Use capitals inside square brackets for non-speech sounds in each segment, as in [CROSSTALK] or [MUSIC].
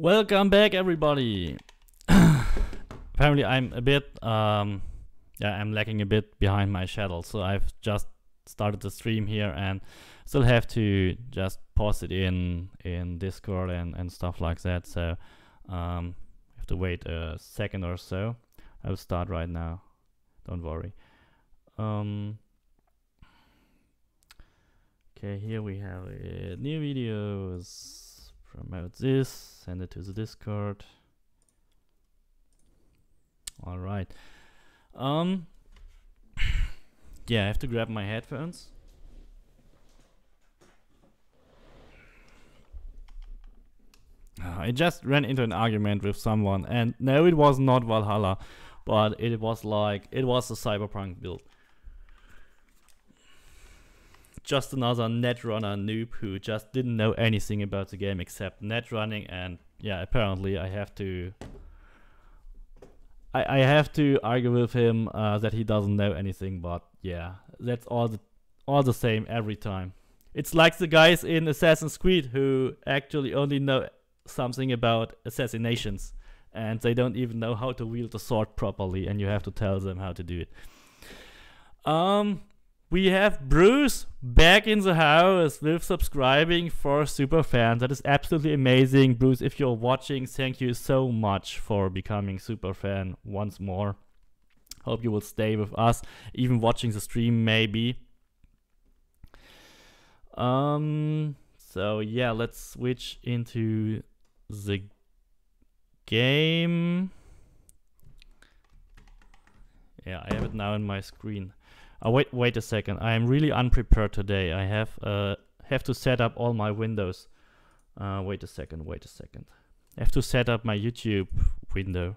Welcome back, everybody. [COUGHS] Apparently, I'm a bit, um, yeah, I'm lagging a bit behind my schedule, so I've just started the stream here and still have to just post it in in Discord and and stuff like that. So, um, have to wait a second or so. I'll start right now. Don't worry. Um. Okay, here we have uh, new videos promote this, send it to the Discord. All right. Um. Yeah, I have to grab my headphones. I just ran into an argument with someone, and no, it was not Valhalla, but it was like it was a cyberpunk build just another netrunner noob who just didn't know anything about the game except net running and yeah apparently I have to I, I have to argue with him uh, that he doesn't know anything but yeah that's all the all the same every time. It's like the guys in Assassin's Creed who actually only know something about assassinations and they don't even know how to wield the sword properly and you have to tell them how to do it. Um we have Bruce back in the house with subscribing for super fans. That is absolutely amazing. Bruce, if you're watching, thank you so much for becoming super fan once more. Hope you will stay with us, even watching the stream maybe. Um so yeah, let's switch into the game. Yeah, I have it now in my screen. Oh, wait, wait a second. I am really unprepared today. I have uh, have to set up all my windows. Uh, wait a second, wait a second. I have to set up my YouTube window.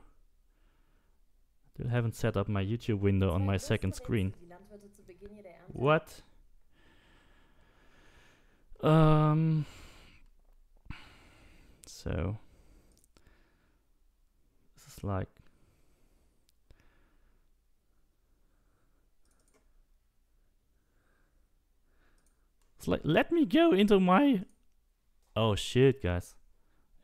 Still haven't set up my YouTube window on my second screen. What? Um. So. This is like It's like, let me go into my... Oh shit, guys.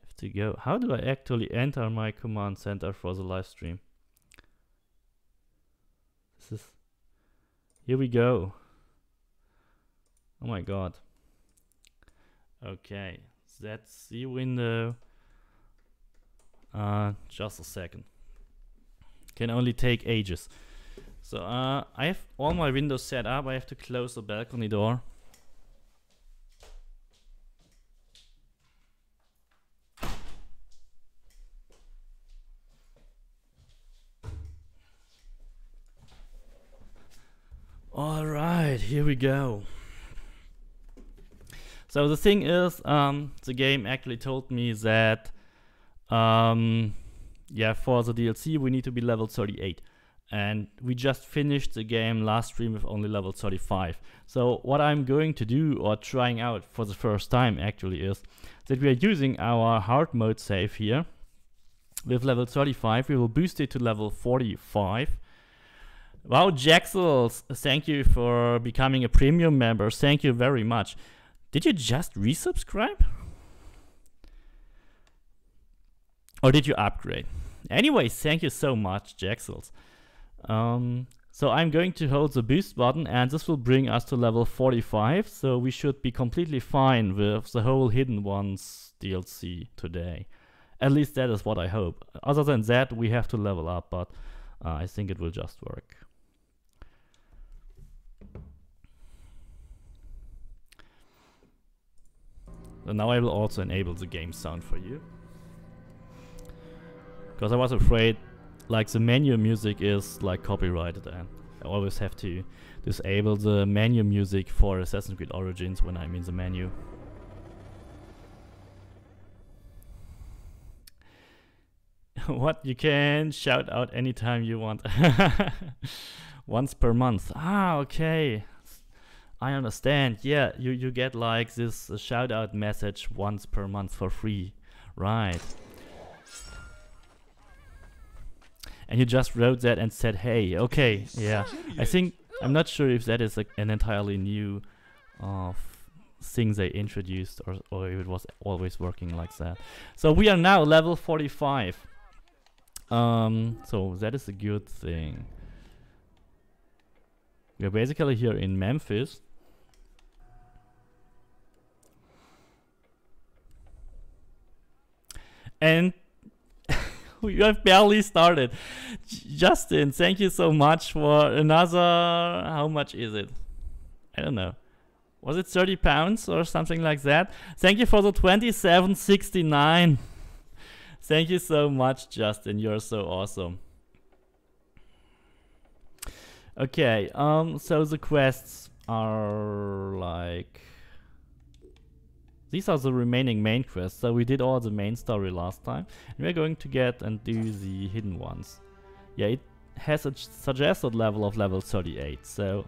I have to go. How do I actually enter my command center for the live stream? This is... Here we go. Oh my god. Okay, that's the window. Uh, just a second. Can only take ages. So uh, I have all my windows set up. I have to close the balcony door. All right, here we go. So the thing is, um, the game actually told me that, um, yeah, for the DLC we need to be level 38. And we just finished the game last stream with only level 35. So what I'm going to do, or trying out for the first time actually, is that we are using our hard mode save here. With level 35, we will boost it to level 45 Wow, Jaxels, thank you for becoming a premium member. Thank you very much. Did you just resubscribe? Or did you upgrade? Anyway, thank you so much, Jaxels. Um, so I'm going to hold the boost button and this will bring us to level 45. So we should be completely fine with the whole Hidden Ones DLC today. At least that is what I hope. Other than that, we have to level up, but uh, I think it will just work. And now I will also enable the game sound for you. Because I was afraid like the menu music is like copyrighted and I always have to disable the menu music for Assassin's Creed Origins when I'm in the menu. [LAUGHS] what? You can shout out anytime you want. [LAUGHS] Once per month. Ah, okay. I understand. Yeah, you, you get like this uh, shout out message once per month for free. Right. And you just wrote that and said, hey, okay, yeah. I think, I'm not sure if that is a, an entirely new uh, thing they introduced or, or if it was always working like that. So we are now level 45. Um, so that is a good thing. We are basically here in Memphis. And [LAUGHS] we have barely started. Justin, thank you so much for another. How much is it? I don't know. Was it 30 pounds or something like that? Thank you for the 2769. Thank you so much, Justin. You're so awesome. Okay, um, so the quests are like these are the remaining main quests, so we did all the main story last time. And we're going to get and do the hidden ones. Yeah, it has a suggested level of level 38, so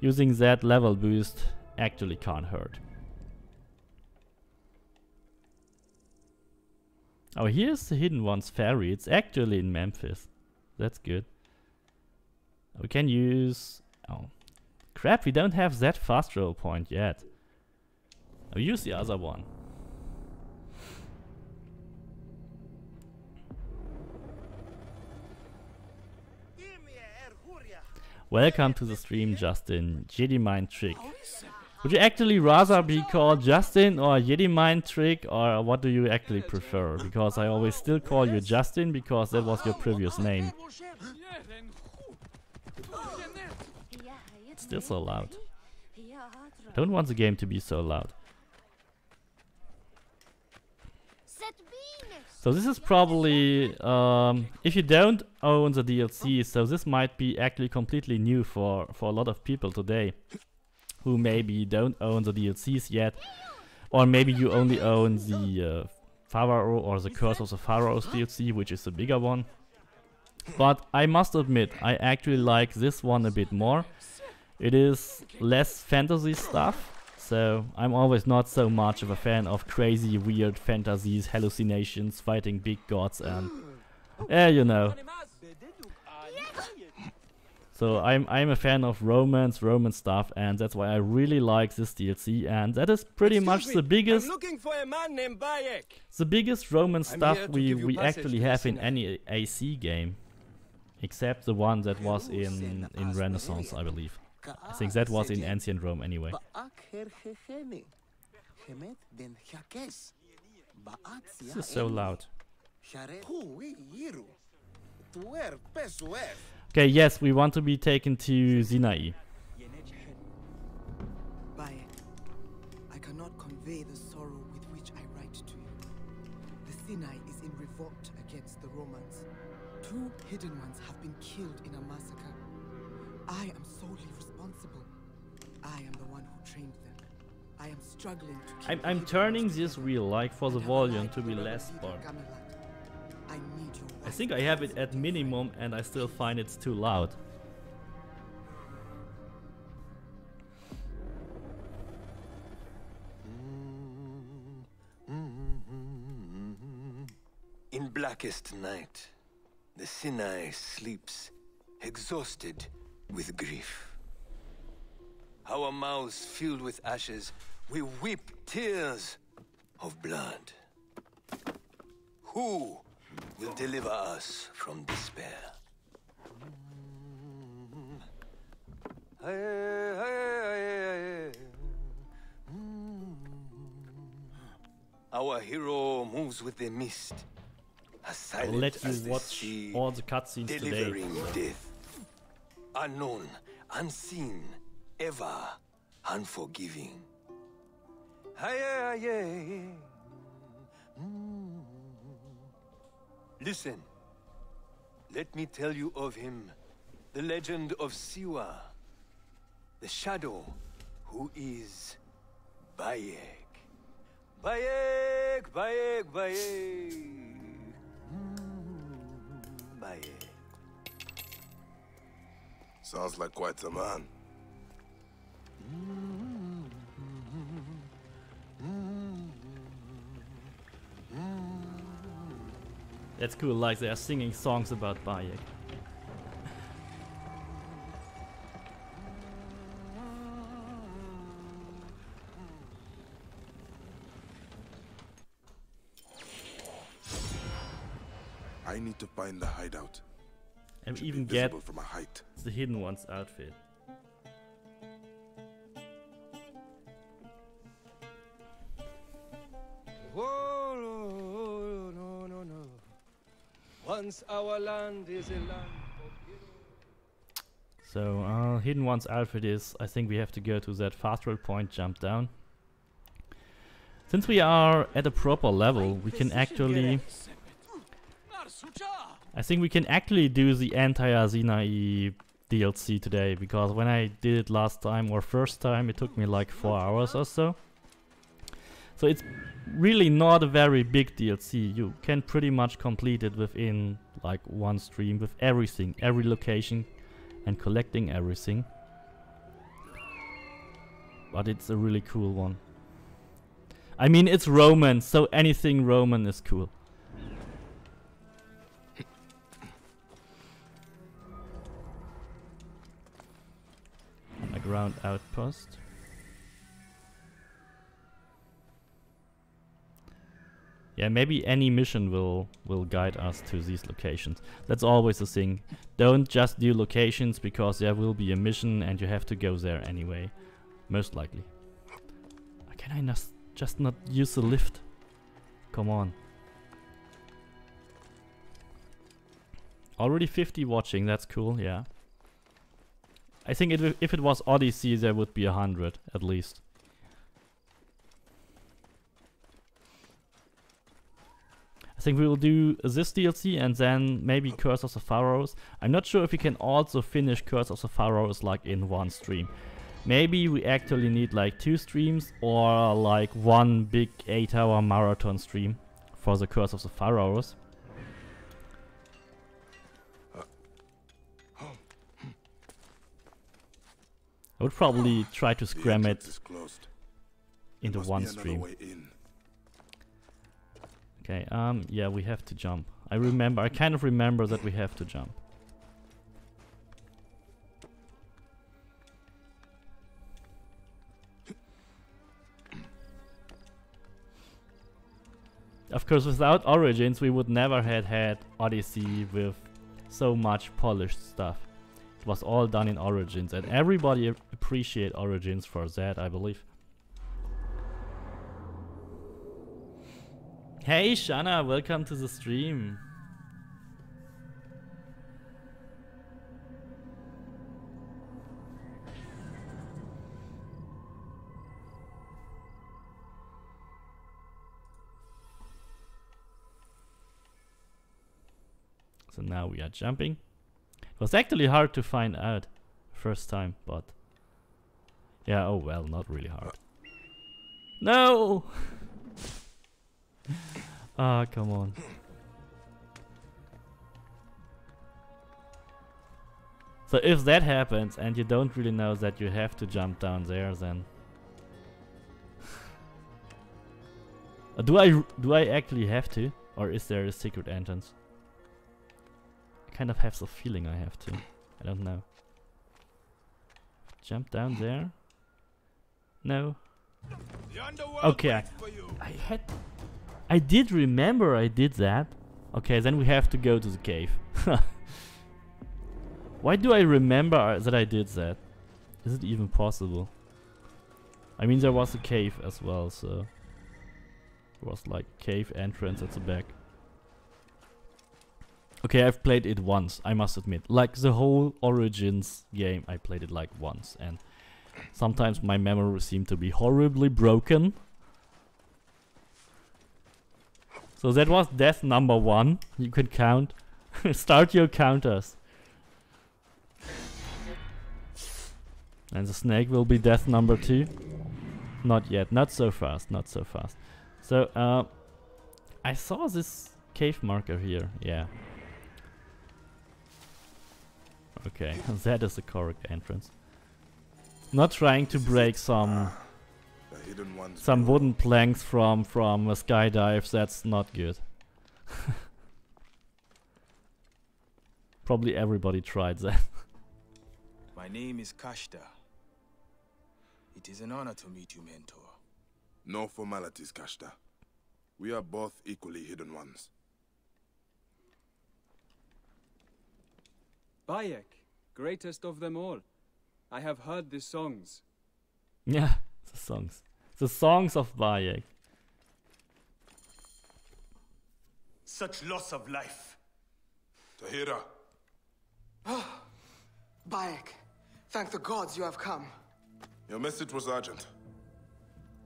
using that level boost actually can't hurt. Oh, here's the hidden ones ferry. It's actually in Memphis. That's good. We can use... Oh. Crap, we don't have that fast roll point yet. I'll use the other one. Welcome to the stream, Justin. Jedi Mind Trick. Would you actually rather be called Justin or Jedi Mind Trick or what do you actually prefer? Because I always still call you Justin because that was your previous name. It's still so loud. I don't want the game to be so loud. So this is probably, um, if you don't own the DLC, so this might be actually completely new for, for a lot of people today who maybe don't own the DLCs yet, or maybe you only own the uh, Pharaoh or the Curse of the Pharaohs DLC, which is the bigger one. But I must admit, I actually like this one a bit more. It is less fantasy stuff, so I'm always not so much of a fan of crazy, weird fantasies, hallucinations, fighting big gods and... Yeah, you know. So I'm I'm a fan of romance, romance stuff, and that's why I really like this DLC. And that is pretty Excuse much me, the biggest the biggest romance I'm stuff we we actually have in any AC game, except the one that was in in Renaissance, I believe. I think that was in ancient Rome anyway. This is so loud. Okay, yes, we want to be taken to Sinai. I cannot convey the sorrow with which I write to you. The Sinai is in revolt against the Romans. Two hidden ones have been killed in a massacre. I am solely responsible. I am the one who trained them. I am struggling to I'm, I'm turning this wheel like for the volume to be less but I I think I have it at minimum and I still find it's too loud. In blackest night, the Sinai sleeps, exhausted with grief. Our mouths filled with ashes, we weep tears of blood. Who will deliver us from despair. Our hero moves with the mist. I'll let you watch all the cutscenes today. death. Unknown, unseen, ever unforgiving. Listen. Let me tell you of him. The legend of Siwa. The shadow who is Bayek. Bayek, Bayek, Bayek. Mm, Bayek. Sounds like quite a man. That's cool, like they are singing songs about Bayek. I need to find the hideout. And even get the hidden one's outfit. Once our land is a land. So, uh, Hidden once Alfred is, I think we have to go to that fast roll point, jump down. Since we are at a proper level, we can actually... I think we can actually do the entire Sinai DLC today, because when I did it last time, or first time, it took me like 4 hours or so. So it's really not a very big DLC, you can pretty much complete it within like one stream with everything, every location and collecting everything. But it's a really cool one. I mean, it's Roman, so anything Roman is cool. A ground outpost. Yeah, maybe any mission will will guide us to these locations. That's always the thing. Don't just do locations because there will be a mission and you have to go there anyway. Most likely. Can I nas- just not use the lift? Come on. Already 50 watching, that's cool, yeah. I think it, if it was Odyssey, there would be a 100 at least. Think we will do this DLC and then maybe Curse of the Pharaohs. I'm not sure if we can also finish Curse of the Pharaohs like in one stream. Maybe we actually need like two streams or like one big 8 hour marathon stream for the Curse of the Pharaohs. I would probably try to scram it is closed. There into one stream. Okay, um, yeah, we have to jump. I remember, I kind of remember that we have to jump. Of course, without Origins, we would never had had Odyssey with so much polished stuff. It was all done in Origins, and everybody appreciate Origins for that, I believe. Hey Shana, welcome to the stream. So now we are jumping. It was actually hard to find out first time, but yeah, oh well, not really hard. No! [LAUGHS] Ah, come on. So if that happens and you don't really know that you have to jump down there, then [LAUGHS] do I do I actually have to, or is there a secret entrance? I kind of have the feeling I have to. I don't know. Jump down there? No. The Okay, I- waits for you. I had. I did remember I did that. Okay, then we have to go to the cave. [LAUGHS] Why do I remember uh, that I did that? Is it even possible? I mean, there was a cave as well, so. There was like cave entrance at the back. Okay, I've played it once, I must admit. Like the whole Origins game, I played it like once, and sometimes my memory seemed to be horribly broken. So that was death number one. You can count. [LAUGHS] Start your counters. And the snake will be death number two. Not yet. Not so fast. Not so fast. So, uh, I saw this cave marker here. Yeah. Okay, [LAUGHS] that is the correct entrance. Not trying to break some. Some below. wooden planks from from a skydive. That's not good. [LAUGHS] Probably everybody tried that. My name is Kashta. It is an honor to meet you, Mentor. No formalities, Kashta. We are both equally hidden ones. Bayek, greatest of them all. I have heard [LAUGHS] the songs. Yeah, the songs. The songs of Bayek. Such loss of life. Tahira, ah, Bayek, thank the gods you have come. your message was urgent.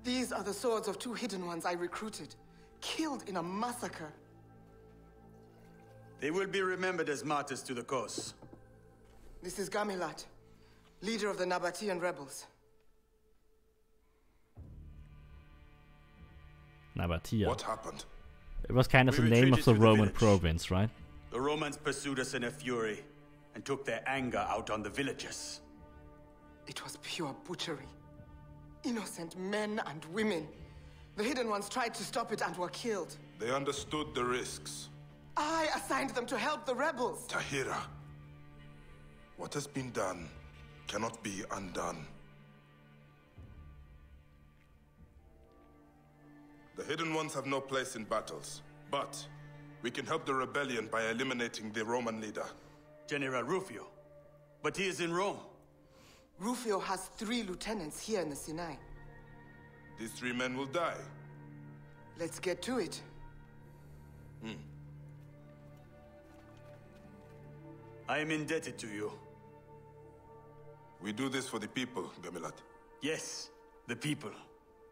These are the swords of two hidden ones I recruited, killed in a massacre. They will be remembered as martyrs to the cause. This is Gamilat, leader of the Nabatean rebels. Nabatea. What happened? It was kind of We the name of the to the Roman province, right? The Romans pursued us in a fury and took their anger out on the villagers. It was pure butchery. Innocent men and women. The hidden ones tried to stop it and were killed. They understood the risks. I assigned them to help the rebels. Tahira, what has been done cannot be undone. The Hidden Ones have no place in battles, but we can help the rebellion by eliminating the Roman leader. General Rufio. But he is in Rome. Rufio has three lieutenants here in the Sinai. These three men will die. Let's get to it. Hmm. I am indebted to you. We do this for the people, Gamilat. Yes, the people.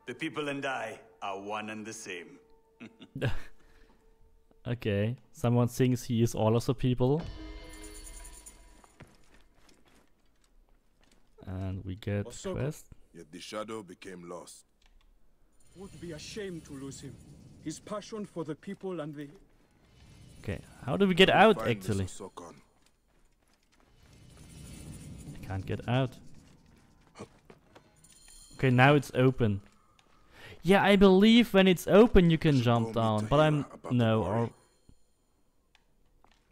The people and I are one and the same. [LAUGHS] Okay. Someone thinks he is all of the people. And we get Osoko. quest. Yet the shadow became lost. Would be ashamed to lose him. His passion for the people and the. Okay. How do we get out Find this actually? I can't get out. Okay, now it's open. Yeah, I believe when it's open you can jump down, but I'm Tahira about the no or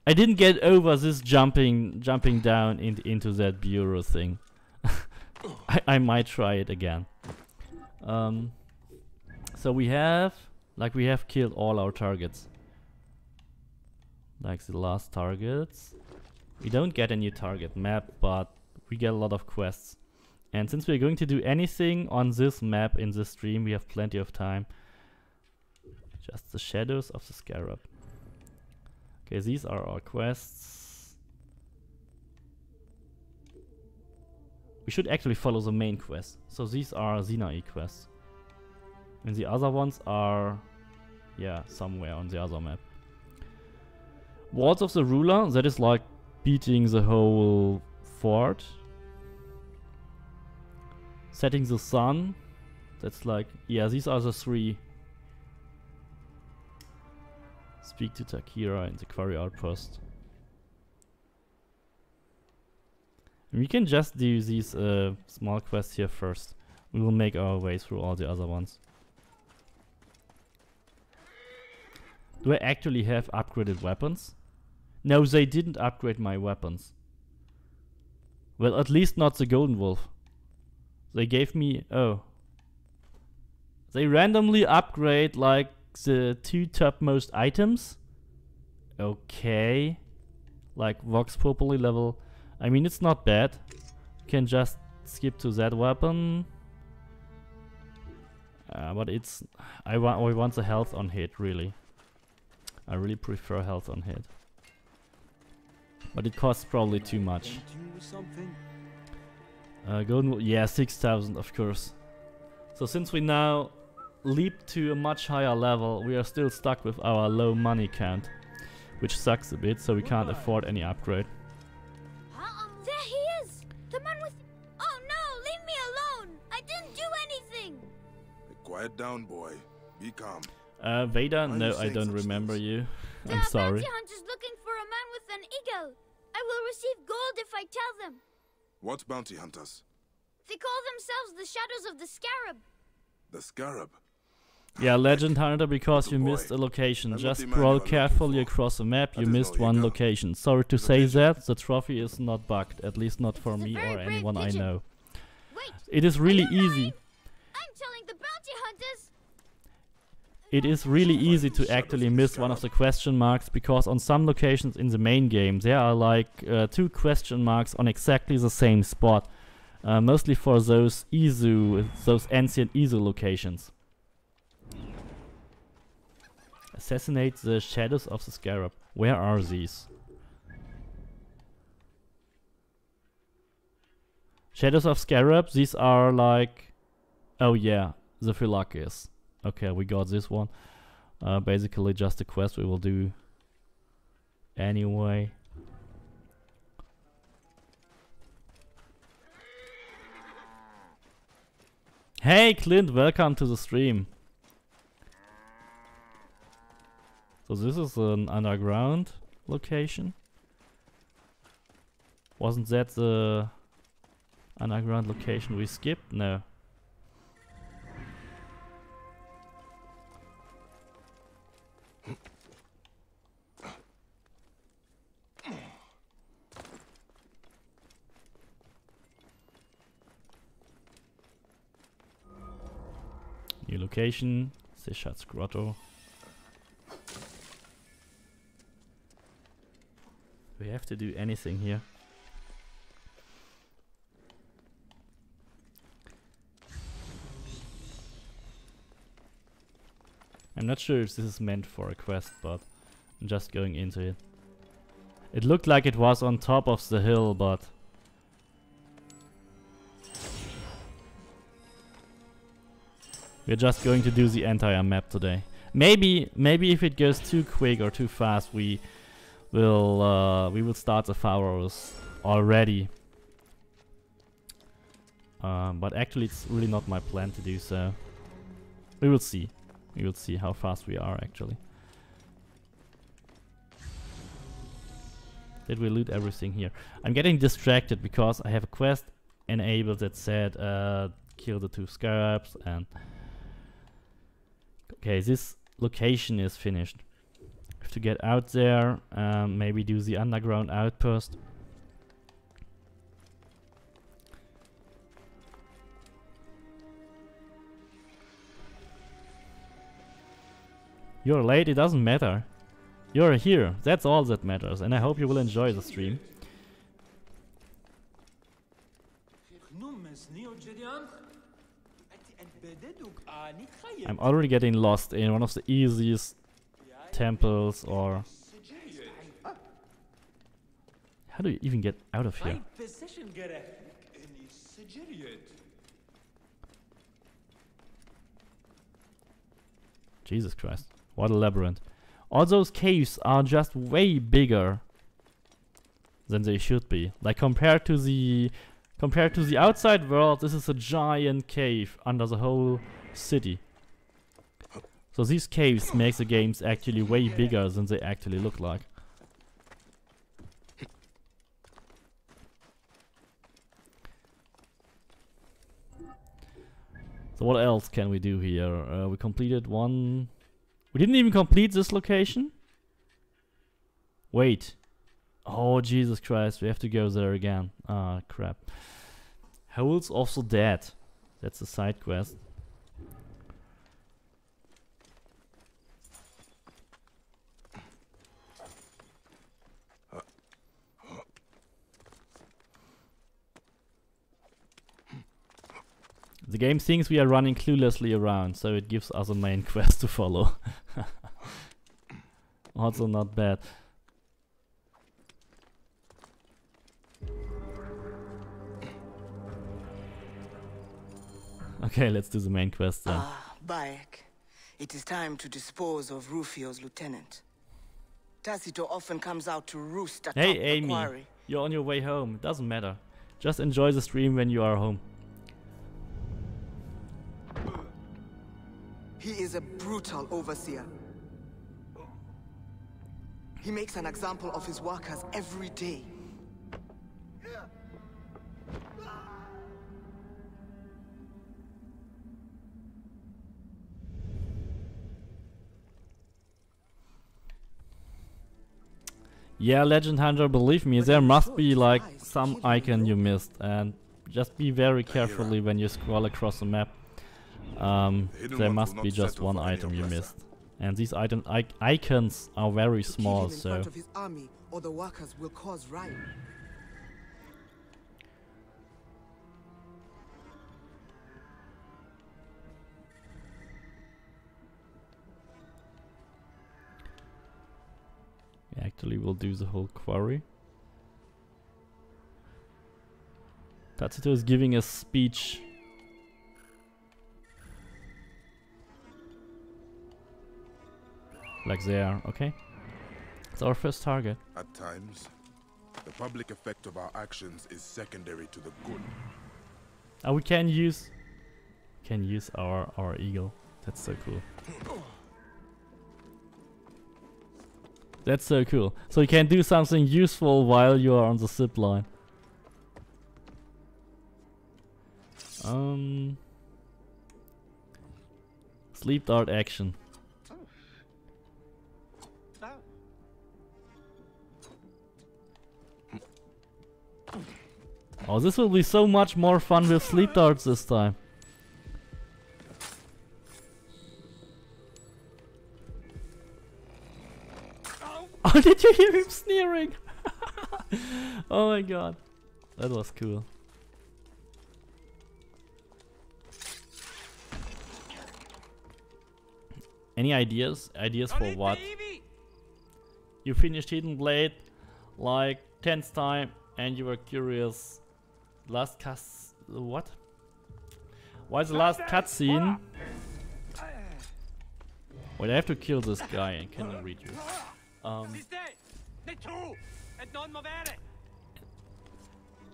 I didn't get over this jumping jumping down in, into that bureau thing. [LAUGHS] I, I might try it again. Um so we have like we have killed all our targets. Like the last targets. We don't get a new target map, but we get a lot of quests. And since we're going to do anything on this map in this stream, we have plenty of time. Just the shadows of the scarab. Okay, these are our quests. We should actually follow the main quest. So these are Sinai quests. And the other ones are, yeah, somewhere on the other map. Walls of the Ruler, that is like beating the whole fort. Setting the sun, that's like, yeah, these are the three. Speak to Tahira in the quarry outpost. And we can just do these uh, small quests here first. We will make our way through all the other ones. Do I actually have upgraded weapons? No, they didn't upgrade my weapons. Well, at least not the Golden Wolf. They gave me... Oh. They randomly upgrade, like, the two topmost items? Okay. Like, Vox Populi level... I mean, it's not bad. You can just skip to that weapon. Uh, but it's... I, wa I want the health on hit, really. I really prefer health on hit. But it costs probably too much. Sent you something? Uh, golden, Wo- yeah, 6000 of course. So since we now leap to a much higher level, we are still stuck with our low money count. Which sucks a bit, so we can't afford any upgrade. There he is! The man with. Oh no, leave me alone! I didn't do anything! Quiet down, boy. Be calm. Uh, Vader, Why no, I don't remember things? you. I'm are sorry. bounty hunters looking for a man with an eagle. I will receive gold if I tell them. What bounty hunters? They call themselves the Shadows of the Scarab. The Scarab. Yeah, Legend Hunter, because you missed a location. I'm Just the scroll you are looking carefully across the map, That you missed one eagle. location. Sorry to It's say pigeon. that, the trophy is not bugged, at least not for It's me or brave anyone I know. Wait, It is really easy. I'm telling the bounty hunters. It is really easy to actually miss one of the question marks because on some locations in the main game there are like uh, two question marks on exactly the same spot. Uh, mostly for those Isu, those ancient Isu locations. Assassinate the shadows of the scarab. Where are these? Shadows of Scarab, these are like... Oh yeah, the Phylakes. Okay, we got this one. Uh, basically just a quest we will do anyway. Hey Clint, welcome to the stream. So this is an underground location. Wasn't that the underground location we skipped? No. New location, Sishat's Grotto. We have to do anything here. I'm not sure if this is meant for a quest, but I'm just going into it. It looked like it was on top of the hill, but... We're just going to do the entire map today. Maybe, maybe if it goes too quick or too fast, we will uh, we will start the Pharaohs already. Um, but actually, it's really not my plan to do so. We will see. We will see how fast we are actually. Did we loot everything here? I'm getting distracted because I have a quest enabled that said uh, kill the two scarabs and okay this location is finished have to get out there um, maybe do the underground outpost You're late, it doesn't matter. You're here, that's all that matters, and I hope you will enjoy the stream. I'm already getting lost in one of the easiest temples or... How do you even get out of here? Jesus Christ. What a labyrinth. All those caves are just way bigger than they should be. Like compared to the compared to the outside world, this is a giant cave under the whole city. So these caves make the games actually way bigger than they actually look like. So what else can we do here? Uh, we completed one we didn't even complete this location? Wait. Oh, Jesus Christ, we have to go there again. Ah, crap. Holes also dead. That's a side quest. The game thinks we are running cluelessly around, so it gives us a main [LAUGHS] quest to follow. [LAUGHS] also not bad. Okay, let's do the main quest then. Ah, Bayek. It is time to dispose of Rufio's lieutenant. Tacito often comes out to roost atop hey, the Amy, quarry. you're on your way home. It doesn't matter. Just enjoy the stream when you are home. He is a brutal overseer. He makes an example of his workers every day. Yeah, Legend Hunter, believe me, there must be like some icon you missed and just be very carefully when you scroll across the map. Um, The there must be just one item you missed. And these item I icons are very To kill small, him in so front of his army or the workers will cause riot. actually we'll do the whole quarry. Tatsuto is giving a speech. Like there, okay? It's our first target. At times, the public effect of our actions is secondary to the good. Oh, we can use can use our our eagle. That's so cool. That's so cool. So you can do something useful while you are on the zip line. Um, sleep dart action. Oh, this will be so much more fun with sleep darts this time. [LAUGHS] Oh, did you hear him sneering? [LAUGHS] oh my god. That was cool. Any ideas? Ideas for what? You finished Hidden Blade like 10th time and you were curious. Last cuts. What? Why is the last cutscene? Wait, I have to kill this guy and cannot read you. Um,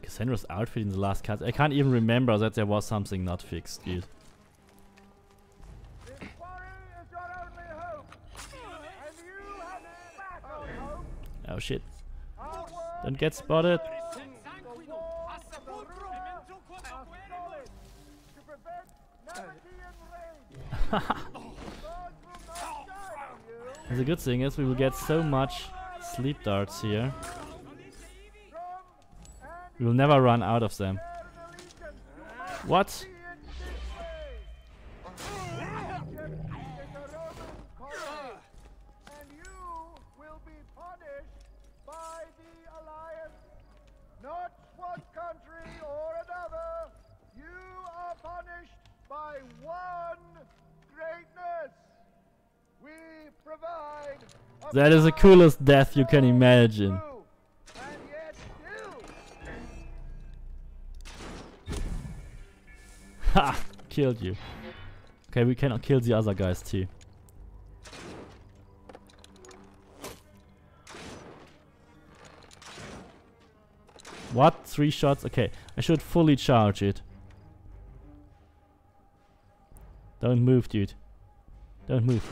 Cassandra's outfit in the last cut. I can't even remember that there was something not fixed, dude. Oh shit. Don't get spotted. The good thing is we will get so much sleep darts here. We will never run out of them. What? Not one country or another. You are punished by one greatness. We provide. a That is the coolest death you can imagine. and yet still [LAUGHS] Ha! Killed you. Okay, we cannot kill the other guys too. What? Three shots? Okay, I should fully charge it. Don't move, dude. Don't move.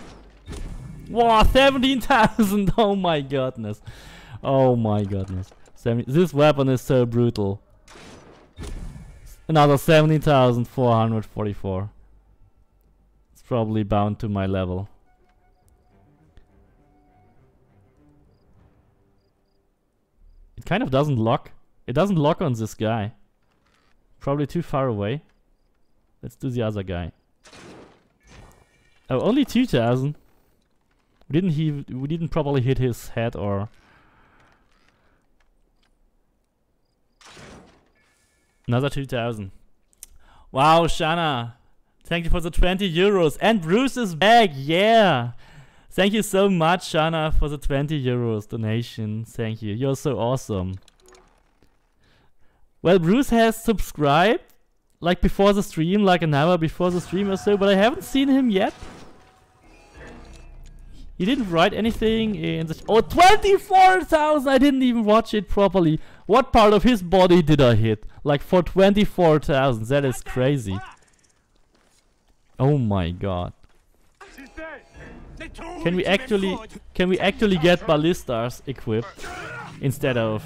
Wow, 17,000! [LAUGHS] Oh my goodness. Oh my goodness. Seven this weapon is so brutal. Another 17,444. It's probably bound to my level. It kind of doesn't lock. It doesn't lock on this guy. Probably too far away. Let's do the other guy. Oh, only 2,000. We didn't he we didn't properly hit his head or Another 2000. Wow, Shana. Thank you for the 20 euros. And Bruce is back. Yeah. Thank you so much, Shana, for the 20 euros donation. Thank you. You're so awesome. Well, Bruce has subscribed like before the stream, like an hour before the stream or so, but I haven't seen him yet. He didn't write anything in the. Oh, 24,000! I didn't even watch it properly. What part of his body did I hit? Like for 24,000. That is crazy. Oh my god. Can we actually can we actually get ballistas equipped instead of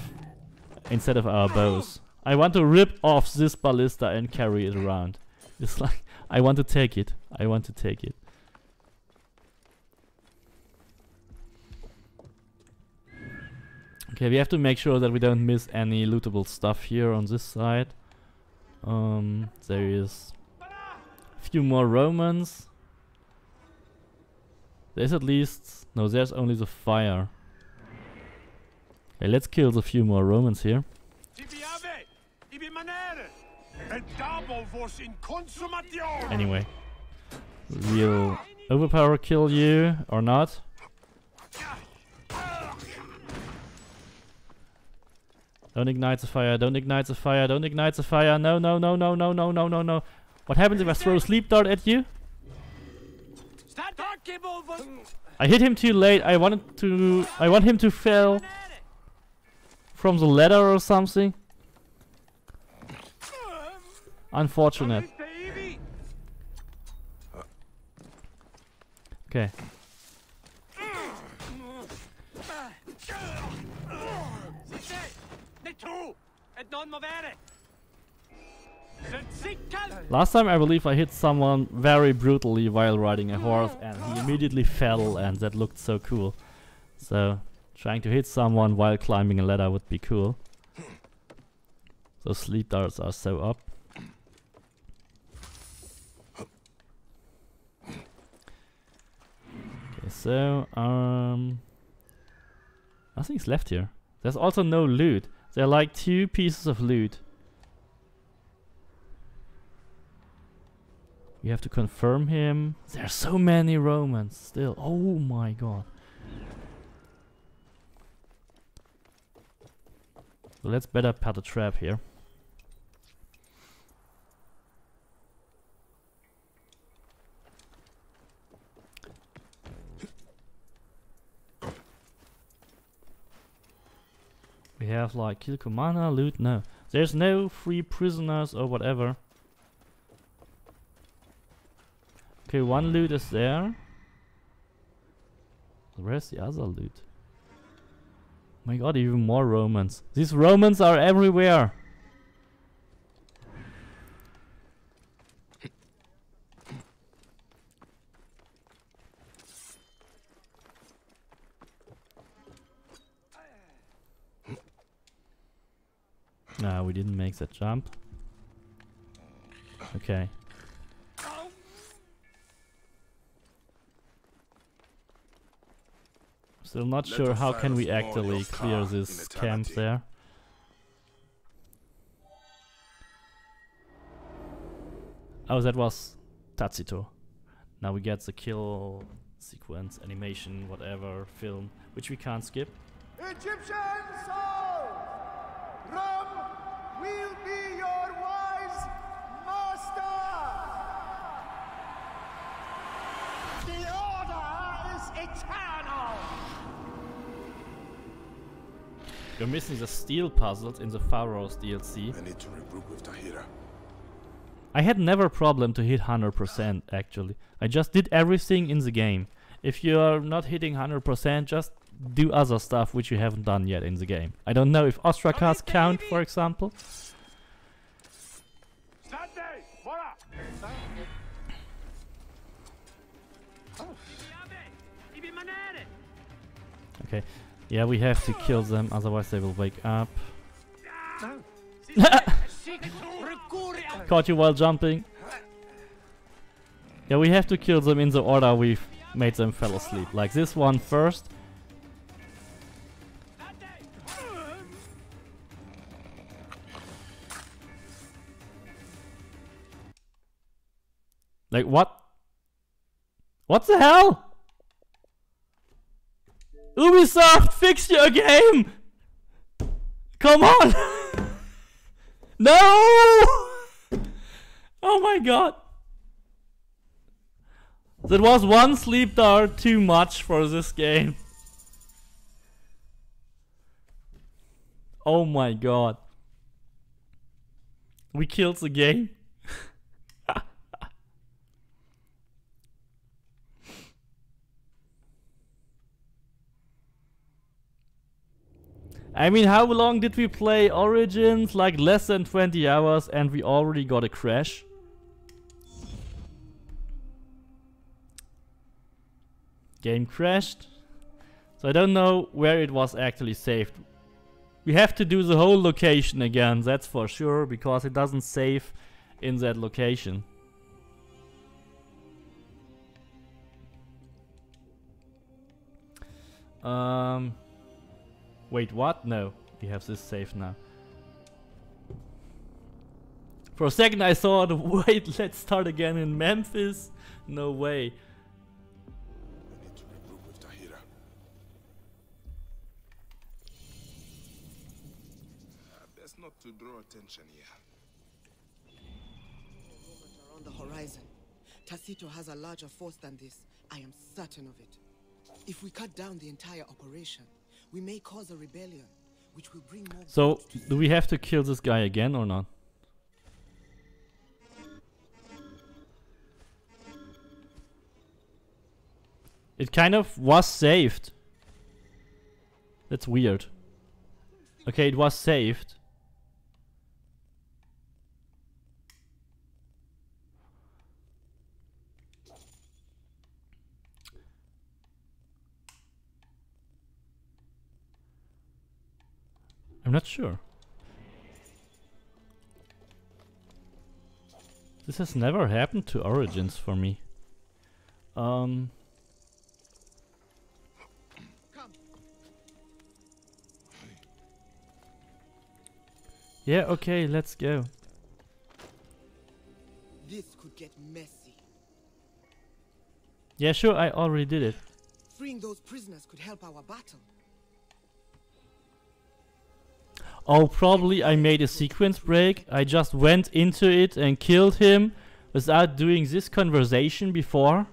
instead of our bows? I want to rip off this ballista and carry it around. It's like I want to take it. I want to take it. Okay, we have to make sure that we don't miss any lootable stuff here on this side. Um, there is a Few more Romans. There's at least... No, there's only the fire. Okay, let's kill the few more Romans here. Anyway. We'll overpower kill you, or not. Don't ignite the fire, don't ignite the fire, don't ignite the fire. No, no, no, no, no, no, no, no, no. What happens if I throw a sleep dart at you? I hit him too late. I wanted to... I want him to fail from the ladder or something. Unfortunate. Okay. Last time I believe I hit someone very brutally while riding a horse and he immediately fell and that looked so cool. So trying to hit someone while climbing a ladder would be cool. Those sleep darts are so up. Okay, so um nothing's left here. There's also no loot. There are like two pieces of loot. We have to confirm him. There are so many Romans still. Oh my god. Let's better put a trap here. We have like commander, loot, no. There's no free prisoners or whatever. Okay, one loot is there. Where's the other loot? My god, even more Romans. These Romans are everywhere. Ah, we didn't make that jump. Okay. Still not Let sure how can we actually clear this camp there. Oh, that was Tacito. Now we get the kill sequence, animation, whatever, film, which we can't skip. Egyptian souls! Rome will be your wise master! The order is eternal! You're missing the steel puzzles in the Pharaohs DLC. I need to regroup with Tahira. I had never problem to hit 100% actually. I just did everything in the game. If you're not hitting 100%, just do other stuff which you haven't done yet in the game. I don't know if Ostrakars count, for example. Okay. Yeah, we have to kill them, otherwise they will wake up. [LAUGHS] Caught you while jumping. Yeah, we have to kill them in the order we've made them fell asleep. Like this one first. Like what? What the hell? Ubisoft, fix your game! Come on! [LAUGHS] no! [LAUGHS] Oh my god. That was one sleep dart too much for this game. Oh my god. We killed the game. I mean, how long did we play Origins? Like less than 20 hours and we already got a crash. Game crashed. So I don't know where it was actually saved. We have to do the whole location again, that's for sure, because it doesn't save in that location. Um... Wait, what? No, we have this safe now. For a second I thought, [LAUGHS] wait, let's start again in Memphis. No way. We need to regroup with Tahira. Uh, best not to draw attention here. Romans are on the horizon. Tacito has a larger force than this. I am certain of it. If we cut down the entire operation, we may cause a rebellion, which will bring more. So, do we have to kill this guy again or not? It kind of was saved. That's weird. Okay, it was saved. I'm not sure. This has never happened to Origins for me. Um. Yeah, okay, let's go. This could get messy. Yeah, sure, I already did it. Freeing those prisoners could help our battle. Oh, probably I made a sequence break. I just went into it and killed him without doing this conversation before.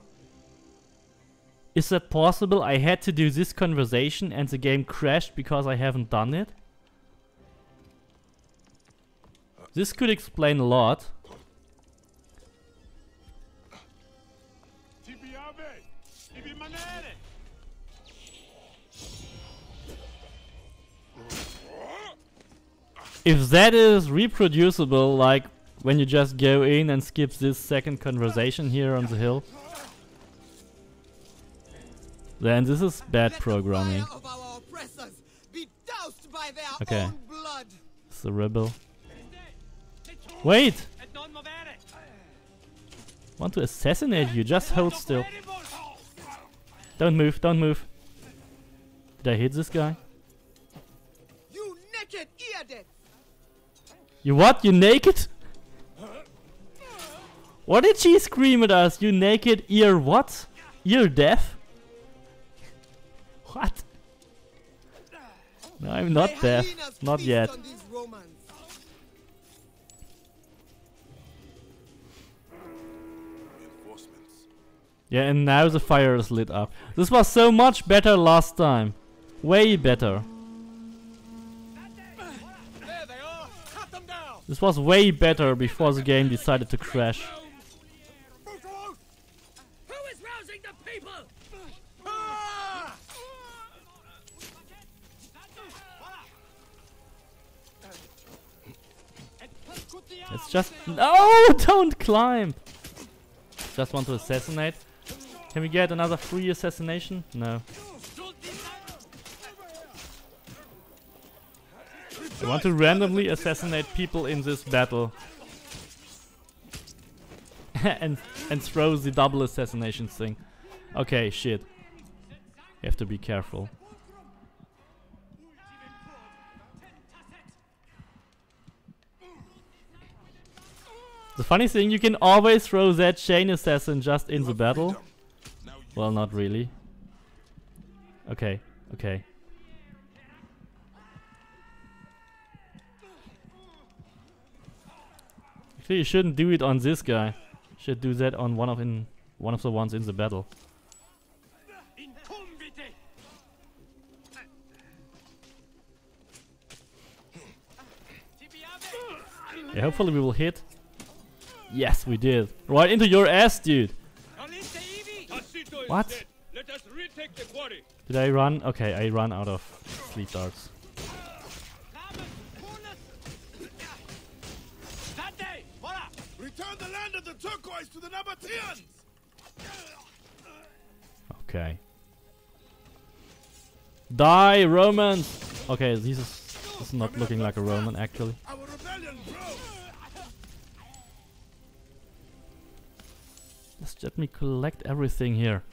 Is that possible? I had to do this conversation and the game crashed because I haven't done it? This could explain a lot. If that is reproducible, like when you just go in and skip this second conversation here on the hill, then this is bad programming. Of our oppressors be doused by their Okay. It's a rebel. Wait! Want to assassinate you, just hold still. Don't move, don't move. Did I hit this guy? You naked ear You what? You naked? What did she scream at us? You naked ear what? Ear deaf? What? No, I'm not deaf. Not yet. Yeah, and now the fire is lit up. This was so much better last time. Way better. This was way better before the game decided to crash. Who is rousing the people? It's just... No! Don't climb! Just want to assassinate. Can we get another free assassination? No. I want to randomly assassinate people in this battle. [LAUGHS] and and throw the double assassination thing. Okay, shit. You have to be careful. The funny thing, you can always throw that chain assassin just in the battle. Well, not really. Okay, okay. Actually, you shouldn't do it on this guy. Should do that on one of in one of the ones in the battle. Yeah, hopefully we will hit. Yes, we did. Right into your ass, dude. What? Did I run? Okay, I run out of sleep darts. The land of the turquoise to the Nabateans! Okay. Die, Romans! Okay, this is, this is not looking like a Roman, actually. Our rebellion grows! Just let me collect everything here.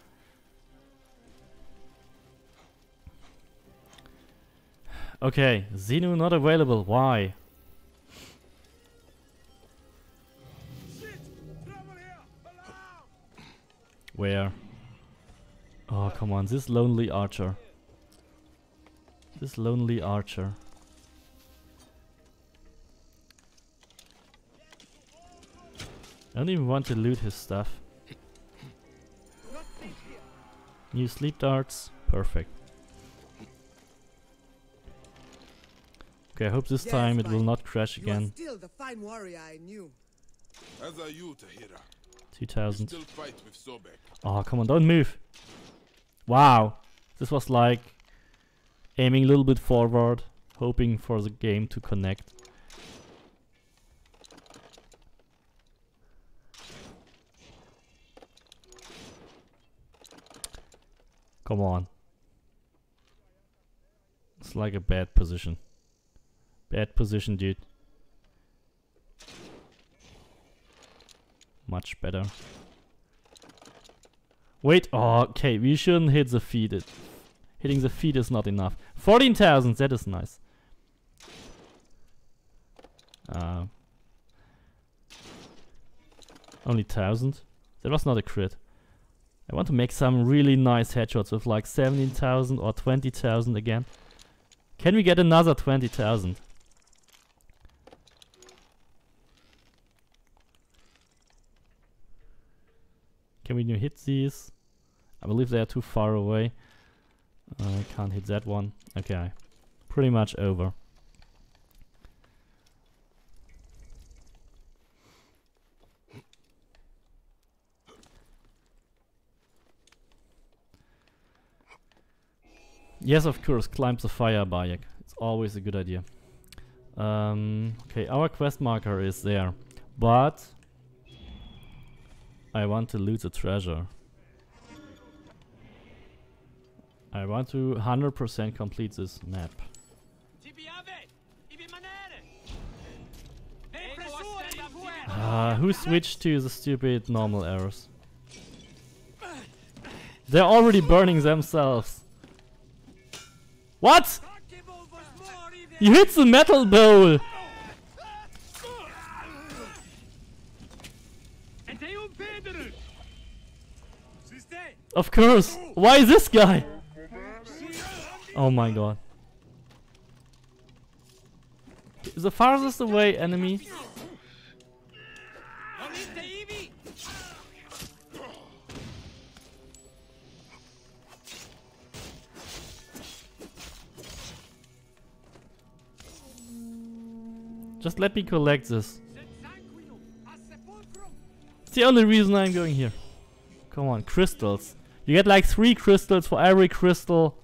Okay, Senu not available. Why? Where? Oh, come on, this lonely archer. This lonely archer. I don't even want to loot his stuff. New sleep darts. Perfect. Okay, I hope this Yes, time it will not crash You are again. still the fine warrior I knew. As are you, Tahira. We 2000. still fight with Sobek. Oh, come on, don't move. Wow. This was like aiming a little bit forward, hoping for the game to connect. Come on. It's like a bad position. Bad position, dude. Much better. Wait, oh, okay, we shouldn't hit the feet. It, hitting the feet is not enough. 14,000, that is nice. Uh, only 1,000? That was not a crit. I want to make some really nice headshots with like 17,000 or 20,000 again. Can we get another 20,000? Can we hit these? I believe they are too far away. I can't hit that one. Okay. Pretty much over. Yes, of course, climb the fire, Bayek. It's always a good idea. Um, okay, our quest marker is there. But I want to loot the treasure. I want to 100% complete this map. Uh, who switched to the stupid normal arrows? They're already burning themselves. What? You hit the metal bowl! Of course! Why is this guy? Oh my god. The farthest away enemy. Just let me collect this. It's the only reason I'm going here. Come on, crystals. You get like three crystals for every crystal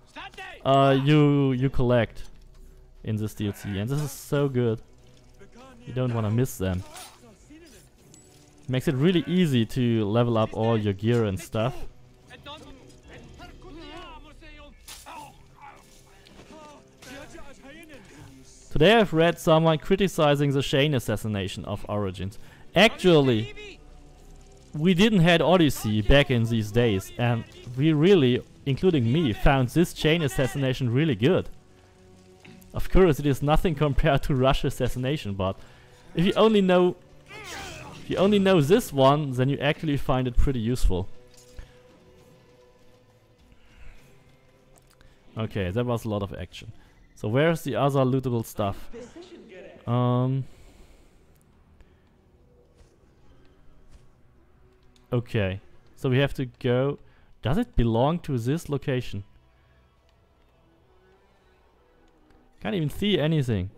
uh, you you collect in this DLC, and this is so good. You don't want to miss them. Makes it really easy to level up all your gear and stuff. Today I've read someone criticizing the chain assassination of Origins. Actually, we didn't had Odyssey back in these days, and we really, including me, found this chain assassination really good. Of course, it is nothing [LAUGHS] compared to Rush assassination, but if you only know, if you only know this one, then you actually find it pretty useful. Okay, that was a lot of action. So where's the other lootable stuff? Um. Okay, so we have to go. Does it belong to this location? Can't even see anything.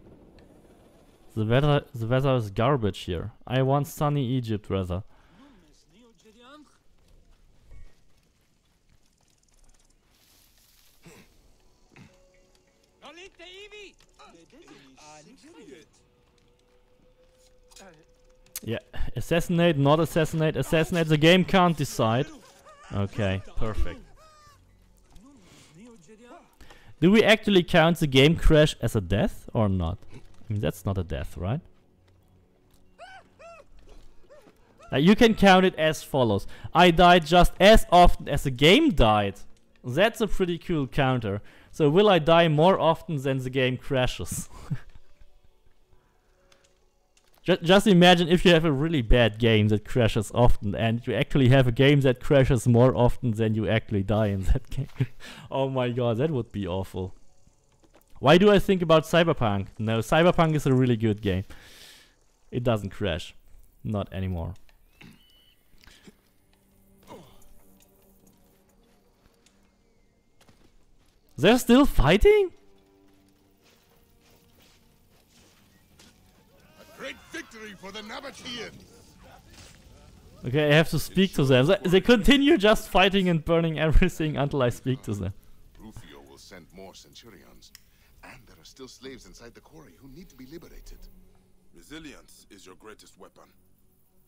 The weather, the weather is garbage here. I want sunny Egypt weather. Yeah, assassinate, not assassinate, assassinate. The game can't decide. Okay, perfect. Do we actually count the game crash as a death or not? I mean, that's not a death, right? Uh, you can count it as follows. I died just as often as the game died. That's a pretty cool counter. So will I die more often than the game crashes? [LAUGHS] just, just imagine if you have a really bad game that crashes often and you actually have a game that crashes more often than you actually die in that [LAUGHS] game. oh my god, that would be awful. Why do I think about Cyberpunk? No, Cyberpunk is a really good game. It doesn't crash. Not anymore. They're still fighting? Victory for the Nabateans! Okay, I have to speak to them. They, they continue just fighting and burning everything until I speak to them. Rufio will send more centurions. And there are still slaves inside the quarry who need to be liberated. Resilience is your greatest weapon.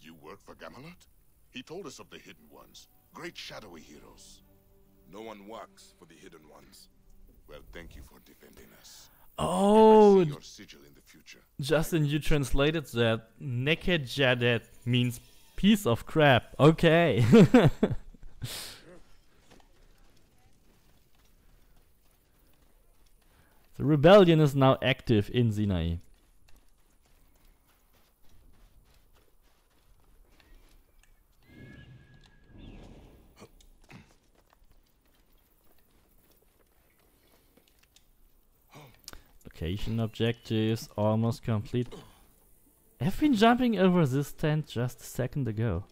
You work for Gamelot? He told us of the Hidden Ones. Great shadowy heroes. No one works for the Hidden Ones. Well, thank you for defending us. Oh, See your sigil in the future. Justin, you translated that. Naked Jadet means piece of crap. Okay. [LAUGHS] the rebellion is now active in Sinai. Location objectives almost complete. I've been jumping over this tent just a second ago.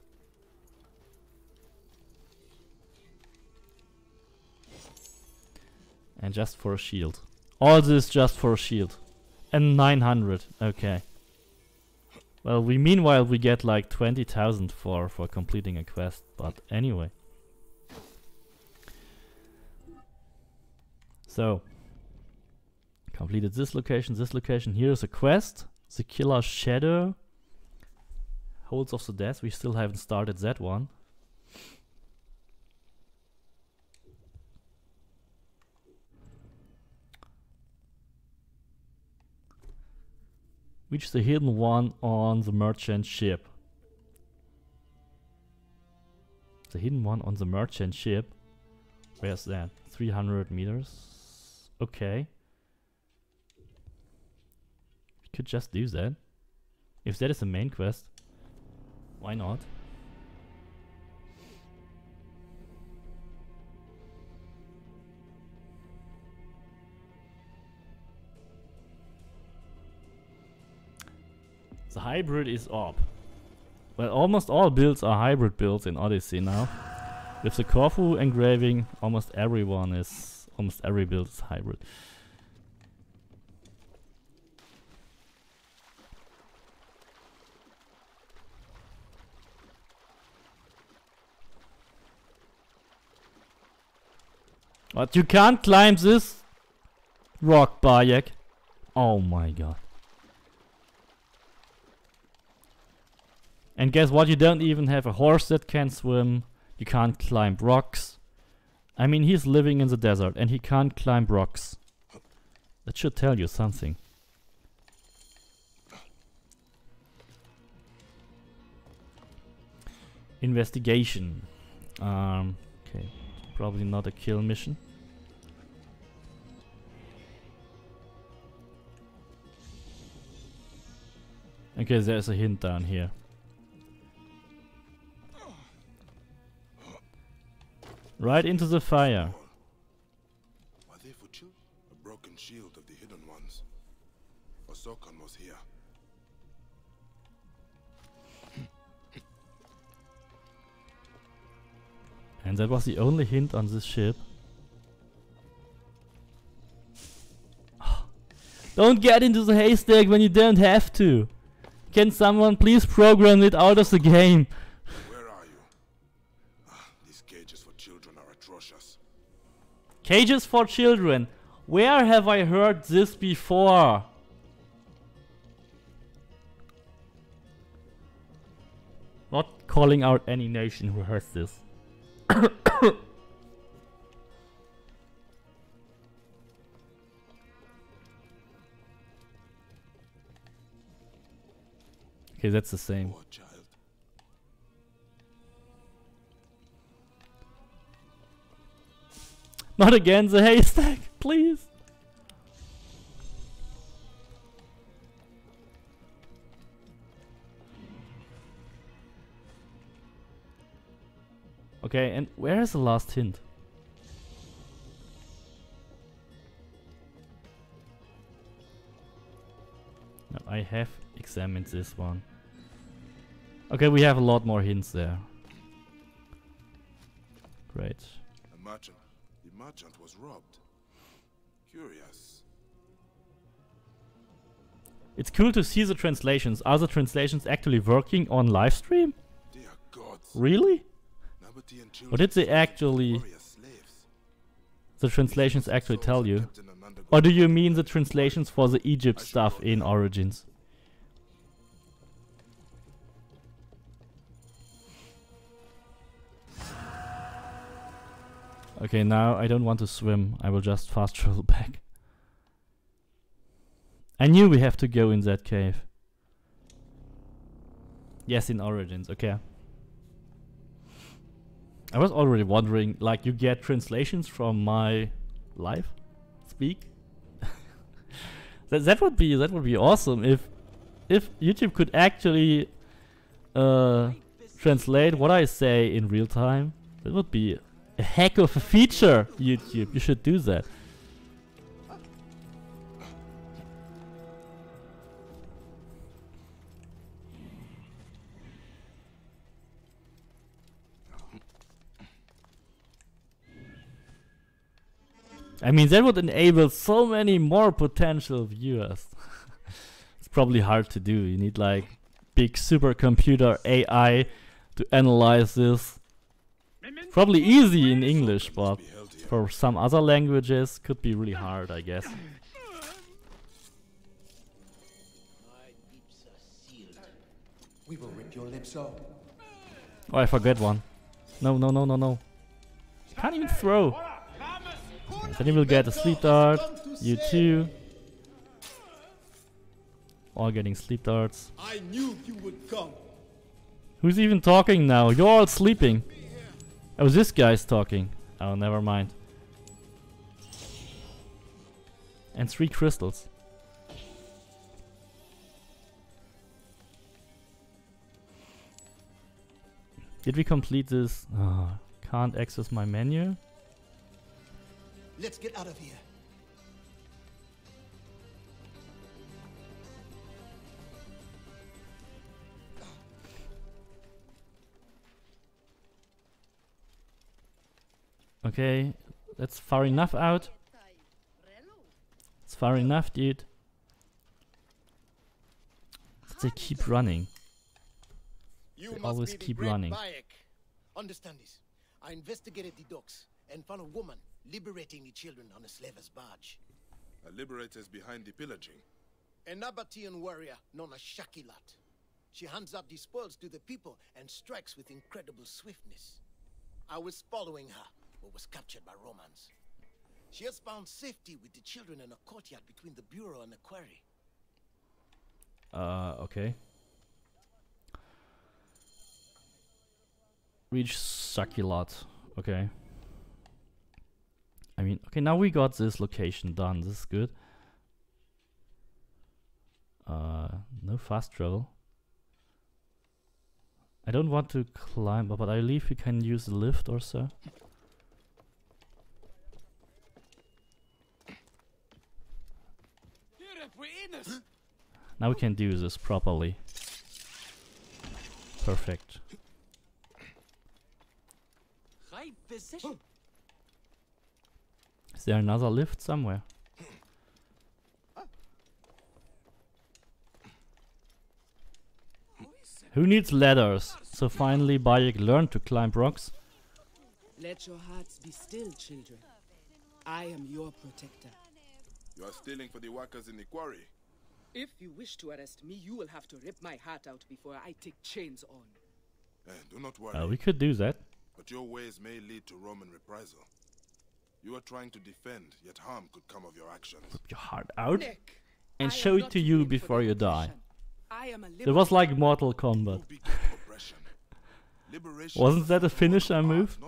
And just for a shield. All this just for a shield. And 900, okay. Well, we meanwhile we get like 20,000 for, for completing a quest, but anyway. So, completed this location, this location. Here's a quest. The Killer Shadow. Holds of the Death. We still haven't started that one. Which is the hidden one on the merchant ship? The hidden one on the merchant ship. Where's that? 300 meters. Okay. We could just do that. If that is the main quest, why not? The hybrid is up. Well, almost all builds are hybrid builds in Odyssey now. With the Corfu engraving, almost everyone is, almost every build is hybrid. But you can't climb this rock, Bayek. Oh my god. And guess what? You don't even have a horse that can swim. You can't climb rocks. I mean, he's living in the desert and he can't climb rocks. That should tell you something. Investigation. Um, okay, probably not a kill mission. Okay, there's a hint down here. Right into the fire. Are they for children? A broken shield of the Hidden Ones. Osokon was here. And that was the only hint on this ship. [GASPS] don't get into the haystack when you don't have to. Can someone please program it out of the game? Where are you? Ah, these cages for children are atrocious. Cages for children. Where have I heard this before? Not calling out any nation who heard this. [COUGHS] okay, that's the same. Not again the haystack, [LAUGHS] please. Okay, and where is the last hint? No, I have examined this one. Okay, we have a lot more hints there. Great. A merchant. The merchant was robbed. Curious. It's cool to see the translations. Are the translations actually working on live stream? Dear gods. Really? Or did they actually the translations actually tell you? Or do you mean the translations for the Egypt stuff in Origins? Okay, now I don't want to swim. I will just fast [LAUGHS] travel back. I knew we have to go in that cave. Yes, in Origins, okay. I was already wondering, like, you get translations from my live speak? [LAUGHS] that that would be that would be awesome if if YouTube could actually uh, translate what I say in real time. That would be a heck of a feature, YouTube. You should do that. I mean, that would enable so many more potential viewers. [LAUGHS] it's probably hard to do. You need like big supercomputer AI to analyze this. Probably easy in English, but for some other languages could be really hard, I guess. We will rip your lips off. Oh, I forgot one. No, no, no, no, no. Can't even throw. Then he will get a sleep dart. You too. All getting sleep darts. I knew you would come. Who's even talking now? You're all sleeping. Oh, this guy's talking. Oh, never mind. And three crystals. Did we complete this? Oh, can't access my menu. Let's get out of here. Okay, that's far enough out. It's far enough, dude. They keep running. You They always the keep running. Bayek. Understand this. I investigated the docks and found a woman liberating the children on a slaver's barge. A liberator's behind the pillaging. A Nabatean warrior known as Shakilat. She hands out the spoils to the people and strikes with incredible swiftness. I was following her, but was captured by Romans. She has found safety with the children in a courtyard between the bureau and the quarry. Uh, okay. Reach Shakilat. Okay. I mean, okay, now we got this location done. This is good. Uh, no fast travel. I don't want to climb, but I believe we can use the lift or so. Now we can do this properly. Perfect. Is there another lift somewhere? Who needs ladders? So finally Bayek learned to climb rocks. Let your hearts be still, children. I am your protector. You are stealing for the workers in the quarry. If you wish to arrest me, you will have to rip my heart out before I take chains on. Eh, do not worry. Uh, we could do that. But your ways may lead to Roman reprisal. You are trying to defend, yet harm could come of your actions. Rip your heart out Nick, and I show it to you before you die. I am a It was like. Mortal Kombat. Wasn't that a finisher move?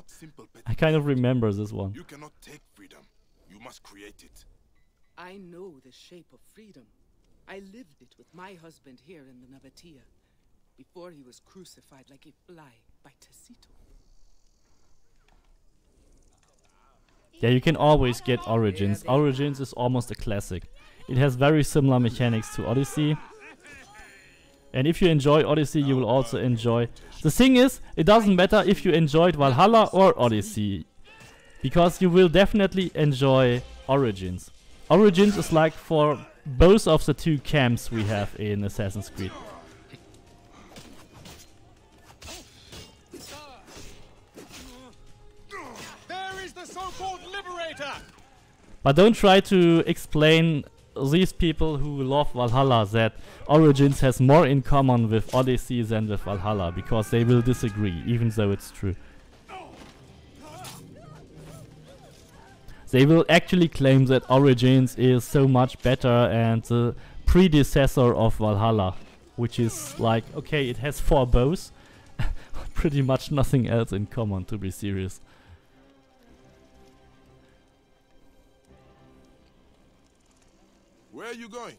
I kind of remember this one. You cannot take freedom. You must create it. I know the shape of freedom. I lived it with my husband here in the Nabatea, before he was crucified like a fly by Tacito. Yeah, you can always get Origins. Origins is almost a classic. It has very similar mechanics to Odyssey. And if you enjoy Odyssey, you will also enjoy... The thing is, it doesn't matter if you enjoyed Valhalla or Odyssey. Because you will definitely enjoy Origins. Origins is like for both of the two camps we have in Assassin's Creed. There is the so-called liberator! But don't try to explain these people who love Valhalla that Origins has more in common with Odyssey than with Valhalla, because they will disagree, even though it's true. They will actually claim that Origins is so much better and the predecessor of Valhalla, which is like, okay, it has four bows, [LAUGHS] pretty much nothing else in common, to be serious. Where are you going?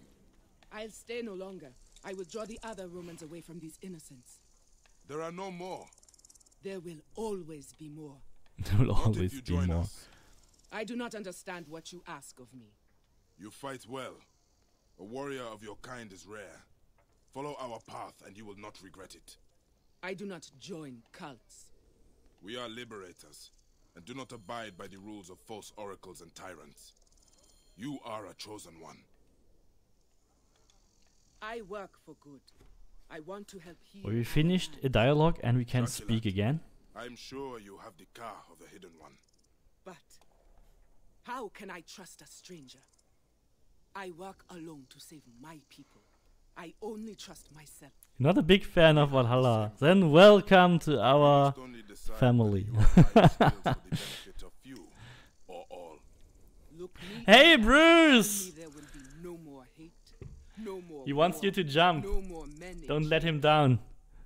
I'll stay no longer. I will draw the other Romans away from these innocents. There are no more. There will always be more. [LAUGHS] There will always be more. us? I do not understand what you ask of me. You fight well. A warrior of your kind is rare. Follow our path and you will not regret it. I do not join cults. We are liberators and do not abide by the rules of false oracles and tyrants. You are a chosen one. I work for good. I want to help heal. We finished a dialogue and we can speak again. I'm sure you have the car of the hidden one. But how can I trust a stranger? I work alone to save my people. I only trust myself. Not a big fan of Valhalla. Then welcome to our family. benefit of few or all. Look me Hey, in the eye, Bruce! tell me There will be no more hate, no more He wants you to jump. No more men Don't let him down.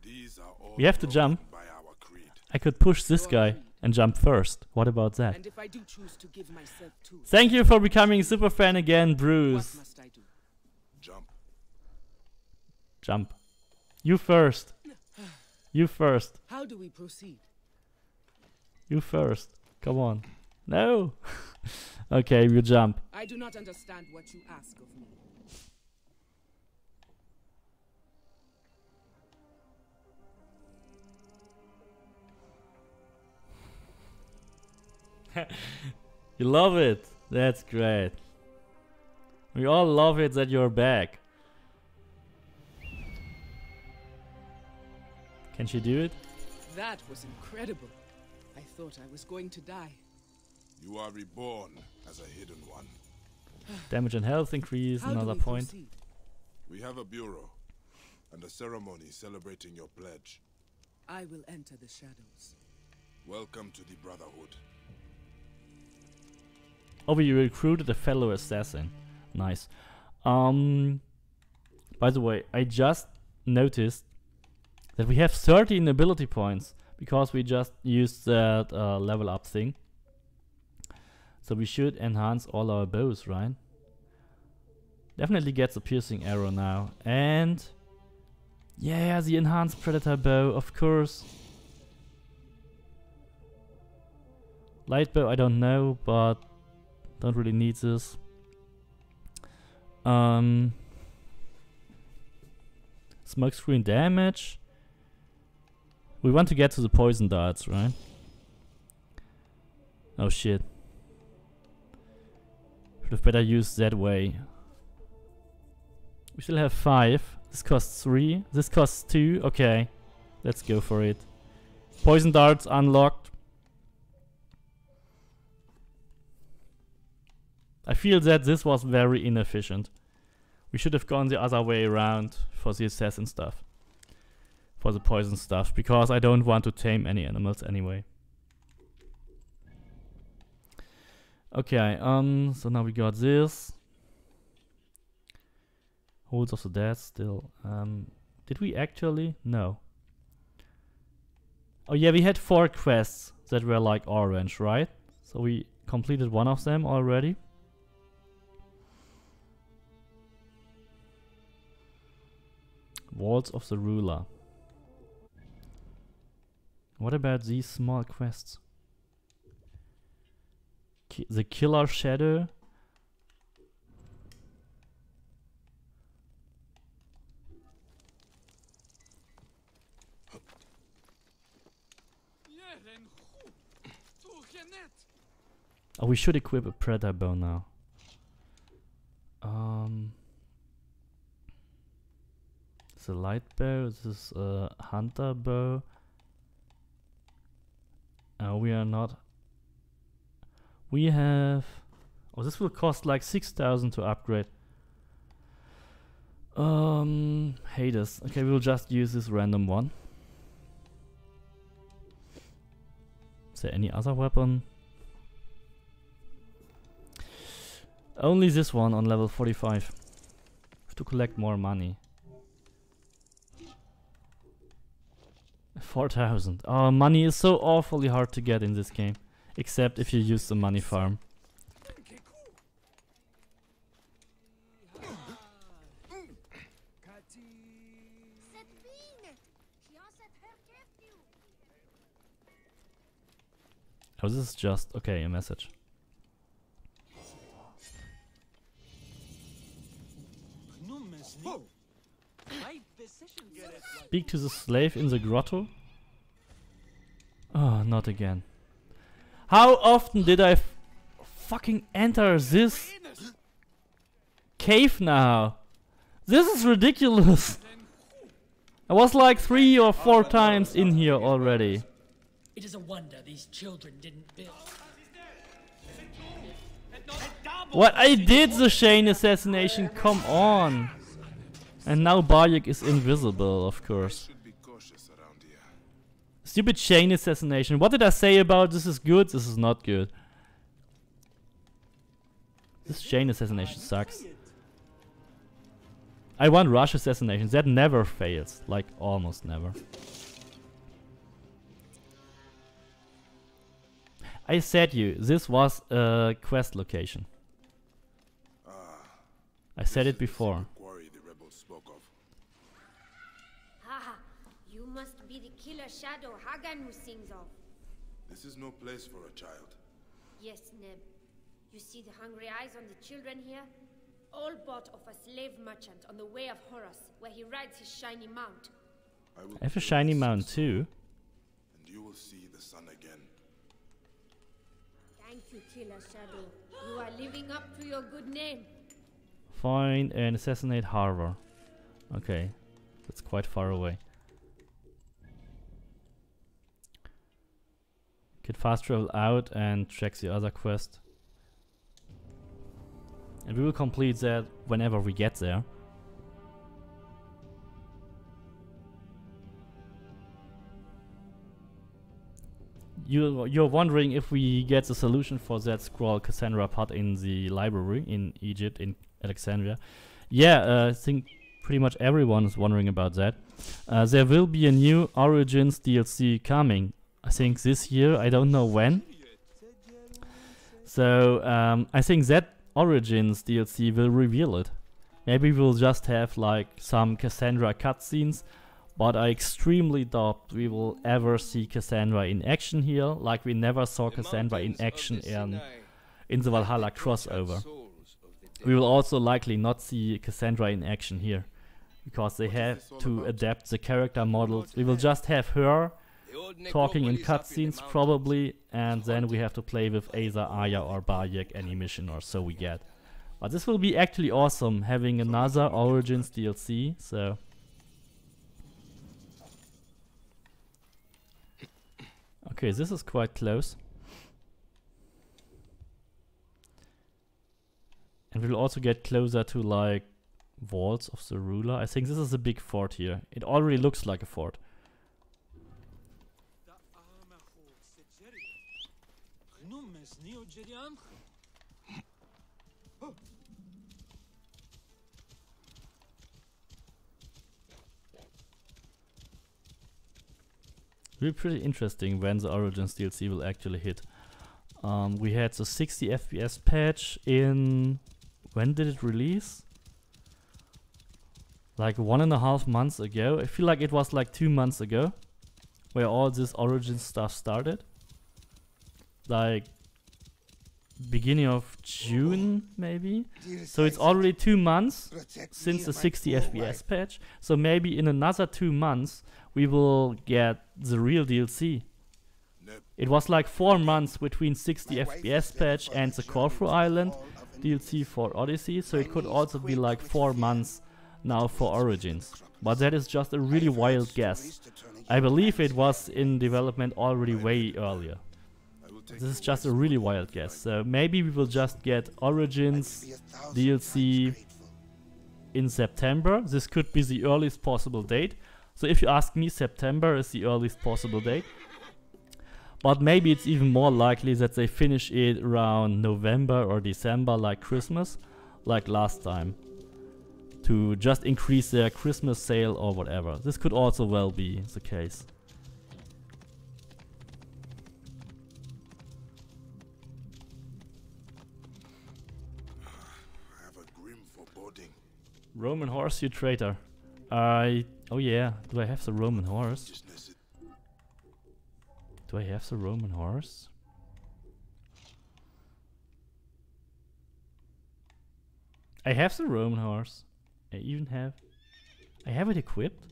These are all We have to jump. by our creed. I could push this guy and jump first. What about that? And if I do choose to give myself to, Thank you for becoming super fan again, what Bruce. must I do? Jump. Jump. You first. You first. How do we proceed? You first. Come on. No. [LAUGHS] okay, you jump. I do not understand what you ask of me. [LAUGHS] You love it. That's great. We all love it that you're back. Can she do it? That was incredible. I thought I was going to die. You are reborn as a hidden one. [SIGHS] Damage and health increase, How another we point. proceed? We have a bureau and a ceremony celebrating your pledge. I will enter the shadows. Welcome to the Brotherhood. Oh, we recruited a fellow assassin. Nice. Um. By the way, I just noticed that we have 13 ability points because we just used that uh, level up thing. So we should enhance all our bows, right? Definitely gets a piercing arrow now. And yeah, the enhanced predator bow, of course. Light bow, I don't know, but don't really need this. Um, smoke screen damage. We want to get to the poison darts, right? Oh shit. Should have better used that way. We still have five. This costs three. This costs two. Okay. Let's go for it. Poison darts unlocked. I feel that this was very inefficient. We should have gone the other way around for the assassin stuff. For the poison stuff, because I don't want to tame any animals anyway. Okay, um, so now we got this. Holds of the Dead still. Um, did we actually? No. Oh yeah, we had four quests that were like orange, right? So we completed one of them already. Walls of the Ruler. What about these small quests? Ki the Killer Shadow. Oh, we should equip a Predator bow now. Um, it's a light bow. This is a hunter bow. We are not. We have. Oh, this will cost like six thousand to upgrade. Um, Hades. Okay, we'll just use this random one. Is there any other weapon? Only this one on level 45. Have to collect more money. 4000. Oh, money is so awfully hard to get in this game. Except if you use the money farm. Oh, this is just... Okay, a message. Speak to the slave in the grotto? Oh, not again. How often did I fucking enter this cave now? This is ridiculous. I was like three or four times in here already. It is a wonder these children didn't build. What I did the chain assassination, come on. And now Bayek is invisible, of course. Stupid chain assassination. What did I say about this is good? This is not good. This chain assassination sucks. I want rush assassinations. That never fails. Like, almost never. I said you, this was a quest location. I said it before. Haha, you must be the killer shadow Hagan sings of. This is no place for a child. Yes, Neb. You see the hungry eyes on the children here? All bought of a slave merchant on the way of Horus, where he rides his shiny mount. I, will I have a shiny mount too. And you will see the sun again. Thank you, killer shadow. You are living up to your good name. Find and assassinate Harvard. Okay, that's quite far away. Can fast travel out and check the other quest. And we will complete that whenever we get there. You, you're wondering if we get the solution for that scroll Kassandra pod in the library in Egypt, in Alexandria. Yeah, uh, I think pretty much everyone is wondering about that. Uh, there will be a new Origins DLC coming. I think this year. I don't know when. So um, I think that Origins DLC will reveal it. Maybe we'll just have like some Kassandra cutscenes, but I extremely doubt we will ever see Kassandra in action here, like we never saw Kassandra in action in in the Valhalla crossover. We will also likely not see Kassandra in action here, because they have to adapt the character models. We will just have her talking in cutscenes probably, and then we have to play with either Aya or Bayek any mission or so we get. But this will be actually awesome, having another Origins DLC, so... Okay, this is quite close. And we'll also get closer to like walls of the ruler. I think this is a big fort here. It already looks like a fort. Will be pretty interesting when the Origins DLC will actually hit. Um, we had the 60 FPS patch in when did it release? like one and a half months ago. I feel like it was like two months ago where all this origin stuff started. Like beginning of June, maybe. So it's already two months since the 60 FPS patch. So maybe in another two months we will get the real DLC. It was like four months between 60 FPS patch and the Corfu Island DLC for Odyssey, so it could also be like four months now for Origins. But that is just a really wild guess. I believe it was in development already way earlier. This is just a really wild guess. So maybe we will just get Origins DLC in September. This could be the earliest possible date. So if you ask me, September is the earliest possible date. But maybe it's even more likely that they finish it around November or December like Christmas, like last time. To just increase their Christmas sale or whatever. This could also well be the case. Roman horse, you traitor. I... Oh yeah, do I have the Roman horse? Do I have the Roman horse? I have the Roman horse. I even have... I have it equipped?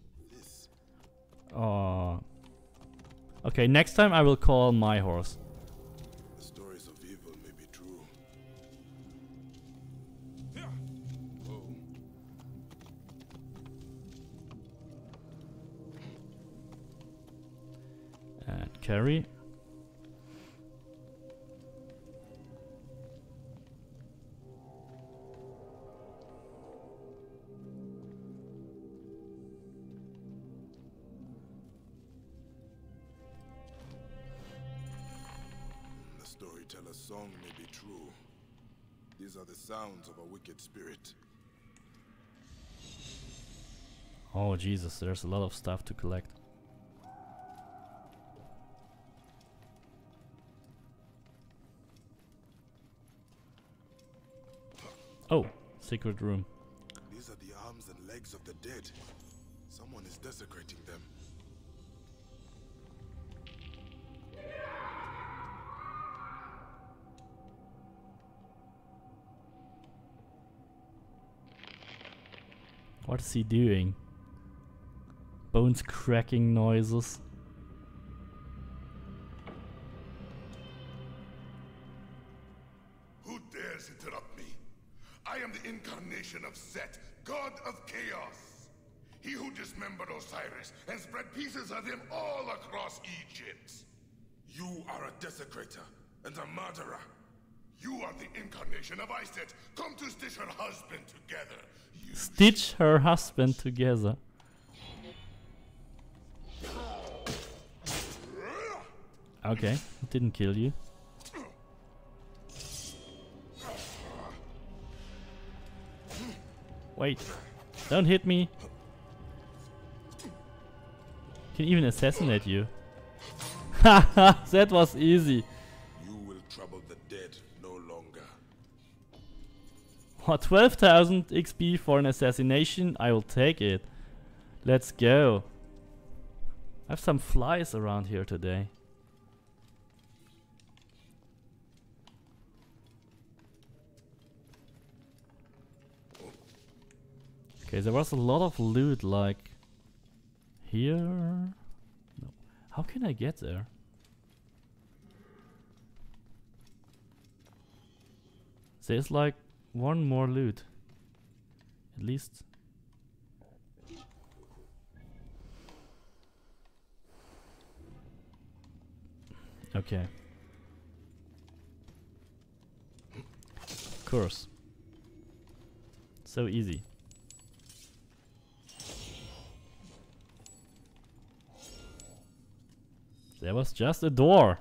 Oh. Okay, next time I will call my horse. Carry. The storyteller's song may be true. These are the sounds of a wicked spirit. Oh Jesus, there's a lot of stuff to collect. Oh, secret room. These are the arms and legs of the dead. Someone is desecrating them. What is he doing? Bones cracking noises. Of Set, god of chaos. He who dismembered Osiris and spread pieces of him all across Egypt. You are a desecrator and a murderer. You are the incarnation of Iset. Come to stitch her husband together. Stitch her husband together. [LAUGHS] Okay, didn't kill you. Wait, don't hit me. Can even assassinate you. Haha, [LAUGHS] that was easy. You will trouble the dead no longer. Oh, 12,000 XP for an assassination, I will take it. Let's go. I have some flies around here today. Okay, there was a lot of loot like here. No. How can I get there? There's like one more loot. At least. Okay. Of course. So easy. There was just a door.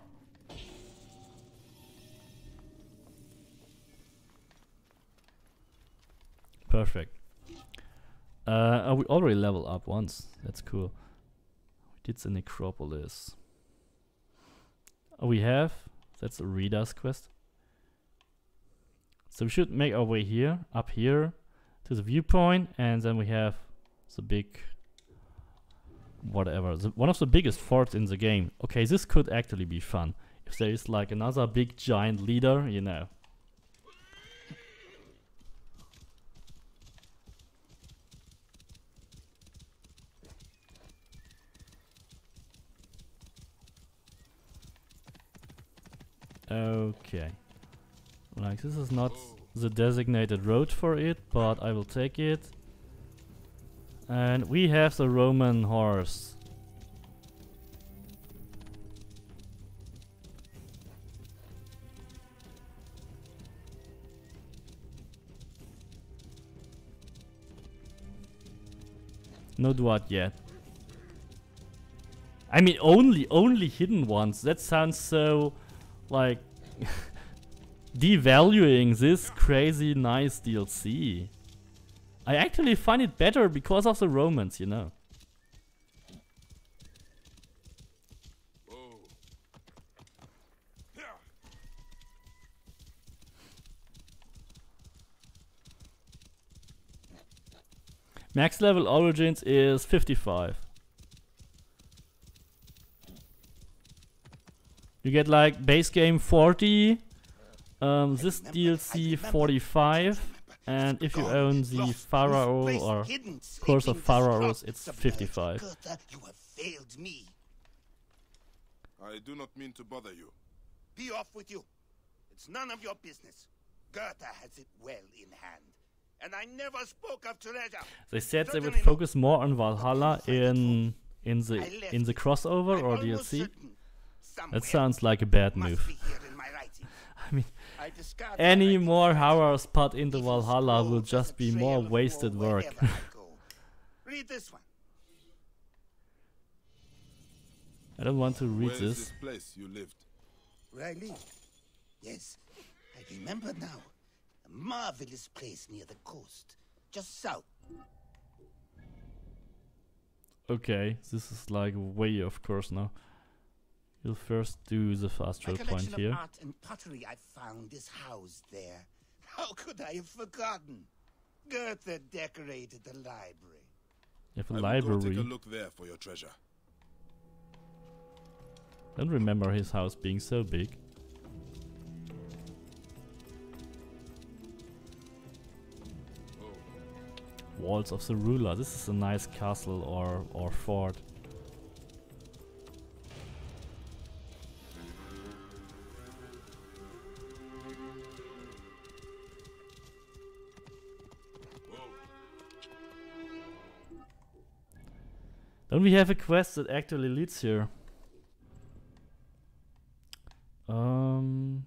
Perfect. Uh, we already level up once. That's cool. We did the necropolis. We have. That's a Rida's quest. So we should make our way here, up here, to the viewpoint, and then we have the big whatever the, one of the biggest forts in the game. Okay, this could actually be fun if there is like another big giant leader, you know. Okay. Like this is not the designated road for it, but I will take it. And we have the Roman horse. Not what yet. I mean, only only hidden ones. That sounds so, like, [LAUGHS] devaluing this crazy nice DLC. I actually find it better because of the Romans, you know. Max level origins is 55. You get like base game 40, um, this DLC 45, and if you own the Pharaoh or Curse of Pharaohs, it's 55. You have failed me. I do not mean to bother you. Be off with you. It's none of your business. Goethe has it well in hand. And I never spoke of treasure. They said they would focus more on Valhalla in in the in the crossover or DLC. That sounds like a bad move. I mean, any more hours put into Valhalla will just be more wasted work. [LAUGHS] Read this one. I don't want to read Where is this. this place you lived? Where I live? Yes, I remember now. A marvelous place near the coast, just south. Okay, this is like way of course now. You'll first do the fast My travel point here. of art and pottery I found is housed there. How could I have forgotten? Goethe decorated the library. You have a I library. go take a look there for your treasure. Don't remember his house being so big. Oh. Walls of the Ruler. This is a nice castle or or fort. Don't we have a quest that actually leads here? Um.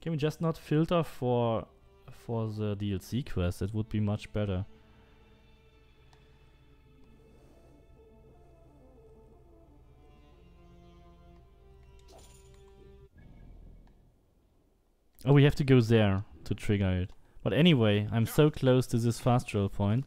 Can we just not filter for for the DLC quest? It would be much better. Oh, we have to go there to trigger it. But anyway, I'm so close to this fast travel point.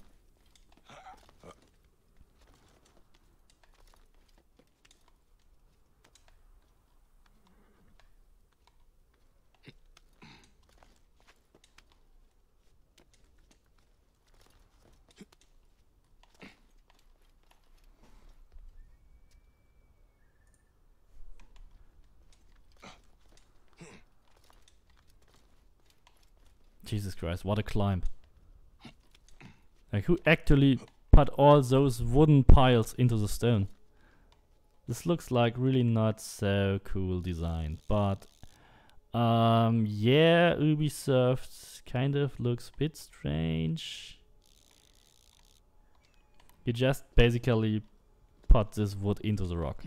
Jesus Christ, what a climb. Like, who actually put all those wooden piles into the stone? This looks like really not so cool design, but um, yeah, Ubisoft kind of looks a bit strange. You just basically put this wood into the rock.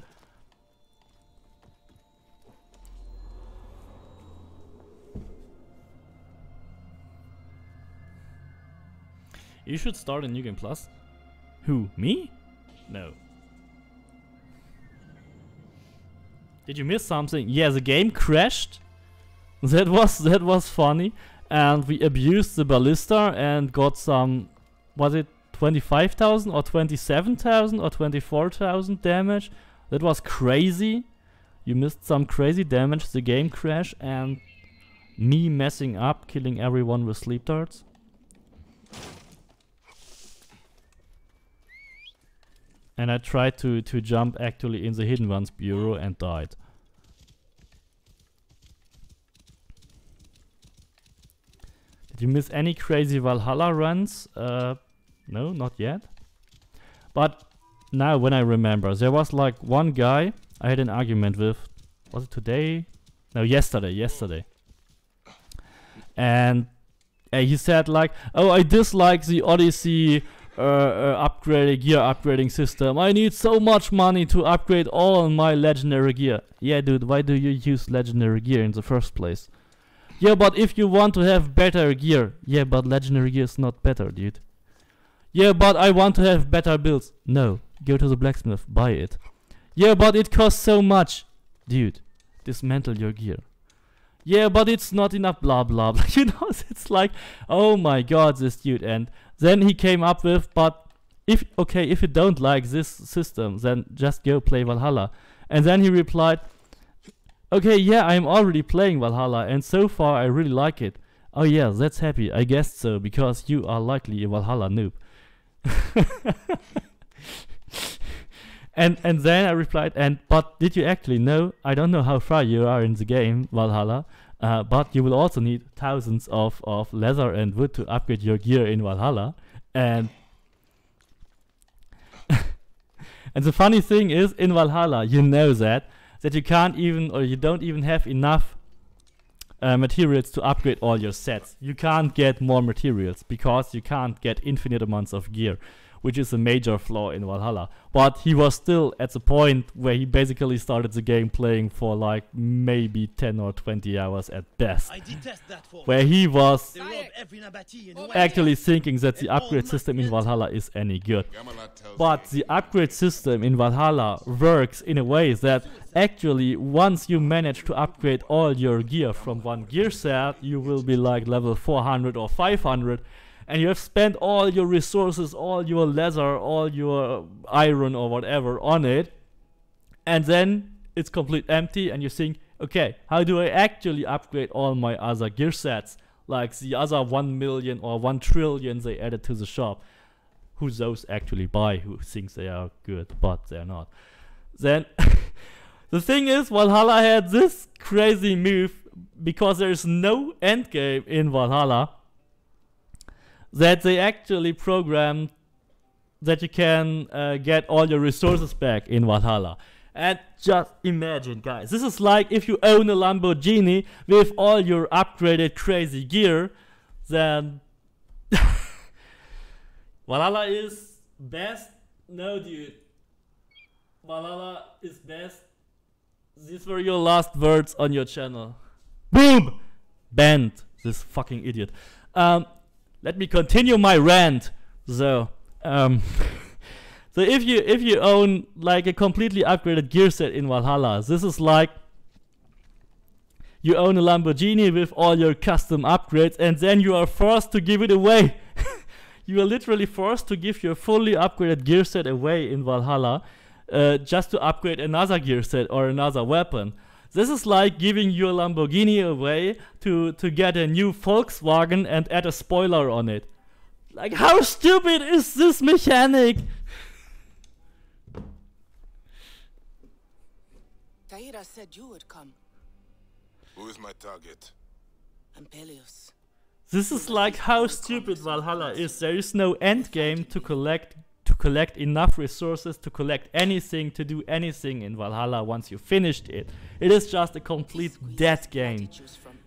You should start a New Game Plus. Who? Me? No. Did you miss something? Yeah, the game crashed. That was that was funny, and we abused the ballista and got some. Was it twenty-five thousand or twenty-seven thousand or twenty-four thousand damage? That was crazy. You missed some crazy damage. The game crashed, and me messing up, killing everyone with sleep darts. And I tried to, to jump actually in the Hidden Ones Bureau and died. Did you miss any crazy Valhalla runs? Uh, no, not yet. But now when I remember, there was like one guy I had an argument with. Was it today? No, yesterday, yesterday. And uh, he said like, oh, I dislike the Odyssey uh, uh, upgrading gear upgrading system. I need so much money to upgrade all my legendary gear. Yeah, dude, why do you use legendary gear in the first place? Yeah, but if you want to have better gear, yeah, but legendary gear is not better, dude. Yeah, but I want to have better builds. No, go to the blacksmith, buy it. Yeah, but it costs so much. Dude, dismantle your gear. Yeah, but it's not enough, blah blah blah. [LAUGHS] you know, it's like, oh my god, this dude. And then he came up with, but if, okay, if you don't like this system, then just go play Valhalla. And then he replied, okay, yeah, I'm already playing Valhalla, and so far I really like it. Oh yeah, that's happy, I guess so, because you are likely a Valhalla noob. [LAUGHS] and and then I replied, and but did you actually know? I don't know how far you are in the game, Valhalla, uh, but you will also need thousands of, of leather and wood to upgrade your gear in Valhalla. And [LAUGHS] and the funny thing is, in Valhalla, you know that that you can't even or you don't even have enough uh, materials to upgrade all your sets. You can't get more materials because you can't get infinite amounts of gear which is a major flaw in Valhalla. But he was still at the point where he basically started the game playing for like maybe 10 or 20 hours at best. Where he was actually thinking that the upgrade system in Valhalla is any good. But the upgrade system in Valhalla works in a way that actually once you manage to upgrade all your gear from one gear set, you will be like level 400 or 500 and you have spent all your resources, all your leather, all your iron or whatever on it, and then it's complete empty, and you think, okay, how do I actually upgrade all my other gear sets, like the other 1 million or 1 trillion they added to the shop? Who those actually buy, who thinks they are good, but they're not. Then, [LAUGHS] the thing is, Valhalla had this crazy move because there's no endgame in Valhalla that they actually programmed that you can uh, get all your resources back in Valhalla. And just imagine, guys, this is like if you own a Lamborghini with all your upgraded crazy gear, then [LAUGHS] Valhalla is best. No, dude. Valhalla is best. These were your last words on your channel. Boom! Banned. This fucking idiot. Um, let me continue my rant. So, um, [LAUGHS] so if you if you own like a completely upgraded gear set in Valhalla, this is like you own a Lamborghini with all your custom upgrades, and then you are forced to give it away. [LAUGHS] you are literally forced to give your fully upgraded gear set away in Valhalla, uh, just to upgrade another gear set or another weapon. This is like giving your Lamborghini away to, to get a new Volkswagen and add a spoiler on it. Like, how stupid is this mechanic? Tahira said you would come. Who is my target? Ampelios. This is like how stupid Valhalla is. There is no end game to collect to collect enough resources to collect anything, to do anything in Valhalla once you finished it. It is just a complete dead game.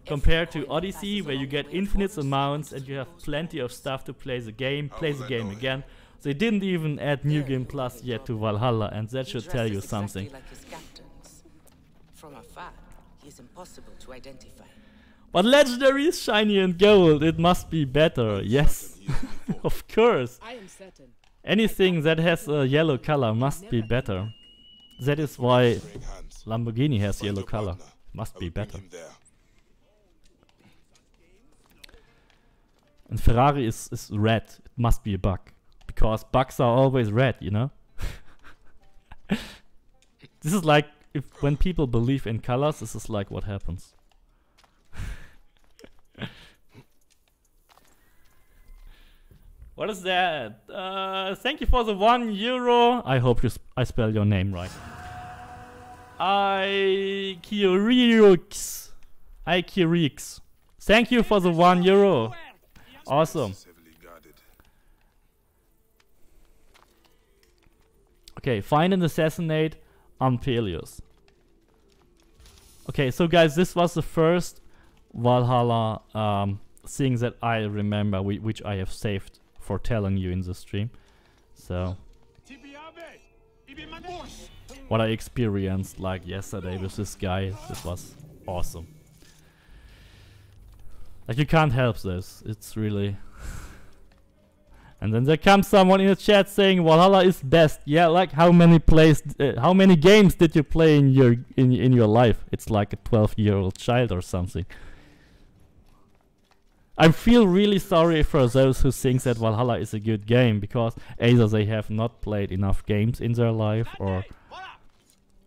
Compared to Odyssey, where you get infinite amounts and you have plenty of stuff to play the game, play the game again. They didn't even add New Game Plus yet to Valhalla, and that should tell you something. From afar, he is impossible to identify. But Legendary is shiny and gold, it must be better, yes. [LAUGHS] of course. I am certain. Anything that has a yellow color must be better. That is why Lamborghini has yellow color. Must be better. And Ferrari is, is red. It must be a bug. Because bugs are always red, you know? [LAUGHS] this is like if when people believe in colors, this is like what happens. What is that? Uh, thank you for the one euro. I hope you sp I spell your name right. Ikirix. Ikirix. Thank you for the one euro. Awesome. Okay, find and assassinate Ampelius. Okay, so guys, this was the first Valhalla um, thing that I remember, which I have saved for telling you in the stream. So, what I experienced like yesterday with this guy, this was awesome. Like you can't help this, it's really... [LAUGHS] and then there comes someone in the chat saying Valhalla is best. Yeah, like how many plays, uh, how many games did you play in your in in your life? It's like a 12 year old child or something. I feel really sorry for those who think that Valhalla is a good game because either they have not played enough games in their life or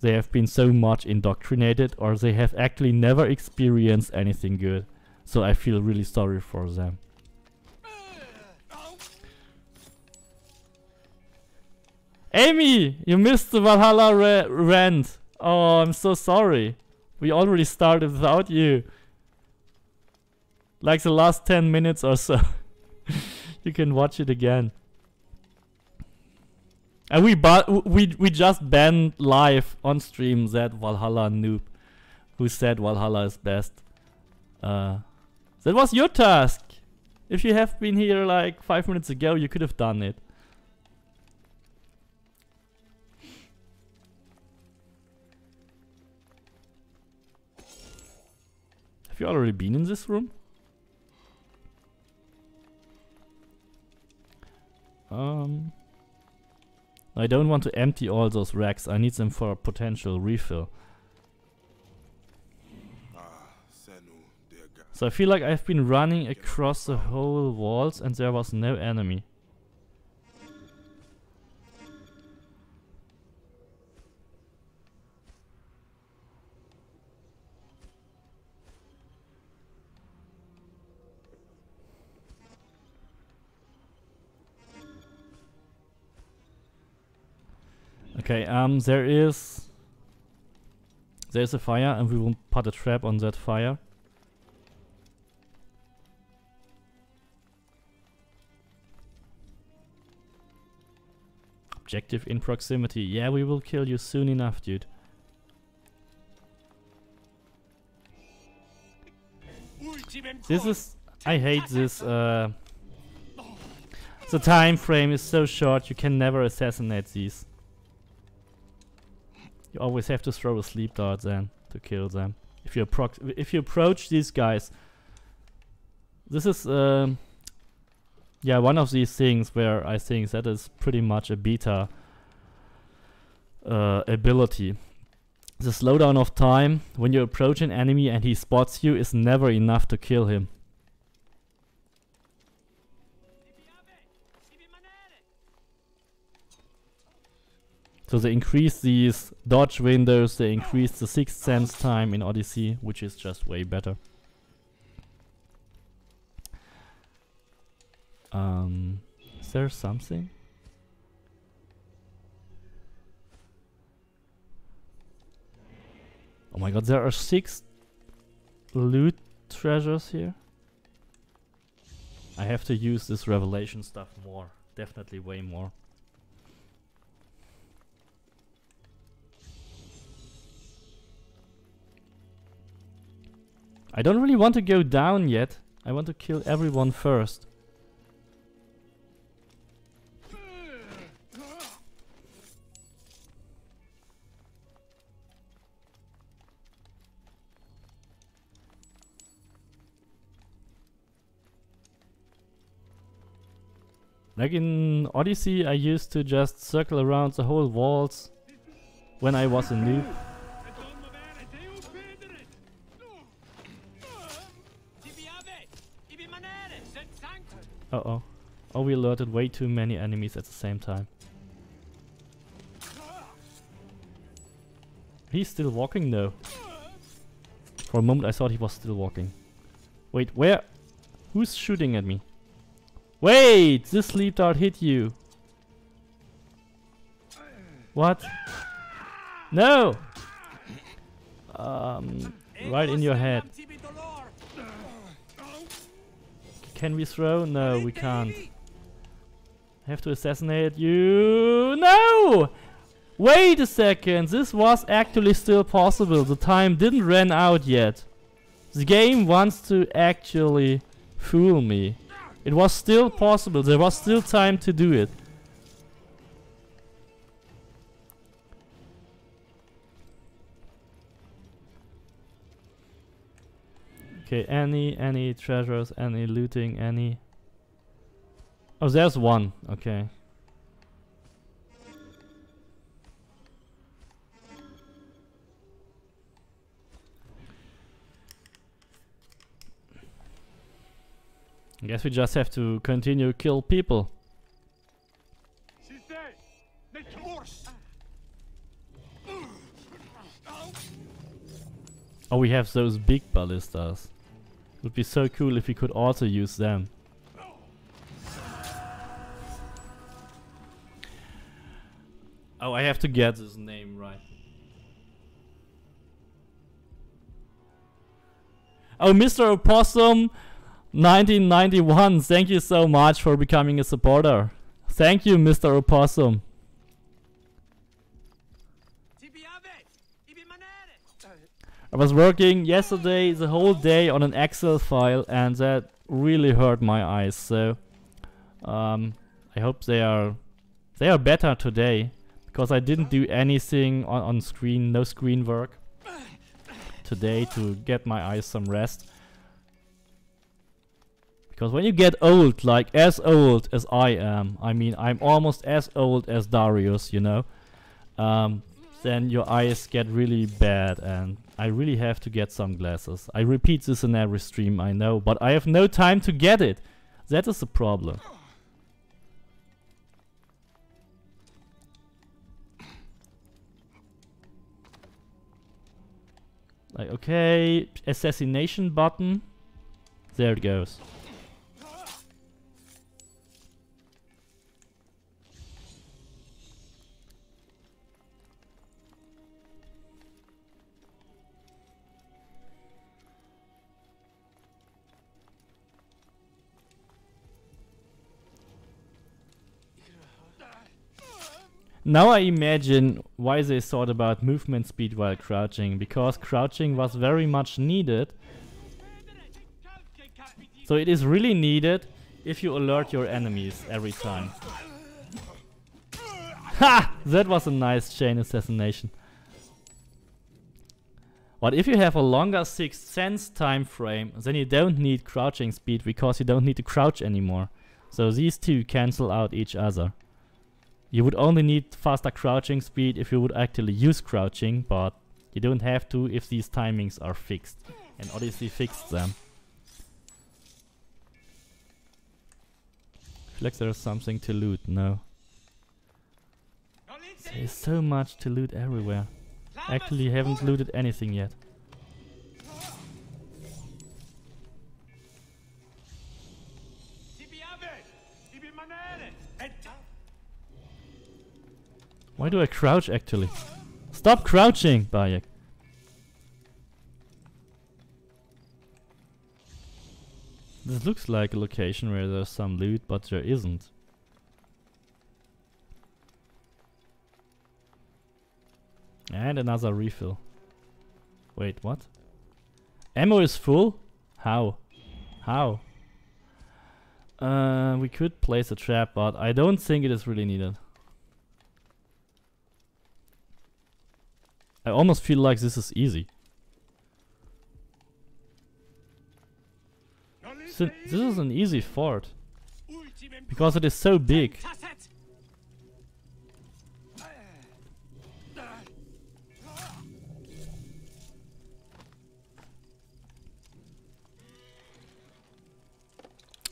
they have been so much indoctrinated or they have actually never experienced anything good. So I feel really sorry for them. Amy, you missed the Valhalla rant. Oh, I'm so sorry. We already started without you like the last 10 minutes or so. [LAUGHS] you can watch it again. And we but we we just banned live on stream that Valhalla noob who said Valhalla is best. Uh, that was your task. If you have been here like five minutes ago, you could have done it. Have you already been in this room? Um, I don't want to empty all those racks. I need them for a potential refill. So I feel like I've been running across the whole walls and there was no enemy. Okay, um, there is... There's a fire and we will put a trap on that fire. Objective in proximity. Yeah, we will kill you soon enough, dude. This is... I hate this, uh... The time frame is so short, you can never assassinate these. You always have to throw a sleep dart then to kill them. If you approach, if you approach these guys, this is um, yeah one of these things where I think that is pretty much a beta uh, ability. The slowdown of time when you approach an enemy and he spots you is never enough to kill him. So they increase these dodge windows, they increase the sixth sense time in Odyssey, which is just way better. Um, is there something? Oh my god, there are six loot treasures here. I have to use this revelation stuff more. Definitely way more. I don't really want to go down yet. I want to kill everyone first. Like in Odyssey, I used to just circle around the whole walls when I was a noob. Uh oh. Oh, we alerted way too many enemies at the same time. He's still walking? though. For a moment I thought he was still walking. Wait, where? Who's shooting at me? Wait! This sleep dart hit you. What? No! Um, right in your head. Can we throw? No, we can't. Have to assassinate you. No! Wait a second, this was actually still possible. The time didn't run out yet. The game wants to actually fool me. It was still possible, there was still time to do it. Okay, any, any treasures, any looting, any... Oh, there's one, okay. I guess we just have to continue kill people. Oh, we have those big ballistas. Would be so cool if we could also use them. Oh, I have to get his name right. Oh, Mr. Opossum 1991, thank you so much for becoming a supporter. Thank you, Mr. Opossum. I was working yesterday the whole day on an Excel file and that really hurt my eyes. So um, I hope they are they are better today because I didn't do anything on, on screen, no screen work today to get my eyes some rest. Because when you get old, like as old as I am, I mean I'm almost as old as Darius, you know, um, then your eyes get really bad and I really have to get sunglasses. I repeat this in every stream, I know, but I have no time to get it. That is the problem. Like, okay, assassination button. There it goes. Now I imagine why they thought about movement speed while crouching, because crouching was very much needed. So it is really needed if you alert your enemies every time. Ha! That was a nice chain assassination. But if you have a longer sixth sense time frame, then you don't need crouching speed because you don't need to crouch anymore. So these two cancel out each other. You would only need faster crouching speed if you would actually use crouching, but you don't have to if these timings are fixed. And Odyssey fixed them. Like there's something to loot, no. There's so much to loot everywhere. Actually haven't looted anything yet. Why do I crouch actually? Stop crouching, Bayek. This looks like a location where there's some loot, but there isn't. And another refill. Wait, what? Ammo is full? How? How? Uh, we could place a trap, but I don't think it is really needed. I almost feel like this is easy. So this is an easy fort. Because it is so big.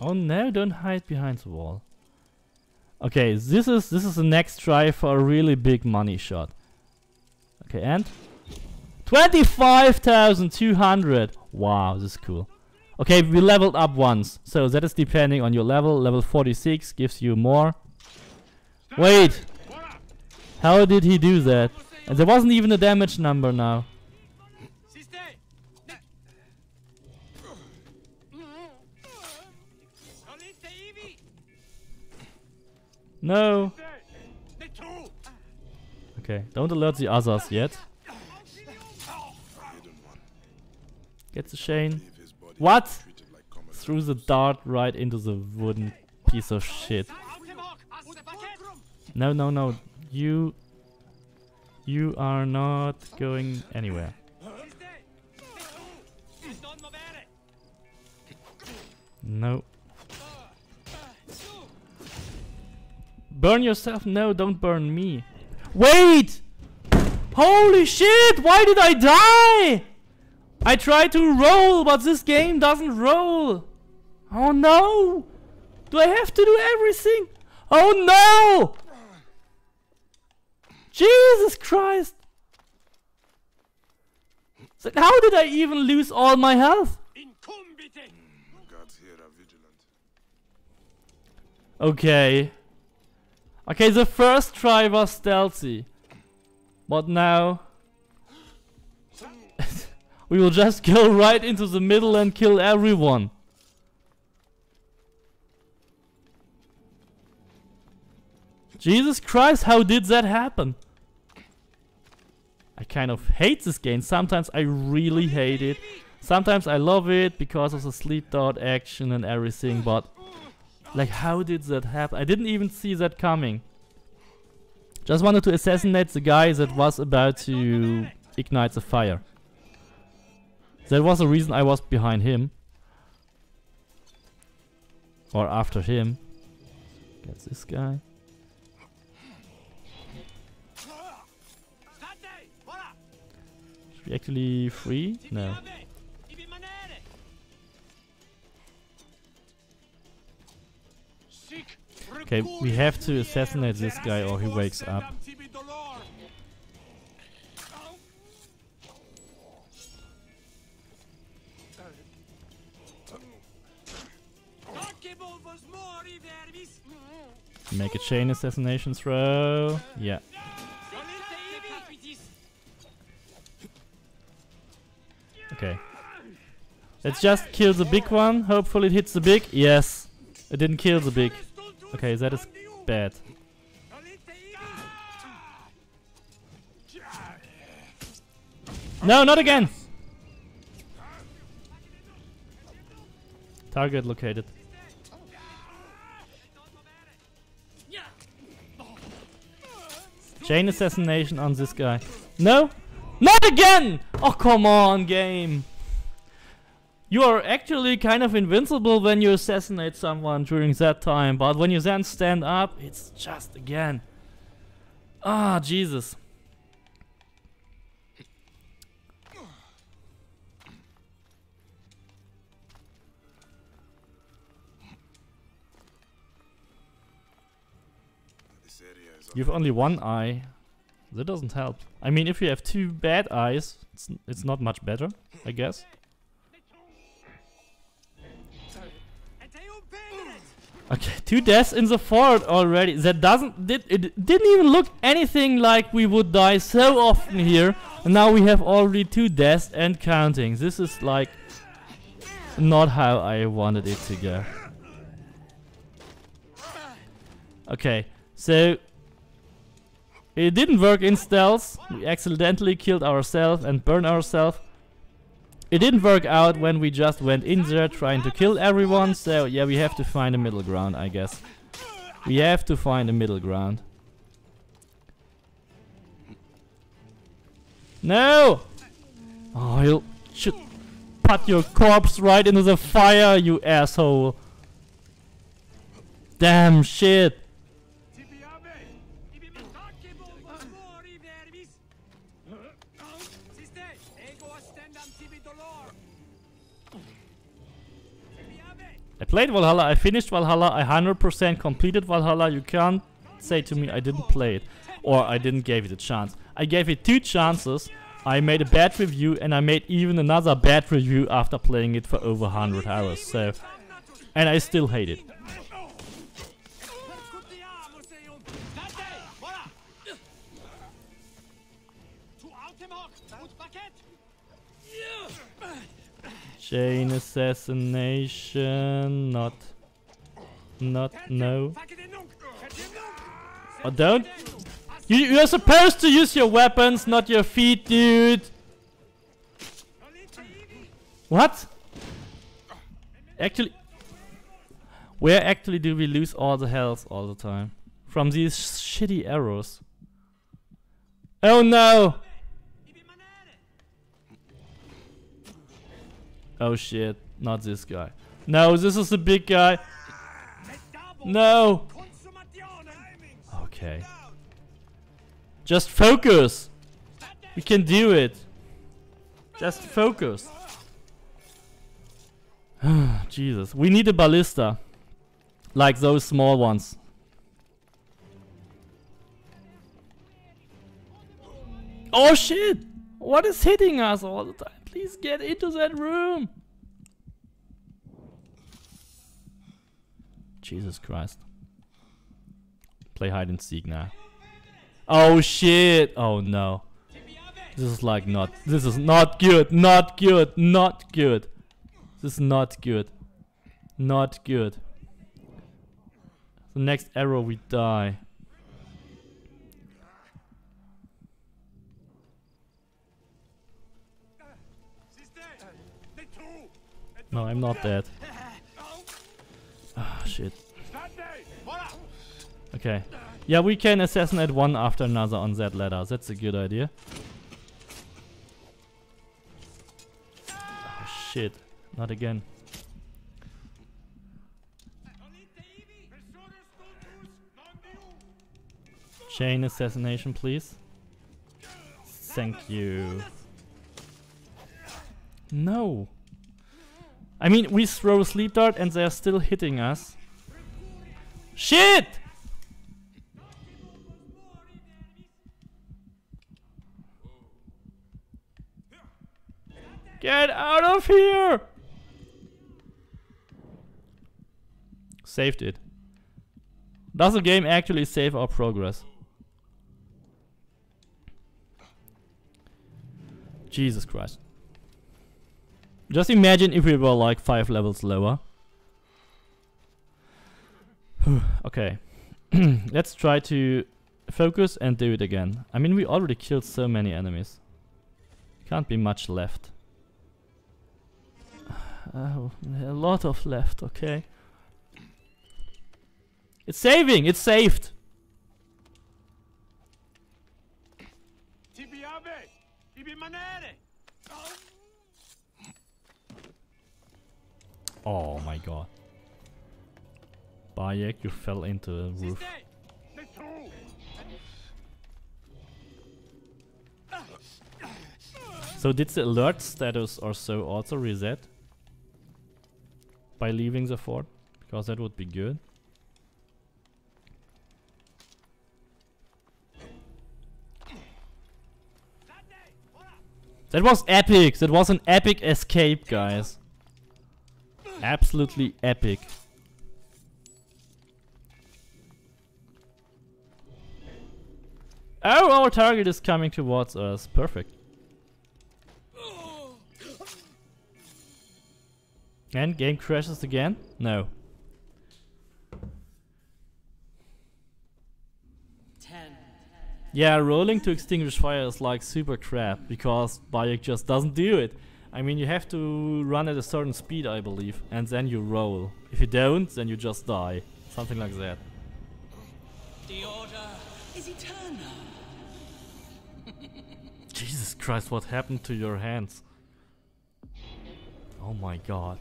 Oh no, don't hide behind the wall. Okay, this is this is the next try for a really big money shot. Okay, and 25,200. Wow, this is cool. Okay, we leveled up once. So that is depending on your level. Level 46 gives you more. Wait! How did he do that? And there wasn't even a damage number now. No! Okay, don't alert the others yet. Get the Shane. What? Threw the dart right into the wooden piece of shit. No, no, no. You... You are not going anywhere. No. Burn yourself? No, don't burn me. Wait! Holy shit! Why did I die? I tried to roll, but this game doesn't roll. Oh no! Do I have to do everything? Oh no! Jesus Christ! So how did I even lose all my health? Guards here are vigilant. Okay. Okay, the first try was stealthy. But now... [LAUGHS] we will just go right into the middle and kill everyone. Jesus Christ, how did that happen? I kind of hate this game. Sometimes I really hate it. Sometimes I love it because of the sleep dart action and everything, but like how did that happen? I didn't even see that coming. Just wanted to assassinate the guy that was about to ignite the fire. That was the reason I was behind him. Or after him. Get this guy. Should we actually free? No. Okay, we have to assassinate this guy or he wakes up. Make a chain assassination throw. Yeah. Okay. Let's just kill the big one. Hopefully it hits the big. Yes. It didn't kill the big. Okay, that is bad. No, not again! Target located. Chain assassination on this guy. No! Not again! Oh, come on, game. You are actually kind of invincible when you assassinate someone during that time, but when you then stand up, it's just again. Ah, Jesus. You have only one eye. That doesn't help. I mean, if you have two bad eyes, it's, it's not much better, I guess. Okay, two deaths in the fort already. That doesn't did it didn't even look anything like we would die so often here. And now we have already two deaths and counting. This is like not how I wanted it to go. Okay, so it didn't work in stealth. We accidentally killed ourselves and burned ourselves. It didn't work out when we just went in there trying to kill everyone, so yeah, we have to find a middle ground, I guess. We have to find a middle ground. No! Oh, you should put your corpse right into the fire, you asshole. Damn shit. Played Valhalla, I finished Valhalla, I 100% completed Valhalla. You can't say to me I didn't play it. Or I didn't give it a chance. I gave it two chances, I made a bad review and I made even another bad review after playing it for over 100 hours. So, and I still hate it. Chain assassination, not, not, no. Oh, don't. You, you're supposed to use your weapons, not your feet, dude. What? Actually, where actually do we lose all the health all the time? From these shitty arrows. Oh no! Oh shit, not this guy. No, this is the big guy. No! Okay. Just focus! We can do it. Just focus. [SIGHS] Jesus. We need a ballista. Like those small ones. Oh shit! What is hitting us all the time? Please get into that room! Jesus Christ. Play hide and seek now. Oh shit! Oh no. This is like not. This is not good. Not good. Not good. This is not good. Not good. The next arrow we die. No, I'm not dead. Ah, shit. Okay. Yeah, we can assassinate one after another on that ladder. That's a good idea. Oh, shit. Not again. Chain assassination, please. Thank you. No. I mean, we throw sleep dart and they're still hitting us. Shit! Get out of here! Saved it. Does the game actually save our progress? Jesus Christ. Just imagine if we were like 5 levels lower. [SIGHS] okay. [CLEARS THROAT] Let's try to focus and do it again. I mean, we already killed so many enemies. Can't be much left. [SIGHS] Oh, a lot of left, okay. It's saving! It's saved! Oh my god. Bayek, you fell into the roof. So did the alert status or so also reset? By leaving the fort? Because that would be good. That was epic! That was an epic escape, guys. Absolutely epic. Oh, our target is coming towards us. Perfect. And game crashes again? No. Yeah, rolling to extinguish fire is like super crap because Bayek just doesn't do it. I mean, you have to run at a certain speed, I believe, and then you roll. If you don't, then you just die. Something like that. The order is eternal. [LAUGHS] Jesus Christ, what happened to your hands? Oh my god.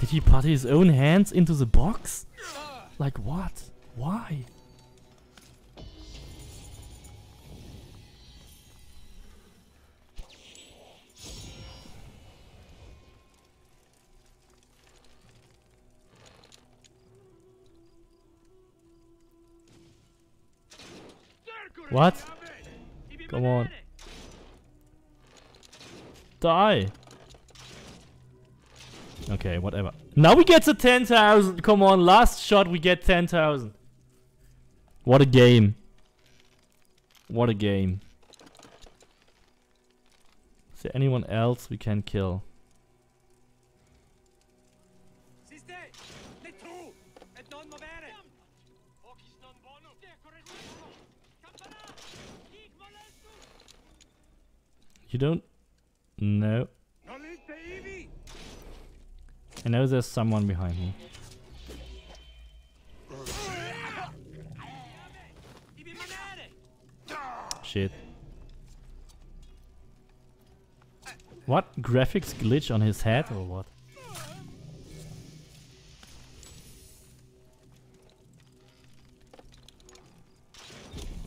Did he put his own hands into the box? Like what? Why? What? Come on. Die. Okay, whatever. Now we get to 10,000. Come on, last shot we get 10,000. What a game. What a game. Is there anyone else we can kill? You don't know. I know there's someone behind me. Shit. What? Graphics glitch on his head or what?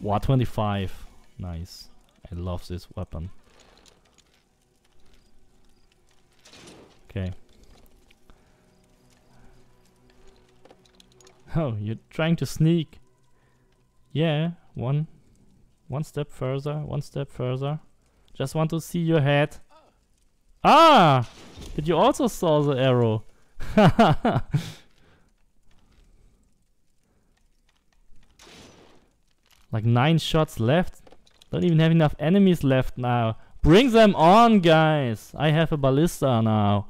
War 25. Nice. I love this weapon. Okay. Oh, you're trying to sneak. Yeah, one one step further, one step further. Just want to see your head. Ah! Did you also saw the arrow? [LAUGHS] like nine shots left. Don't even have enough enemies left now. Bring them on, guys! I have a ballista now.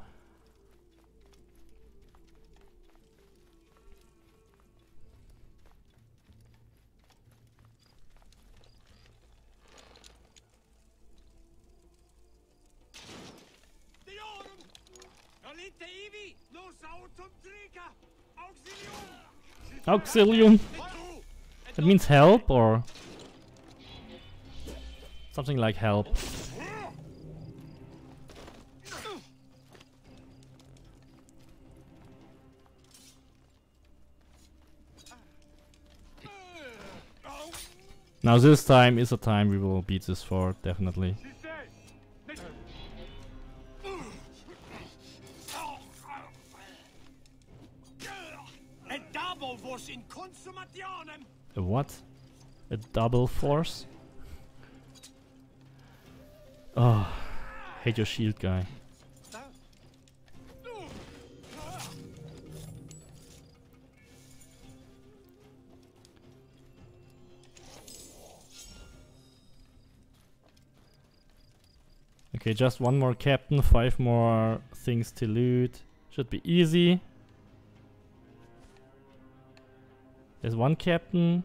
Auxilium. That means help or something like help. Now this time is a time we will beat this for, definitely. A what? A double force? Oh, hate your shield guy. Okay, just one more captain, five more things to loot. Should be easy. There's one captain.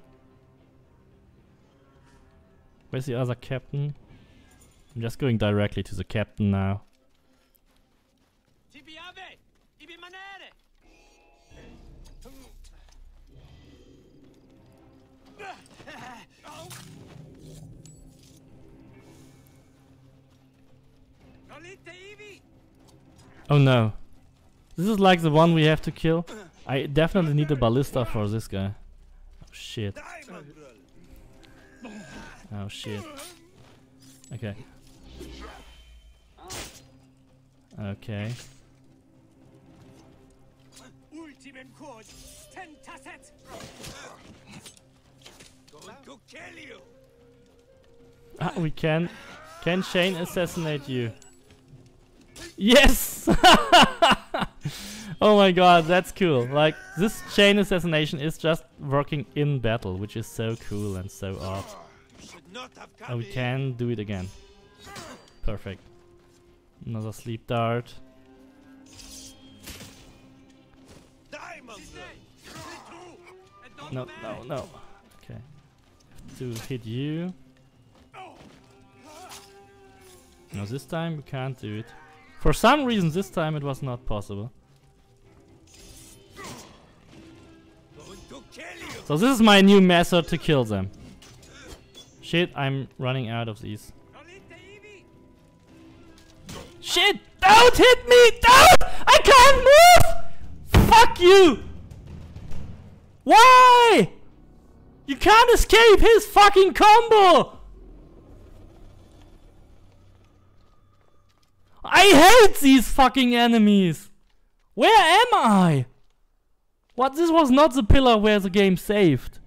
Where's the other captain? I'm just going directly to the captain now. Oh no. This is like the one we have to kill. I definitely need a ballista for this guy. Oh shit. Oh shit. Okay. Okay. Ah, we can. Can chain assassinate you? Yes! [LAUGHS] [LAUGHS] oh my god, that's cool. Like, this chain assassination is just working in battle, which is so cool and so odd. We can do it again. Perfect. Another sleep dart. No, no, no. Okay. To hit you. No, this time we can't do it. For some reason this time it was not possible. So this is my new method to kill them. Shit, I'm running out of these. Shit! Don't hit me! Don't! I can't move! Fuck you! Why? You can't escape his fucking combo! I hate these fucking enemies! Where am I? What? This was not the pillar where the game saved.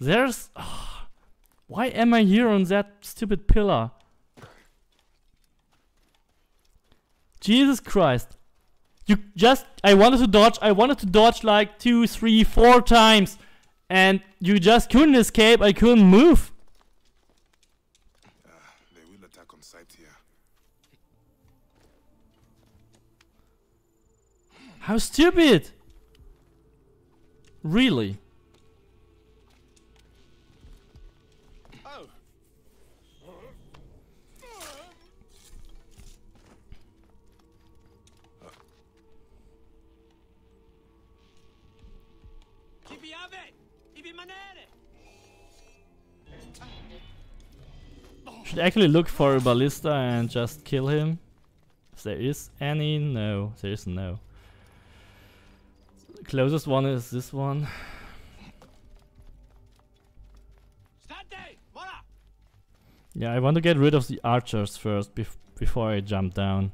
There's... Oh, [SIGHS] why am I here on that stupid pillar? Jesus Christ. You just... I wanted to dodge. I wanted to dodge like two, three, four times. And you just couldn't escape. I couldn't move. How stupid! Really? Should actually look for a ballista and just kill him. If there is any, no. There is no. Closest one is this one. Yeah, I want to get rid of the archers first bef before I jump down.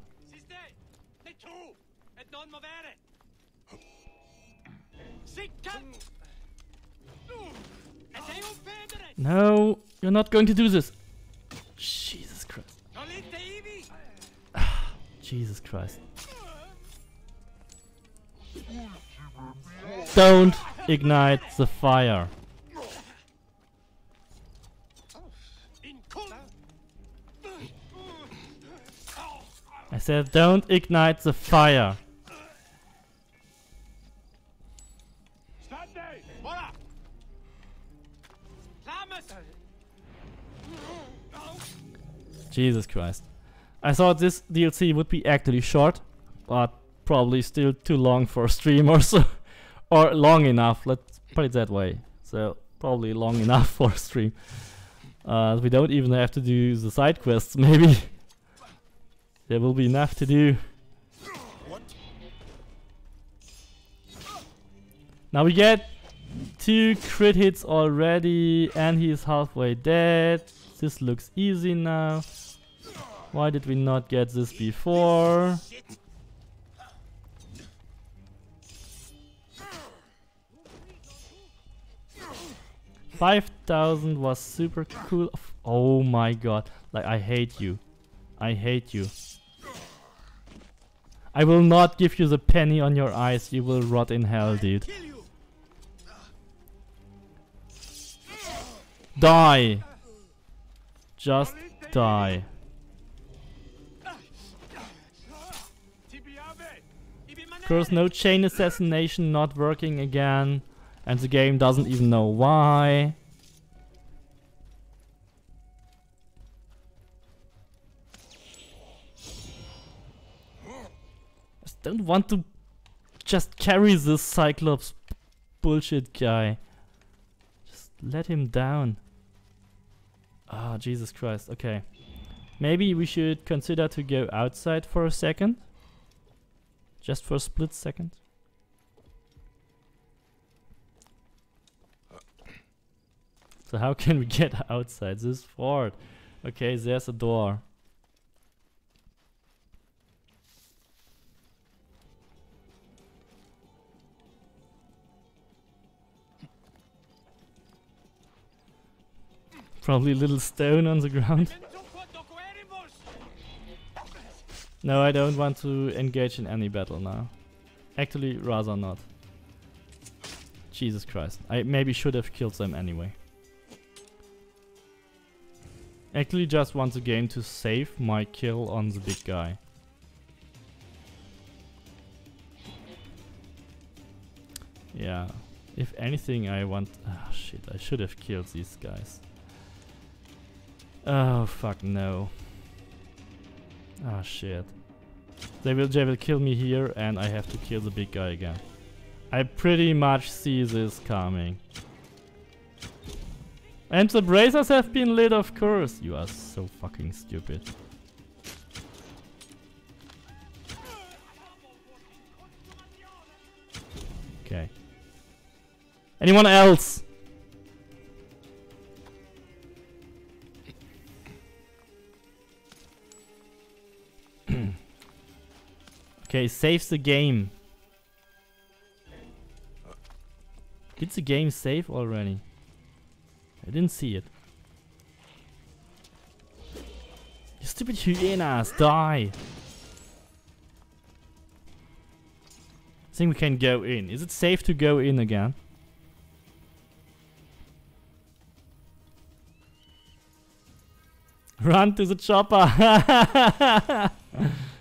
No, you're not going to do this. Jesus Christ. [SIGHS] Jesus Christ. Don't ignite the fire. I said don't ignite the fire. Jesus Christ. I thought this DLC would be actually short, but probably still too long for a stream or so. Or long enough, let's put it that way. So, probably long enough [LAUGHS] for a stream. Uh, we don't even have to do the side quests, [LAUGHS] maybe. there will be enough to do. Now we get two crit hits already, and he is halfway dead. This looks easy now. Why did we not get this before? Five thousand was super cool. Oh my god! Like I hate you. I hate you. I will not give you the penny on your eyes. You will rot in hell, dude. Die. Just die. Of course, no chain assassination not working again. And the game doesn't even know why. I don't want to just carry this Cyclops bullshit guy. Just let him down. Ah, oh, Jesus Christ. Okay. Maybe we should consider to go outside for a second. Just for a split second. So how can we get [LAUGHS] outside this fort? Okay, there's a door. Probably a little stone on the ground. No, I don't want to engage in any battle now. Actually, rather not. Jesus Christ. I maybe should have killed them anyway. Actually just want the game to save my kill on the big guy. Yeah. If anything I want... Ah oh, shit, I should have killed these guys. Oh fuck no. Ah oh, shit. They will, they will kill me here and I have to kill the big guy again. I pretty much see this coming. And the braziers have been lit of course. You are so fucking stupid. Okay. Anyone else? [CLEARS THROAT] okay, saves the game. Did the game save already? I didn't see it. You stupid hyenas, die! I think we can go in. Is it safe to go in again? Run to the chopper! [LAUGHS]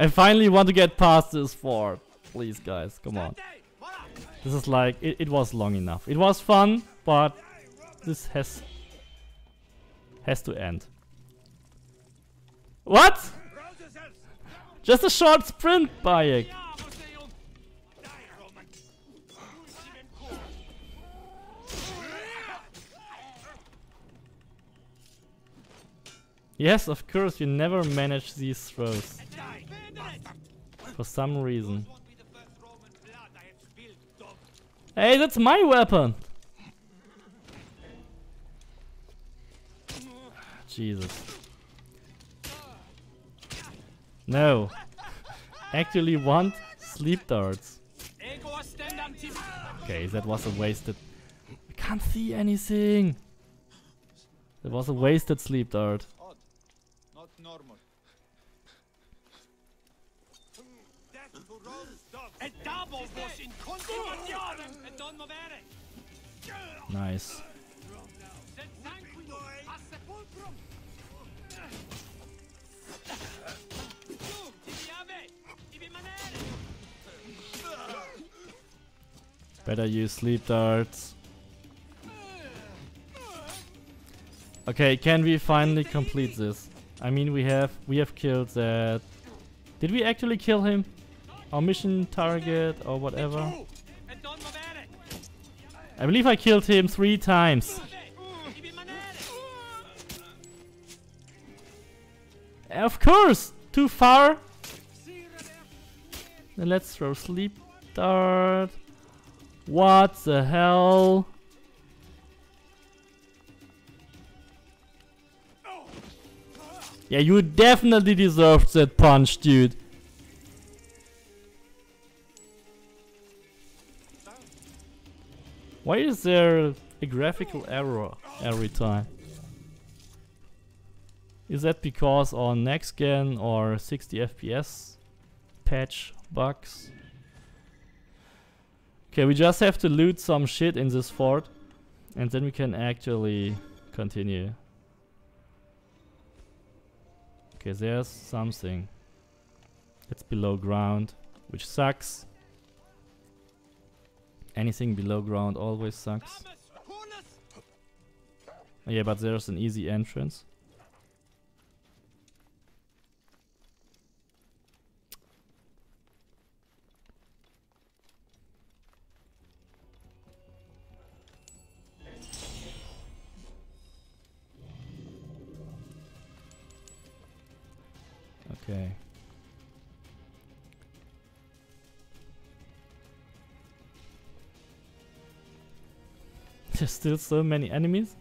I finally want to get past this fort. Please, guys, come on. This is like, it, it was long enough. It was fun, but this has has to end. What? Just a short sprint, Bayek. Yes, of course, you never manage these throws. For some reason. Hey, that's my weapon! Jesus. No. Actually want sleep darts. Okay, that was a wasted... I can't see anything! That was a wasted sleep dart. Not normal. Nice. Better use sleep darts. Okay, can we finally complete this? I mean, we have we have killed that. Did we actually kill him? Our mission target or whatever? I believe I killed him three times. Of course! Too far! Then let's throw sleep dart. What the hell? Oh! Yeah, you definitely deserved that punch, dude. Why is there a graphical error every time? Is that because on next gen or 60 FPS patch bugs? Okay, we just have to loot some shit in this fort and then we can actually continue. Okay, there's something. It's below ground, which sucks. Anything below ground always sucks. Yeah, but there's an easy entrance. Okay. There's still so many enemies.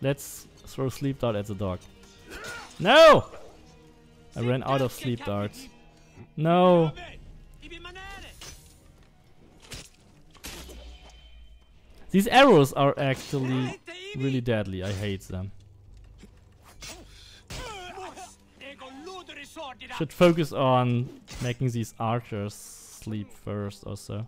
Let's throw sleep dart at the dog. No! I ran out of sleep darts. No! These arrows are actually really deadly. I hate them. Should focus on making these archers sleep first or so.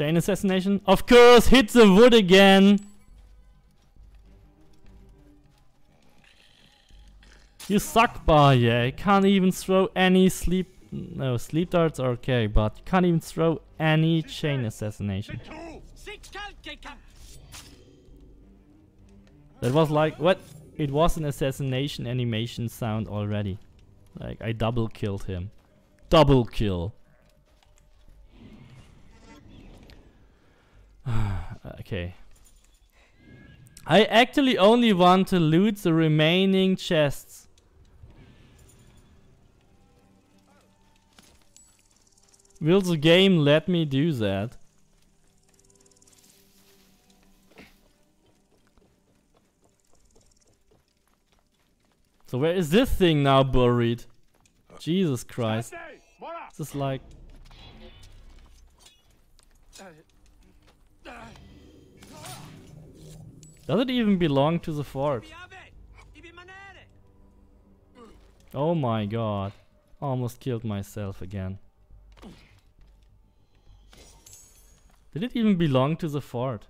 Chain assassination? Of course! Hit the wood again! You suck, bar, yeah. You can't even throw any sleep... No, sleep darts are okay, but you can't even throw any chain assassination. That was like... What? It was an assassination animation sound already. Like, I double killed him. Double kill. [SIGHS] okay. I actually only want to loot the remaining chests. Will the game let me do that? So where is this thing now buried? Jesus Christ. This is like... Does it even belong to the fort? Oh my god. Almost killed myself again. Did it even belong to the fort?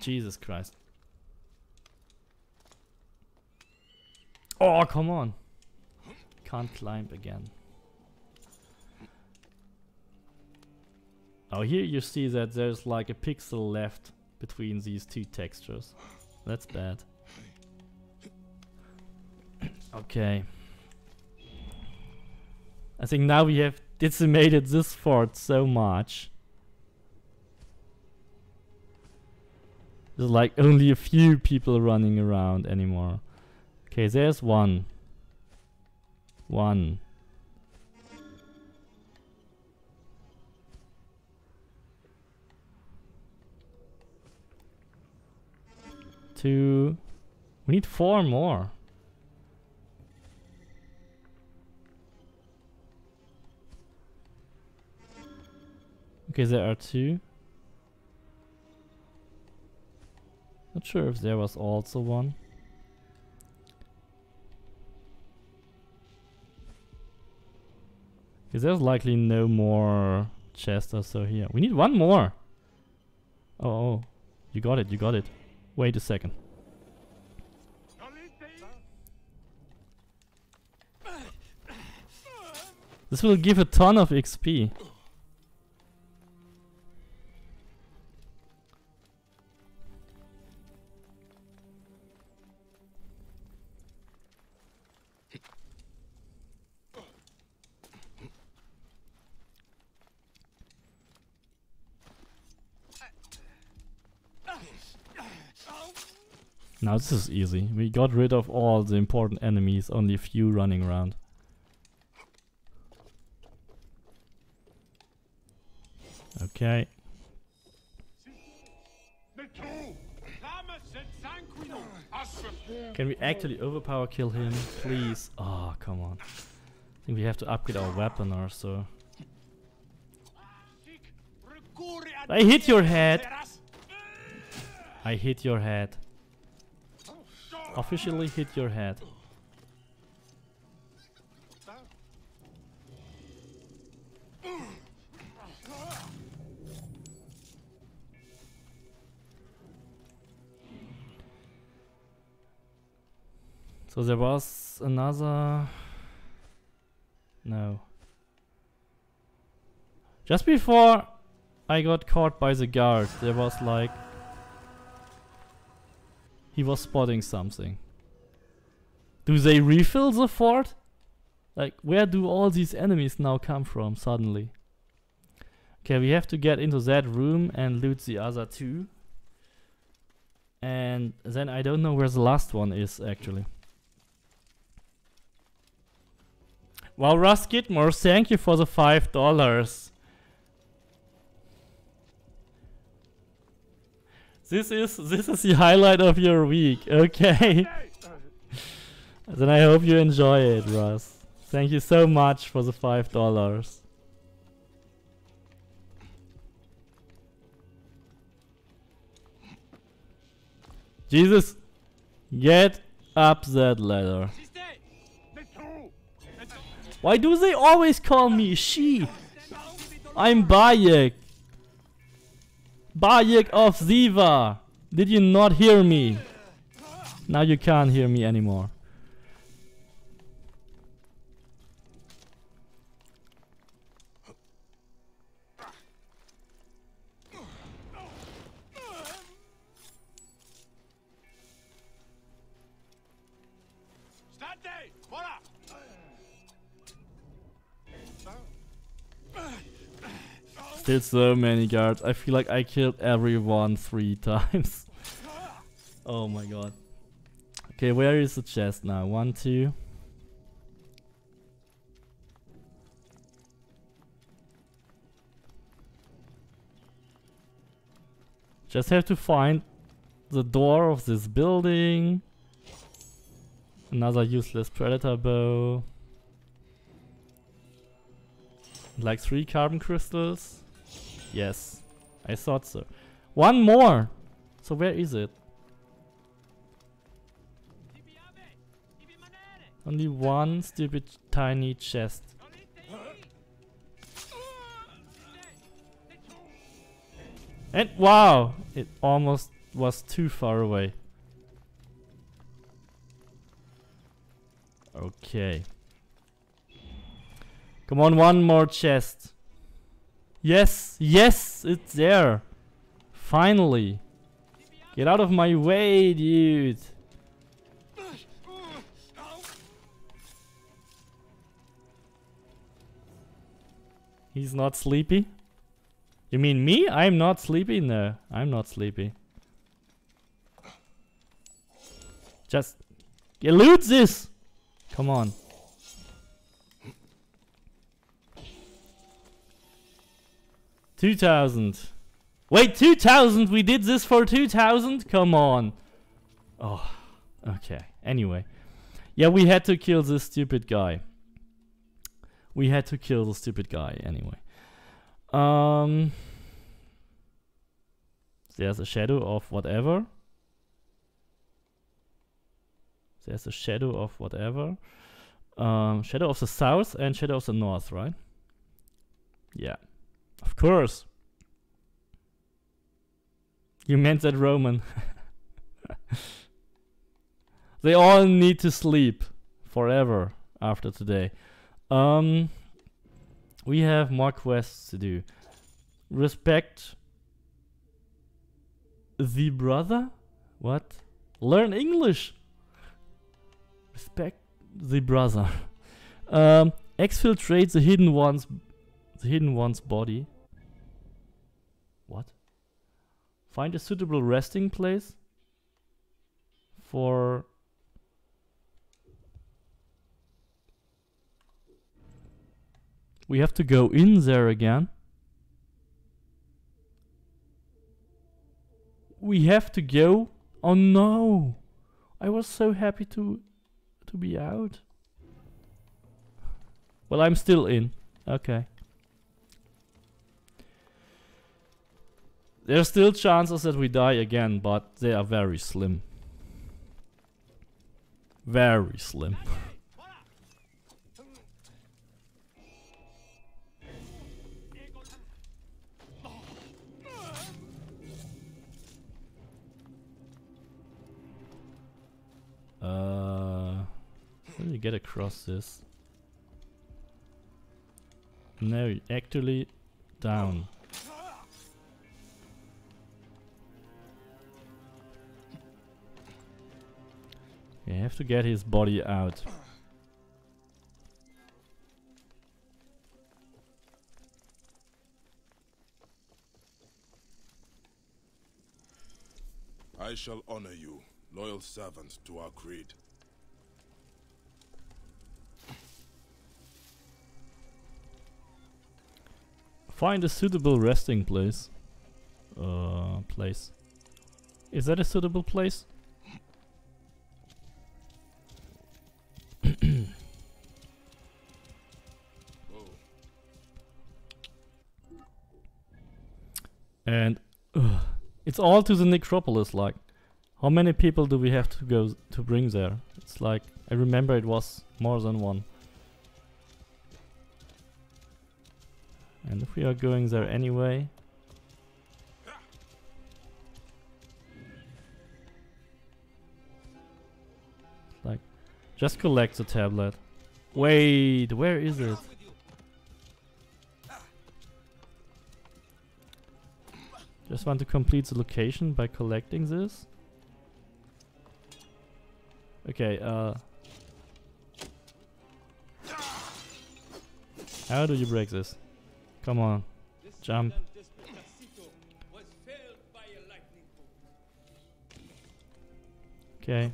Jesus Christ. Oh, come on. Can't climb again. Oh, here you see that there's like a pixel left between these two textures. That's bad. okay. I think now we have decimated this fort so much. There's like only a few people running around anymore. Okay, there's one. One. Two. We need four more. Okay, there are two. Not sure if there was also one. Because there's likely no more chest or so here. We need one more! Oh, oh, you got it, you got it. Wait a second. This will give a ton of XP. Now this is easy. We got rid of all the important enemies, only a few running around. Okay. Can we actually overpower kill him, please? Oh, come on. I think we have to upgrade our weapon or so. I hit your head! I hit your head. Officially hit your head. So there was another... No. Just before I got caught by the guard, there was like he was spotting something. Do they refill the fort? Like, where do all these enemies now come from suddenly? Okay, we have to get into that room and loot the other two. And then I don't know where the last one is, actually. Wow, Russ Gitmore, thank you for the $5. This is this is the highlight of your week. Okay. [LAUGHS] then I hope you enjoy it, Russ. Thank you so much for the five dollars. Jesus, get up that ladder. Why do they always call me she? I'm Bayek. Bayek of Siwa! Did you not hear me? Now you can't hear me anymore. Still so many guards. I feel like I killed everyone three [LAUGHS] times. oh my god. Okay, where is the chest now? One, two. Just have to find the door of this building. Another useless predator bow. Like three carbon crystals. Yes, I thought so. One more! So where is it? Only one stupid tiny chest. And wow! It almost was too far away. Okay. Come on, one more chest. Yes, yes, it's there. Finally. Get out of my way, dude. He's not sleepy? You mean me? I'm not sleepy? No, I'm not sleepy. Just elude this! Come on. Two thousand. Wait, two thousand? We did this for two thousand? Come on. Oh, okay. Anyway, yeah, we had to kill this stupid guy. We had to kill the stupid guy anyway. Um, there's a shadow of whatever. There's a shadow of whatever. Um, shadow of the south and shadow of the north, right? Yeah, of course. You meant that Roman. [LAUGHS] they all need to sleep forever after today. Um, we have more quests to do. Respect the brother? What? Learn English. Respect the brother. [LAUGHS] um, exfiltrate the hidden one's the hidden one's body. What? Find a suitable resting place for We have to go in there again. We have to go. Oh no! I was so happy to to be out. Well, I'm still in. Okay. There's still chances that we die again, but they are very slim. Very slim. Uh, how do you get across this? No, actually down. You have to get his body out. I shall honor you, loyal servant to our creed. Find a suitable resting place. Uh, place. Is that a suitable place? [CLEARS THROAT] and it's all to the necropolis like how many people do we have to go to bring there? It's like i remember it was more than one. And if we are going there anyway just collect the tablet wait where is it Just want to complete the location by collecting this. Okay, uh... How do you break this? Come on. Jump. Okay.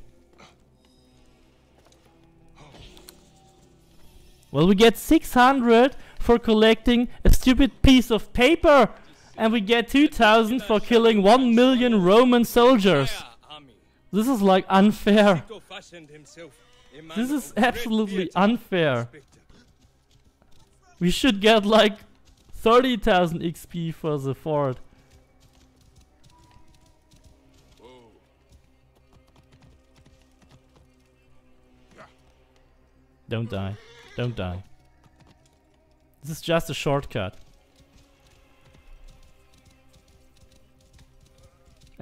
Well, we get 600 for collecting a stupid piece of paper, and we get 2000 for killing 1 million Roman soldiers. This is like unfair. This is absolutely unfair. We should get like 30,000 XP for the fort. Don't die. Don't die. This is just a shortcut.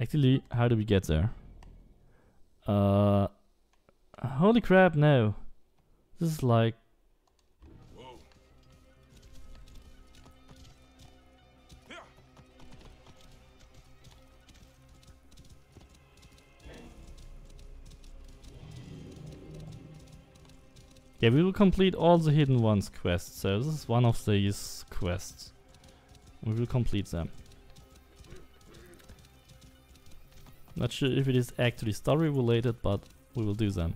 Actually, how do we get there? Uh, holy crap, no. This is like... Yeah, we will complete all the hidden ones quests, so this is one of these quests. We will complete them. Not sure if it is actually story related, but we will do them.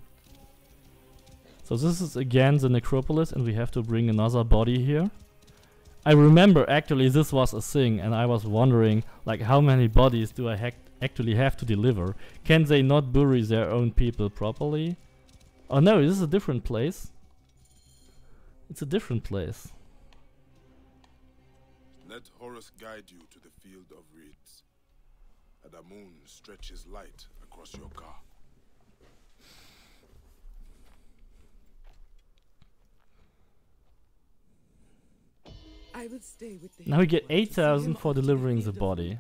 So this is again the necropolis and we have to bring another body here. I remember actually this was a thing and I was wondering like how many bodies do I actually have to deliver? Can they not bury their own people properly? Oh no, this is a different place. It's a different place. Let Horus guide you to the field of reeds. Adamun stretches light across your car. I will stay with the now we get 8000 for delivering the body.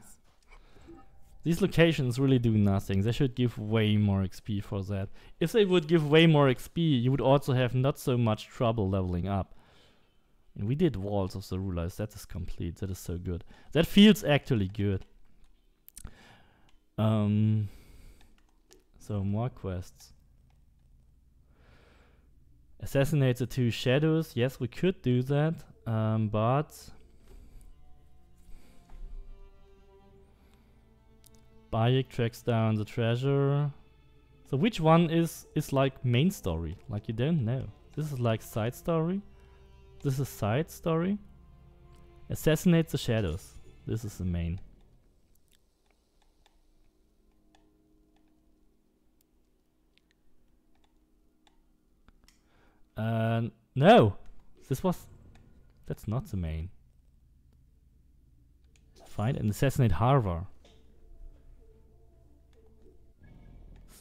These locations really do nothing. They should give way more XP for that. If they would give way more XP, you would also have not so much trouble leveling up. And we did Walls of the Rulers. That is complete. That is so good. That feels actually good. Um, so more quests. Assassinate the two shadows. Yes, we could do that. Um, but Bayek tracks down the treasure. So which one is is like main story? Like you don't know. This is like side story. This is side story. Assassinate the shadows. This is the main. Uh, no, this was. That's not the main. Find and assassinate Harvar.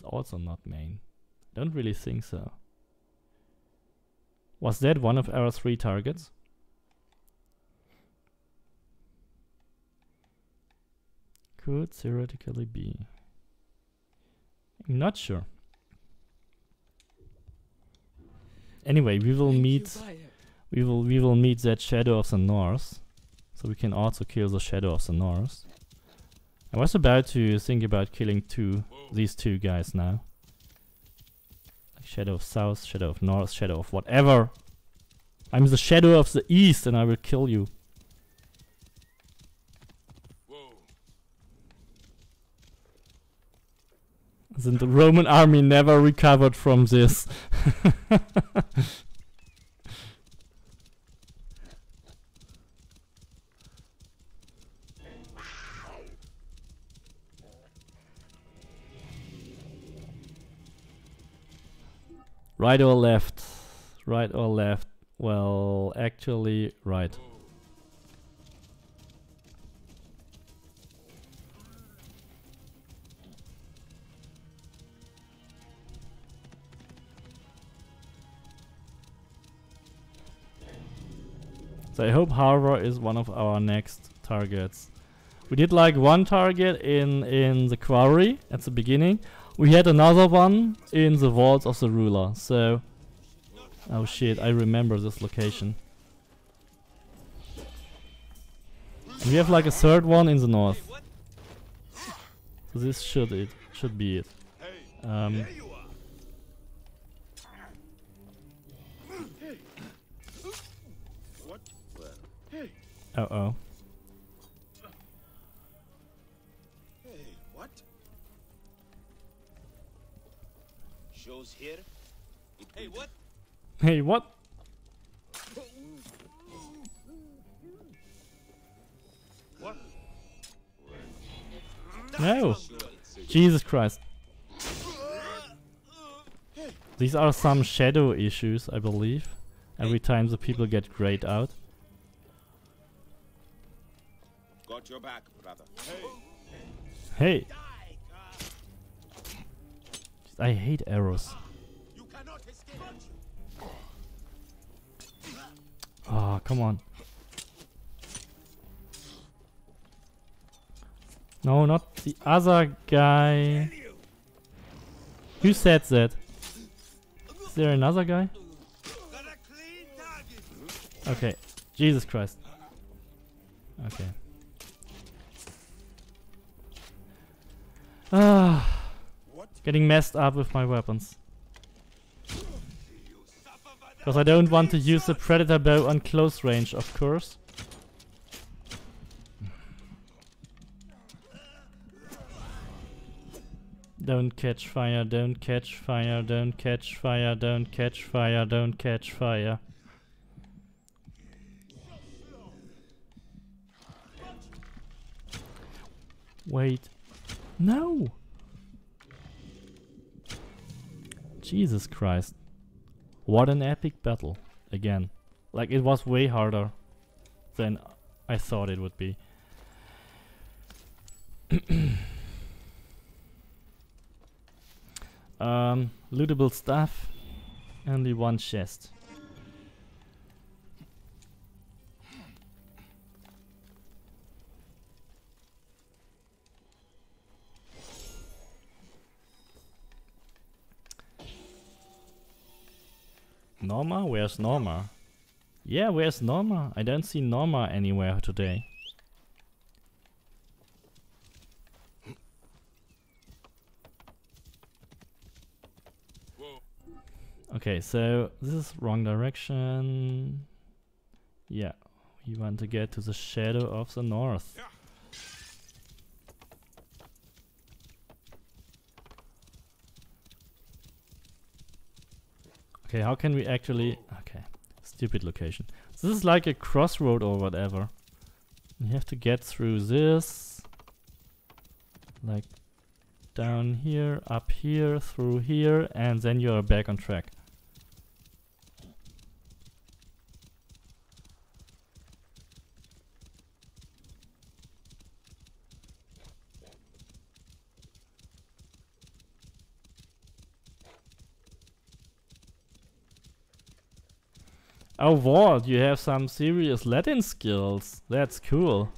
Also not main. Don't really think so. Was that one of our three targets? Could theoretically be. I'm not sure. Anyway, we will meet we will we will meet that shadow of the north. So we can also kill the shadow of the north. I was about to think about killing two, these two guys now. Shadow of South, Shadow of North, Shadow of whatever. I'm the Shadow of the East and I will kill you. Then the Roman army never recovered from this. [LAUGHS] Right or left? Right or left? Well, actually, right. So I hope Harvar is one of our next targets. We did like one target in, in the quarry at the beginning. We had another one in the vaults of the ruler, so... Oh shit, I remember this location. we have like a third one in the north. So this should it should be it. Um, uh oh. Hey, what? Hey, what? What? No! Jesus Christ. These are some shadow issues, I believe. Every time the people get grayed out. Got your back, brother. Hey! hey. I hate arrows. Oh, come on. No, not the other guy. Who said that? Is there another guy? Okay. Jesus Christ. Okay. Ah. Getting messed up with my weapons. Because I don't want to use the predator bow on close range, of course. Don't catch fire, don't catch fire, don't catch fire, don't catch fire, don't catch fire. Wait. No! Jesus Christ. What an epic battle. Again. Like, it was way harder than I thought it would be. [COUGHS] um, lootable stuff. Only one chest. Norma? Where's Norma? Yeah, where's Norma? I don't see Norma anywhere today. Okay, so this is wrong direction. Yeah, we want to get to the shadow of the north. Okay, how can we actually... Okay, stupid location. This is like a crossroad or whatever. You have to get through this. Like down here, up here, through here, and then you're back on track. Oh, Walt, you have some serious Latin skills. That's cool.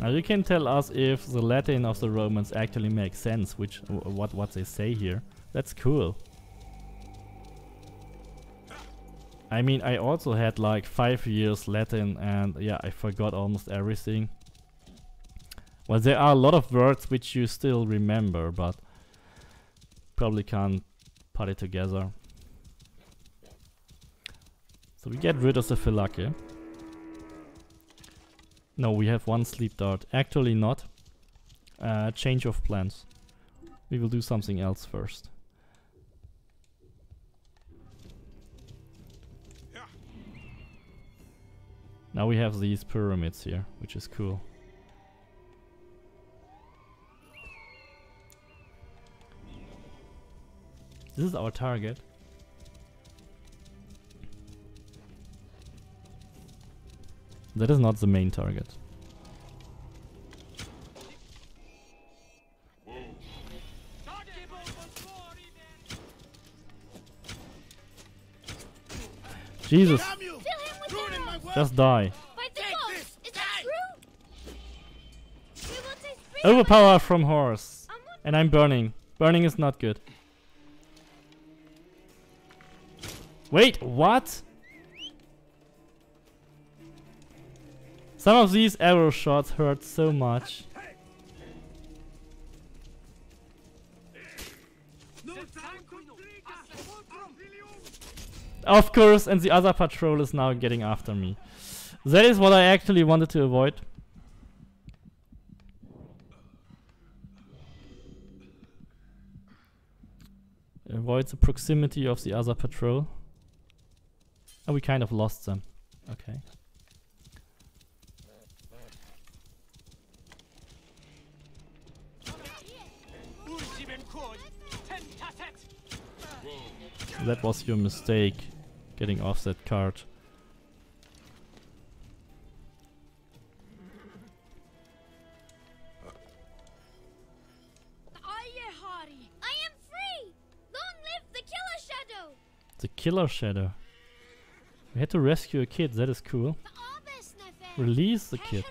Now you can tell us if the Latin of the Romans actually makes sense, which what what they say here. That's cool. I mean, I also had like five years Latin, and yeah, I forgot almost everything. Well, there are a lot of words which you still remember, but probably can't put it together. So we get rid of the Phylake. No, we have one sleep dart. Actually not. Uh, change of plans. We will do something else first. Now we have these pyramids here, which is cool. This is our target. That is not the main target. Jesus. Just die. Overpower from horse. And I'm burning. Burning is not good. Wait, what? Some of these arrow shots hurt so much. Of course, and the other patrol is now getting after me. That is what I actually wanted to avoid. Avoid the proximity of the other patrol. Oh, we kind of lost them. Okay. That was your mistake, getting off that card. I am free! Long live the killer shadow. the Killer Shadow! The Killer Shadow. We had to rescue a kid, that is cool. Release the kid.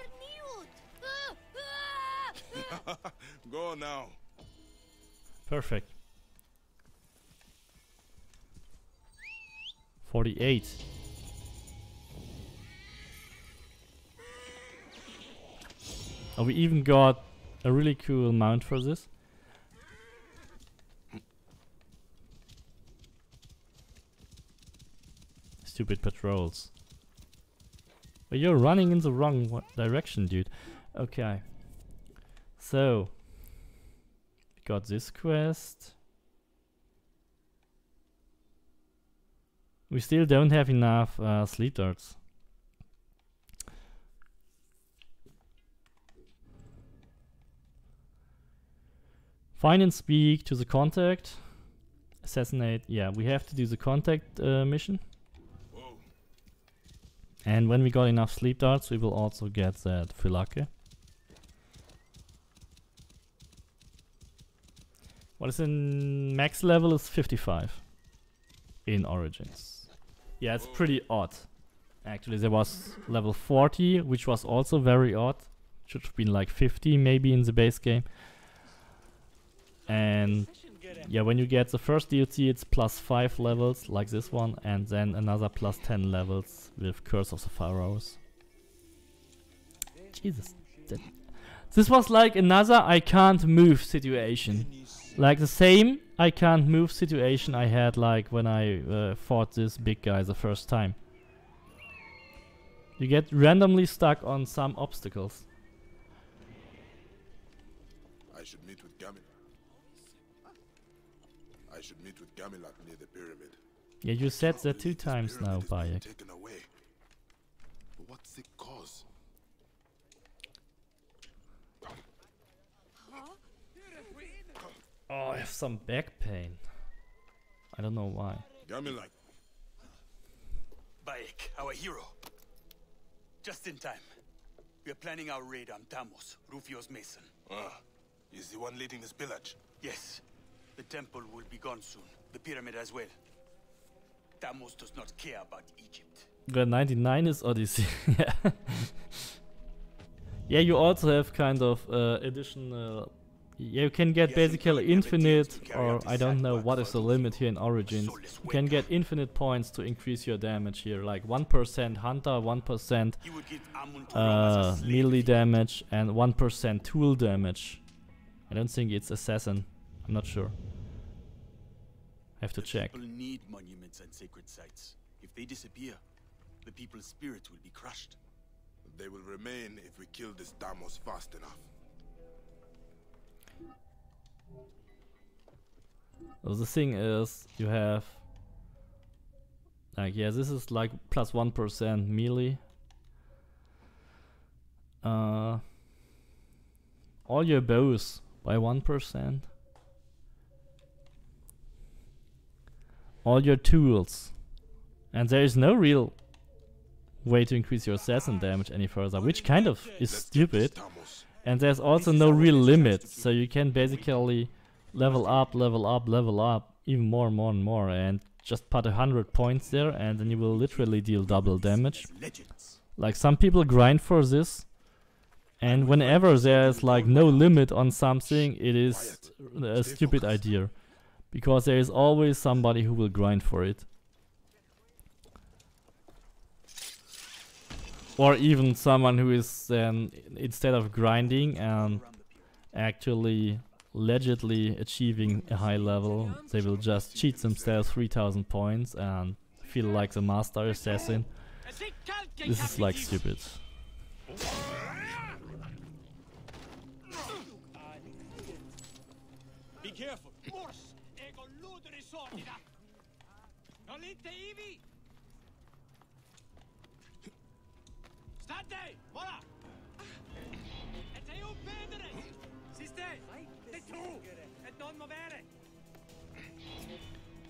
[LAUGHS] Go now. Perfect. 48. Oh, we even got a really cool mount for this. Stupid patrols. But you're running in the wrong direction, dude. Okay. So, we got this quest. We still don't have enough uh, sleep darts. Find and speak to the contact. Assassinate. Yeah, we have to do the contact uh, mission. And when we got enough sleep darts, we will also get that Phylake. What is in max level is 55 in Origins. Yeah, it's pretty odd. Actually, there was level 40, which was also very odd. Should have been like 50 maybe in the base game. And yeah, when you get the first DLC, it's plus 5 levels, like this one, and then another plus 10 levels with Curse of the Pharaohs. Jesus. that- This was like another I can't move situation. Like the same I can't move situation I had like when I uh, fought this big guy the first time. You get randomly stuck on some obstacles. I should meet with should meet with Gamilat near the pyramid. Yeah, you said that two times now, Bayek. Taken away. But what's the cause? Oh, I have some back pain. I don't know why. Gamilat. Bayek, our hero. Just in time. We are planning our raid on Tamos, Rufio's mason. Ah, he's the one leading this pillage. Yes. The temple will be gone soon. The pyramid as well. Tamos does not care about Egypt. The 99 is Odyssey. yeah. [LAUGHS] yeah, you also have kind of uh, additional. Yeah, you can get basically infinite, or I don't know what is the limit here in Origins. You can get infinite points to increase your damage here, like 1% Hunter, 1% uh, melee damage, and 1% tool damage. I don't think it's Assassin. I'm not sure. I have to check. People need monuments and sacred sites. If they disappear, the people's spirit will be crushed. They will remain if we kill this Damos fast enough. The thing is, you have... Like, yeah, this is like plus 1% melee. Uh, all your bows by 1%. All your tools, and there is no real way to increase your assassin damage any further, which kind of is stupid. And there's also no real limit, so you can basically level up, level up, level up, even more and more and more, and just put a hundred points there, and then you will literally deal double damage. Like some people grind for this, and whenever there's like no limit on something, it is a stupid idea, because there is always somebody who will grind for it. Or even someone who is then instead of grinding and actually legitly achieving a high level, they will just cheat themselves 3000 points and feel like the master assassin. This is like stupid. Be careful. Ivi.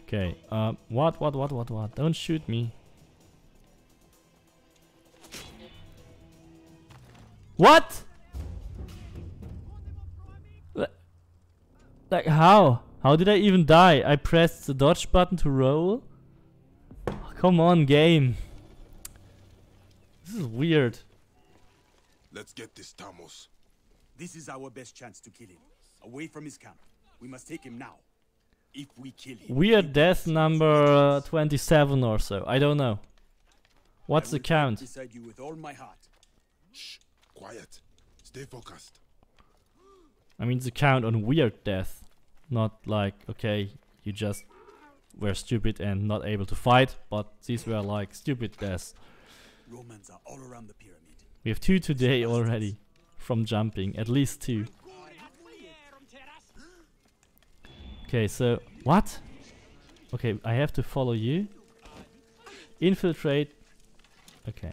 Okay, uh, what, what, what, what, what? Don't shoot me. What? Like how? How did I even die? I pressed the dodge button to roll? Come on, game. This is weird. Let's get this Tamos. This is our best chance to kill him. Away from his camp. We must take him now. If we kill him. Weird death number uh, 27 or so. I don't know. What's the count? Beside you with all my heart. Shh. Quiet. Stay focused. I mean the count on weird death. Not like, okay, you just were stupid and not able to fight, but these were like stupid deaths. Romans are all around the pyramid. We have two today already from jumping, at least two. Okay, so what? Okay, I have to follow you. Infiltrate. Okay.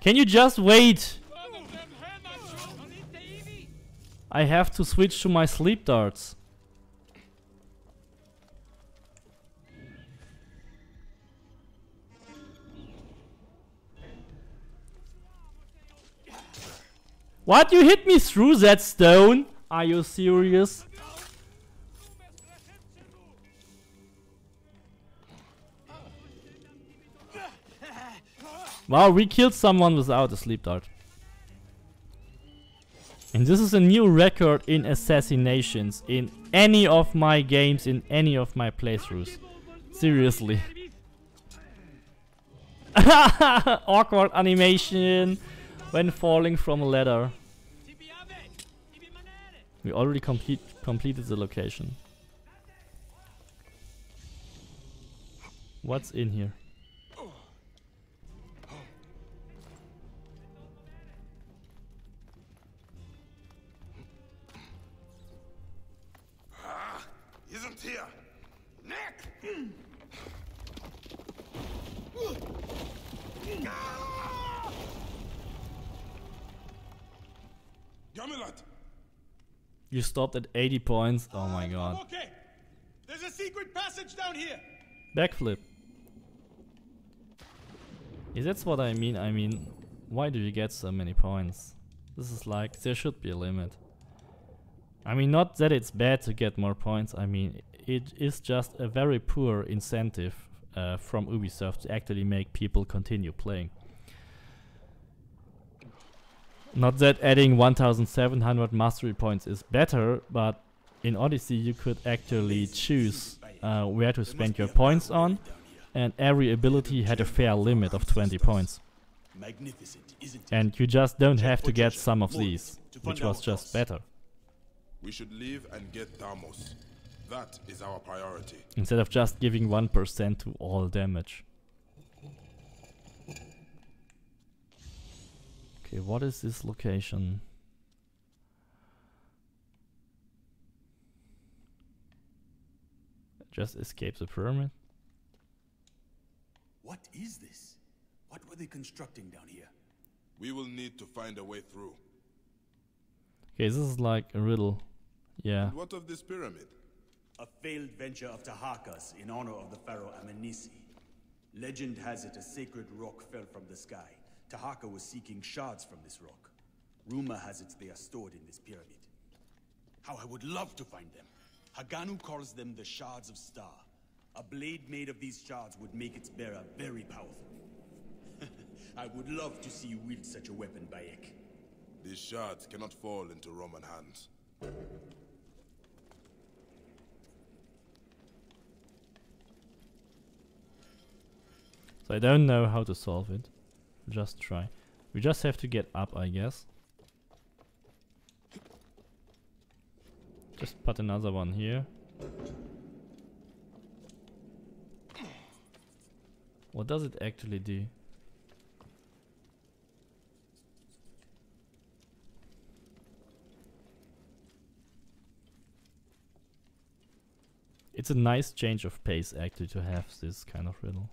Can you just wait? I have to switch to my sleep darts. What? You hit me through that stone? Are you serious? Wow, we killed someone without a sleep dart. And this is a new record in assassinations in any of my games, in any of my playthroughs. Seriously. [LAUGHS] Awkward animation when falling from a ladder. We already complete completed the location. What's in here? Ah, isn't here. Nick! Gamilat! You stopped at 80 points. Oh my god. Okay. There's a secret passage down here. Backflip. Yeah, that's what I mean. I mean, why do you get so many points? This is like, there should be a limit. I mean, not that it's bad to get more points. I mean, it is just a very poor incentive uh, from Ubisoft to actually make people continue playing. Not that adding 1700 mastery points is better, but in Odyssey you could actually choose uh, where to spend your points on, and every ability had a fair limit of 20 points. Magnificent, isn't it? And you just don't have to get some of these, which was just better. We should leave and get Thamos. That is our priority. Instead of just giving 1% to all damage. Okay, what is this location? Just escape the pyramid? What is this? What were they constructing down here? We will need to find a way through. Okay, this is like a riddle. Yeah. And what of this pyramid? A failed venture of Taharqa's in honor of the pharaoh Amenisi. Legend has it a sacred rock fell from the sky. Taharqa was seeking shards from this rock. Rumor has it they are stored in this pyramid. How I would love to find them. Haganu calls them the Shards of Star. A blade made of these shards would make its bearer very powerful. [LAUGHS] I would love to see you wield such a weapon, Bayek. These shards cannot fall into Roman hands. So I don't know how to solve it. Just try. We just have to get up, I guess. Just put another one here. What does it actually do? It's a nice change of pace actually to have this kind of riddle.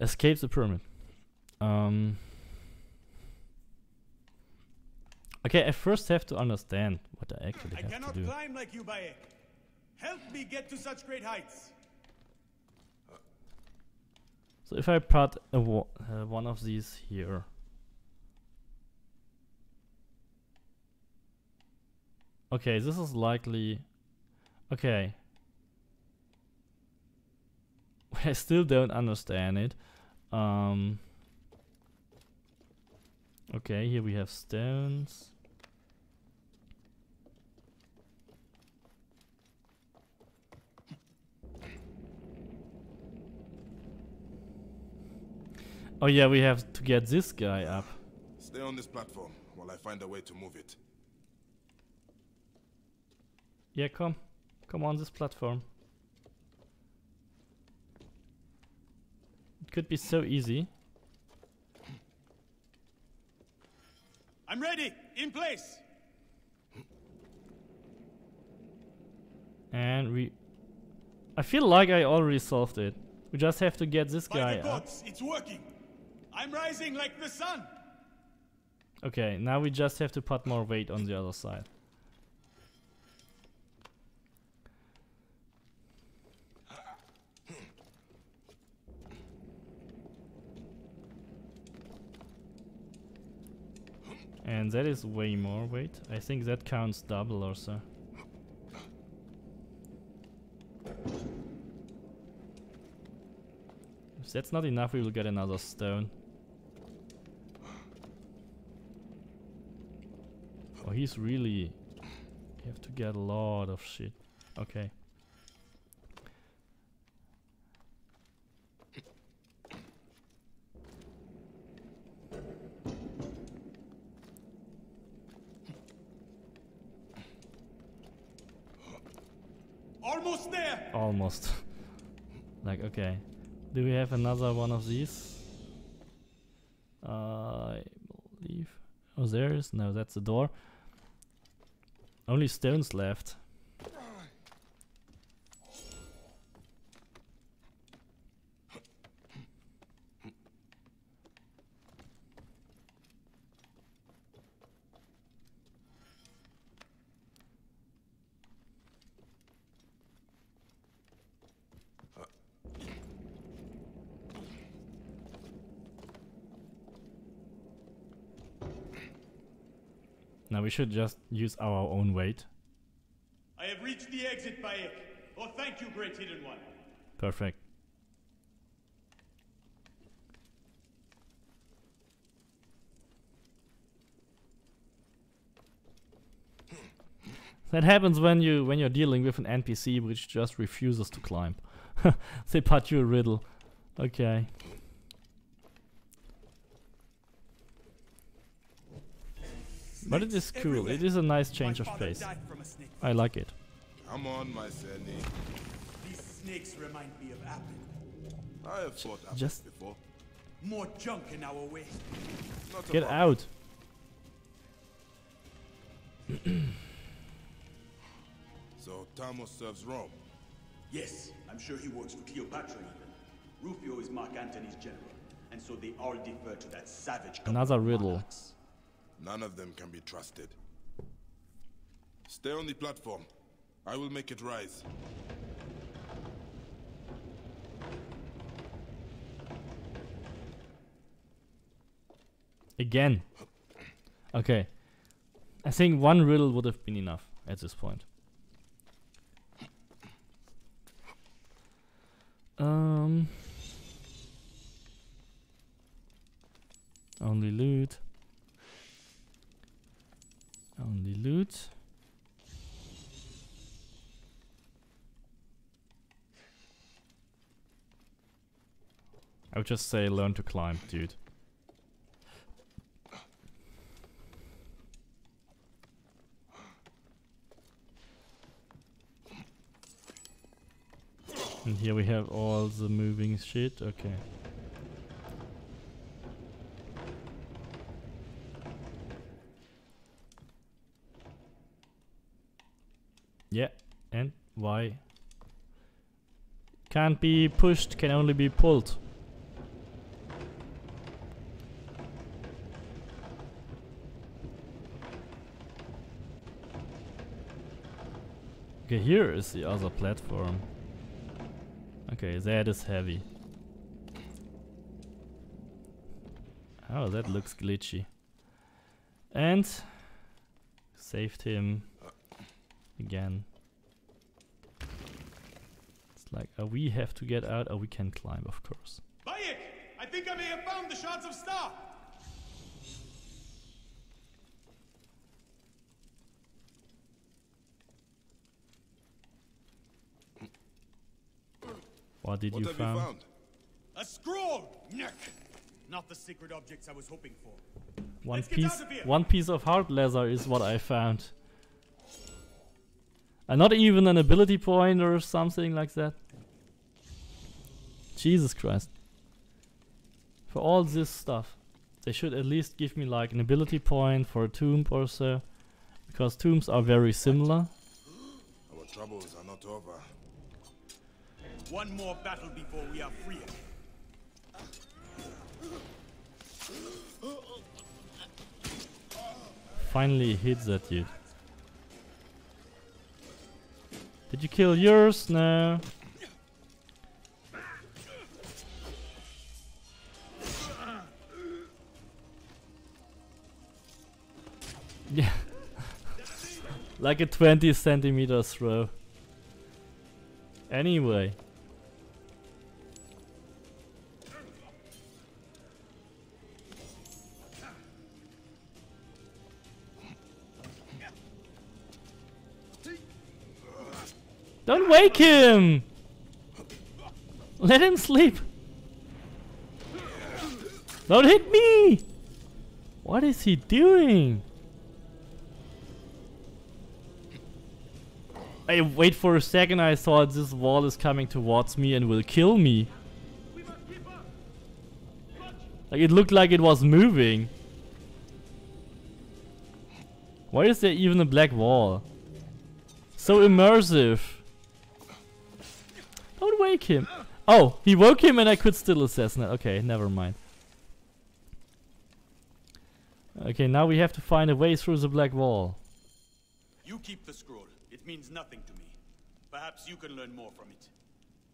Escape the pyramid. Um. Okay, I first have to understand what I actually I have cannot to do. climb like you, Bayek. Help me get to such great heights. So if I put uh, one of these here. Okay, this is likely. Okay. [LAUGHS] I still don't understand it. Um. Okay, here we have stones. Oh yeah, we have to get this guy up. Stay on this platform while I find a way to move it. Yeah, come. Come on this platform. Could be so easy. I'm ready. In place. And we... I feel like I already solved it. We just have to get this By guy the up. gods, it's working. I'm rising like the sun. Okay, now we just have to put more weight on the other side. And that is way more weight. I think that counts double or so. If that's not enough, we will get another stone. Oh, he's really... You have to get a lot of shit. Okay. Almost there. Almost. like, okay. Do we have another one of these? I believe. Oh, there is? No, that's the door. Only stones left. We should just use our own weight. I have reached the exit, Bayek. Oh, thank you, great hidden one. Perfect. That happens when you when you're dealing with an NPC which just refuses to climb. [LAUGHS] they put you a riddle. Okay. But it is cool. It is a nice change of pace. I like it. Come on, my Senu. These snakes remind me of Apep. I have fought apples Just- before. More junk in our way. Not Get out. [CLEARS THROAT] So Tamos serves Rome. Yes, I'm sure he works for Cleopatra even. Rufio is Mark Antony's general, and so they all defer to that savage. Another riddle. None of them can be trusted. Stay on the platform. I will make it rise. Again. Okay. I think one riddle would have been enough at this point. Um. Only loot. Only loot. I would just say learn to climb, dude. And here we have all the moving shit. Okay. Yeah, and why? Can't be pushed, can only be pulled. Okay, here is the other platform. Okay, that is heavy. Oh, that looks glitchy. And saved him again. It's like, oh, we have to get out. or we can climb, of course. Bayek! I think I may have found the shards of star! What did What you have find? you found? A scroll! Neck! Not the secret objects I was hoping for. One Let's piece, out of here. one piece of hard leather is what I found. And not even an ability point or something like that. Jesus Christ. For all this stuff, they should at least give me like an ability point for a tomb or so. Because tombs are very similar. Our troubles are not over. One more battle before we are free. Finally hit that dude. Did you kill yours? No. [LAUGHS] Yeah. like a 20 centimeter throw. Anyway. Don't wake him! Let him sleep! Don't hit me! What is he doing? I wait for a second I thought this wall is coming towards me and will kill me. Like it looked like it was moving. Why is there even a black wall? So immersive. Don't wake him. Oh, he woke him and I could still assassinate. Okay, never mind. Okay, now we have to find a way through the black wall. You keep the scroll. It means nothing to me. Perhaps you can learn more from it.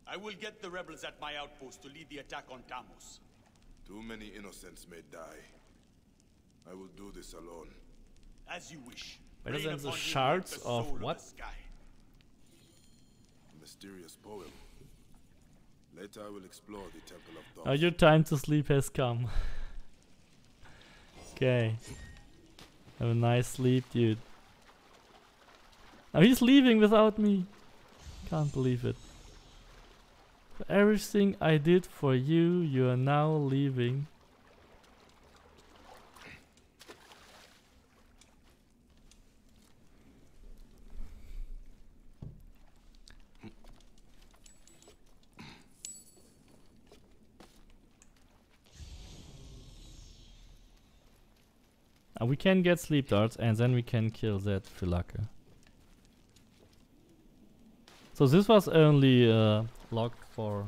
I will get the rebels at my outpost to lead the attack on Tamos. Too many innocents may die. I will do this alone. As you wish. Better than the shards like the of what? the sky. A mysterious poem. Later I will explore the Temple of Thoth. Now your time to sleep has come. [LAUGHS] okay. Have a nice sleep, dude. Now he's leaving without me. Can't believe it. For everything I did for you, you are now leaving. Uh, we can get sleep darts and then we can kill that Philaka. So this was only uh, locked for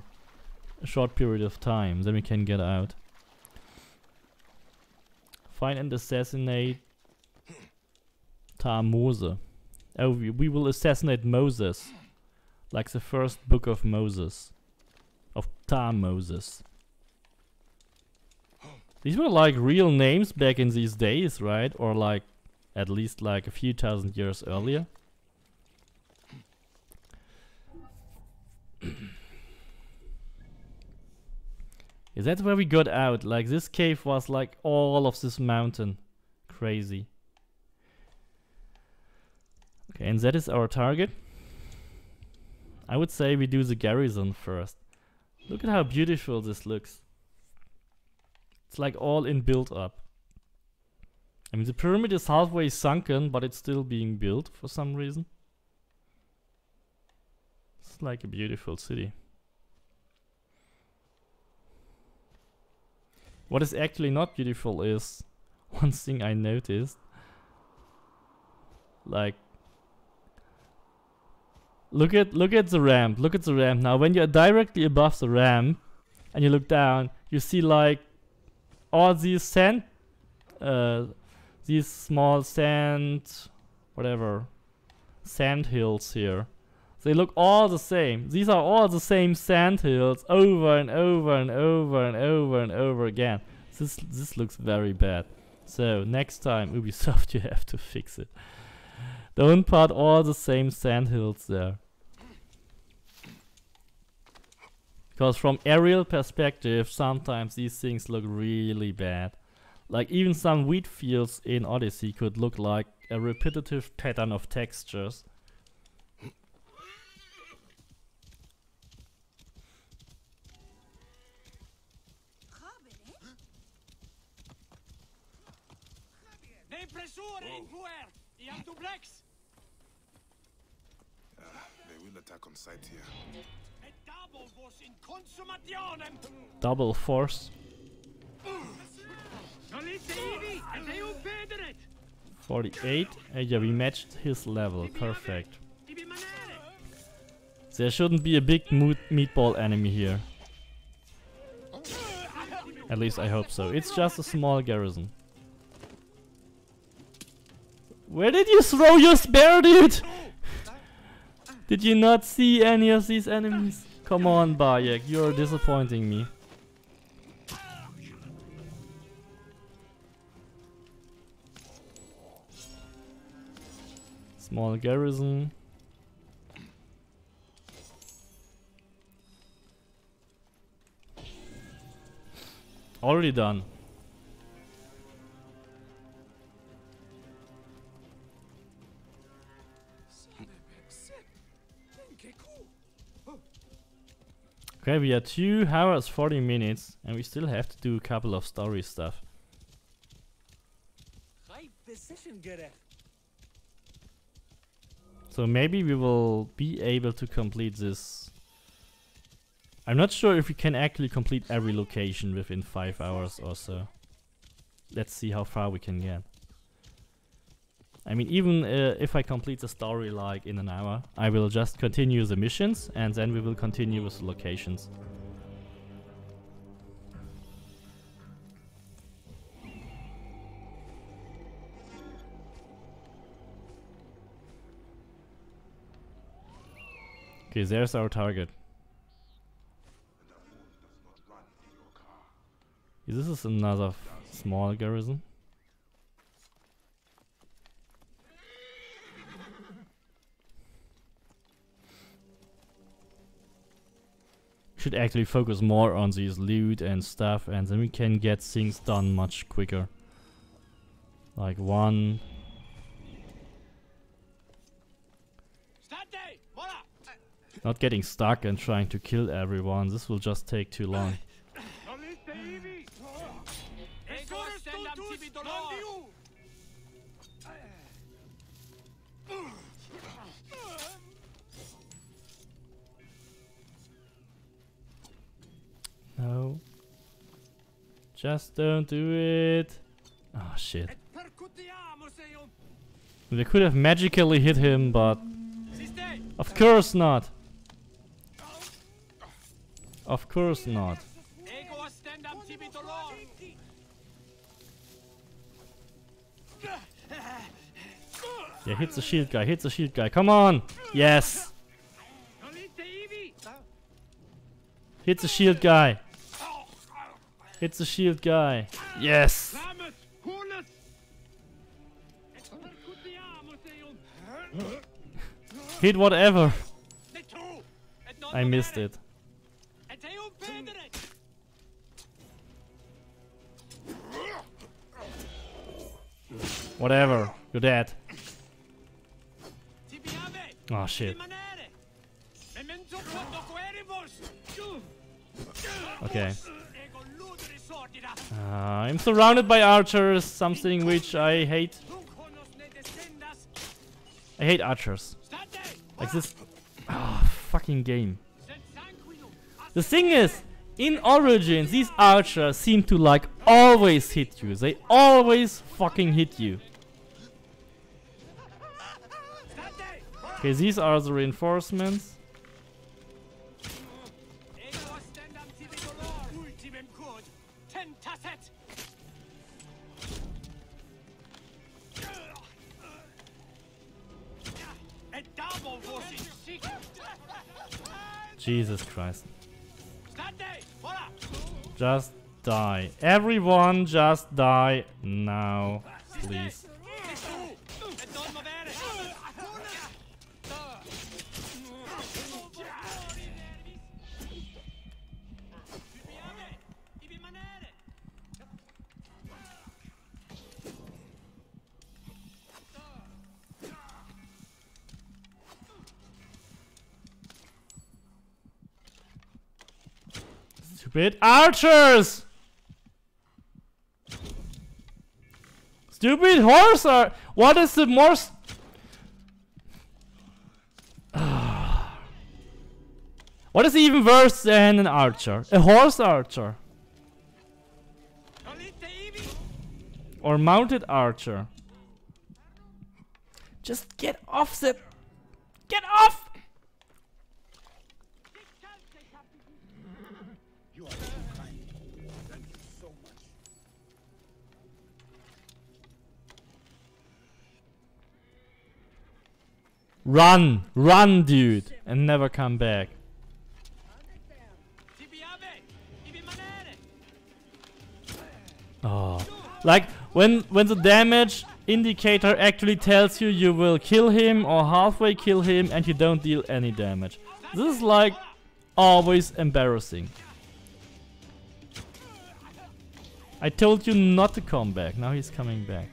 a short period of time, then we can get out. Find and assassinate Tamose. Oh, we, we will assassinate Moses. Like the first book of Moses. Of Tam Moses. These were like real names back in these days, right? Or like at least like a few thousand years earlier. [COUGHS] Is that where we got out? Like this cave was like all of this mountain. Crazy. Okay, and that is our target. I would say we do the garrison first. Look at how beautiful this looks. It's like all in build up. I mean the pyramid is halfway sunken, but it's still being built for some reason. It's like a beautiful city. What is actually not beautiful is [LAUGHS] one thing I noticed. Like look at look at the ramp. Look at the ramp now. When you're directly above the ramp and you look down, you see like all these sand uh these small sand whatever sand hills here They look all the same. These are all the same sand hills over and over and over and over and over again. This this looks very bad. So next time Ubisoft [LAUGHS] you have to fix it. Don't put all the same sand hills there. Because from aerial perspective, sometimes these things look really bad. Like even some wheat fields in Odyssey could look like a repetitive pattern of textures. They will attack on sight here. Double force. 48. Uh, yeah, we matched his level. Perfect. There shouldn't be a big meatball enemy here. At least I hope so. It's just a small garrison. Where did you throw your spear, dude? [LAUGHS] did you not see any of these enemies? Come on, Bayek, you're disappointing me. Small garrison. Already done. Okay, we are 2 hours 40 minutes and we still have to do a couple of story stuff. So maybe we will be able to complete this. I'm not sure if we can actually complete every location within 5 hours or so. Let's see how far we can get. I mean, even uh, if I complete the story like in an hour, I will just continue the missions and then we will continue with the locations. Okay, there's our target. This is another small garrison. Should actually focus more on these loot and stuff and then we can get things done much quicker. Like one Not getting stuck and trying to kill everyone, this will just take too long. No. Just don't do it. Oh shit. They could have magically hit him, but... Of course not! Of course not. Yeah, hit the shield guy, hit the shield guy, come on! Yes! Hit the shield guy! Hit the shield guy! Yes! Hit whatever! I missed it. Whatever, you're dead. Oh shit. Okay. Uh, I'm surrounded by archers, something which I hate. I hate archers. Like this. Oh, fucking game. The thing is, in Origins, these archers seem to like always hit you. They always fucking hit you. Okay, these are the reinforcements. Jesus Christ. Just die. Everyone just die now, please. Stupid archers! Stupid horse ar- What is the most... [SIGHS] what is even worse than an archer? A horse archer. Or mounted archer. Just get off the... Get off! Run! Run, dude! And never come back. Oh. Like, when, when the damage indicator actually tells you you will kill him or halfway kill him and you don't deal any damage. This is like always embarrassing. I told you not to come back, now he's coming back.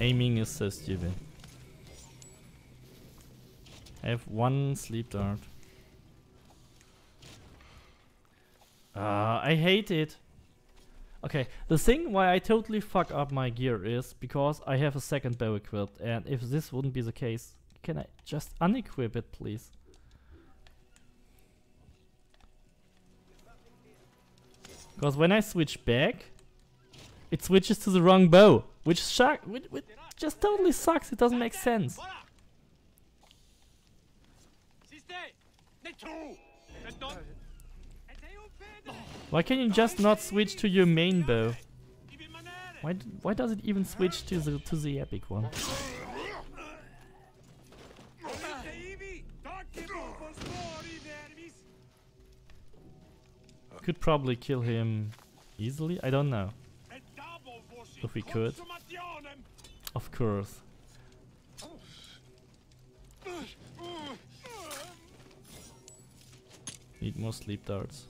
Aiming is so stupid. I have one sleep dart. Ah, I hate it. Okay, the thing why I totally fuck up my gear is because I have a second bow equipped and if this wouldn't be the case, can I just unequip it please? Because when I switch back, it switches to the wrong bow, which, shuck, which, which just totally sucks, it doesn't make sense. Why can you just not switch to your main bow? Why, why does it even switch to the to the epic one? Could probably kill him easily. I don't know. If we could, of course. Need more sleep darts.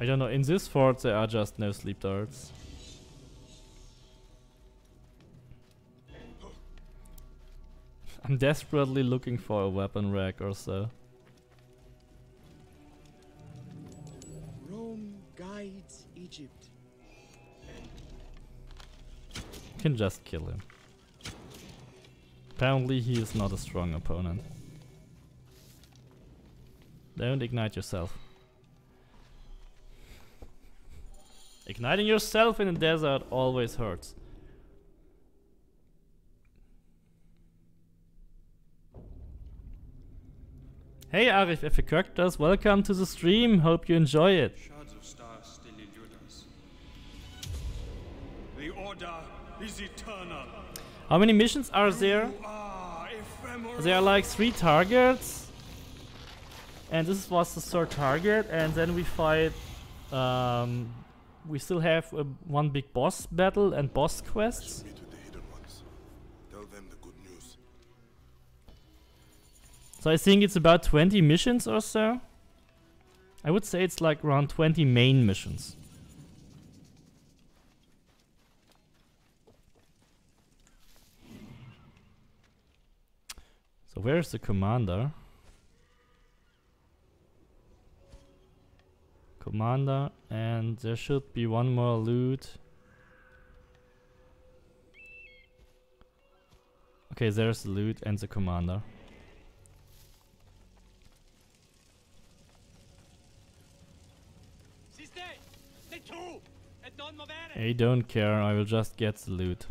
I don't know, in this fort there are just no sleep darts. I'm desperately looking for a weapon rack or so. Can just kill him. Apparently he is not a strong opponent. Don't ignite yourself. Igniting yourself in the desert always hurts. Hey Arif Effekirktas, welcome to the stream. Hope you enjoy it. Is eternal. How many missions are there? There are like three targets. And this was the third target. And then we fight. Um, we still have uh, one big boss battle and boss quests. Meet with the hidden ones. Tell them the good news. So I think it's about 20 missions or so. I would say it's like around 20 main missions. So where's the commander? Commander, and there should be one more loot. Okay, there's the loot and the commander. I don't care, I will just get the loot.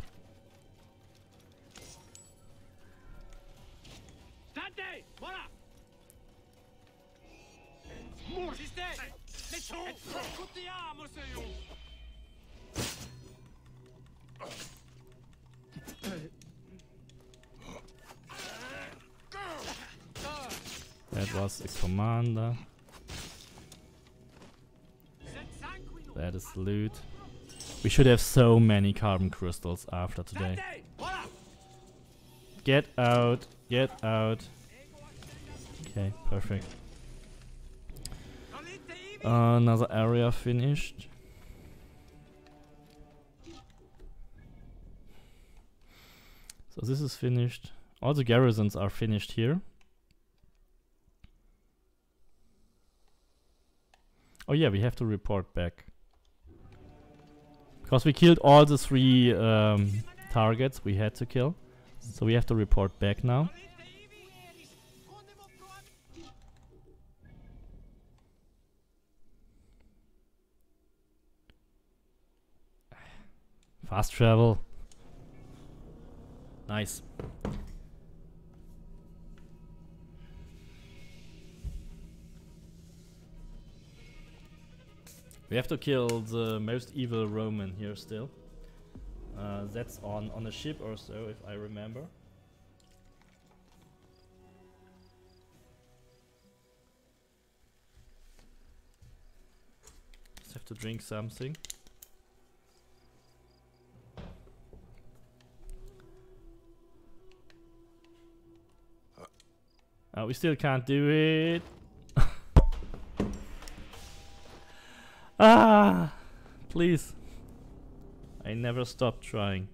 That was a commander. That is loot. We should have so many carbon crystals after today. Get out, get out. Okay, perfect. Uh, another area finished. So this is finished. All the garrisons are finished here. Oh yeah, we have to report back. Because we killed all the three um, targets we had to kill. So we have to report back now. Fast travel. Nice. We have to kill the most evil Roman here still. Uh, that's on, on a ship or so, if I remember. Just have to drink something. Uh, we still can't do it. [LAUGHS] ah, please. I never stop trying.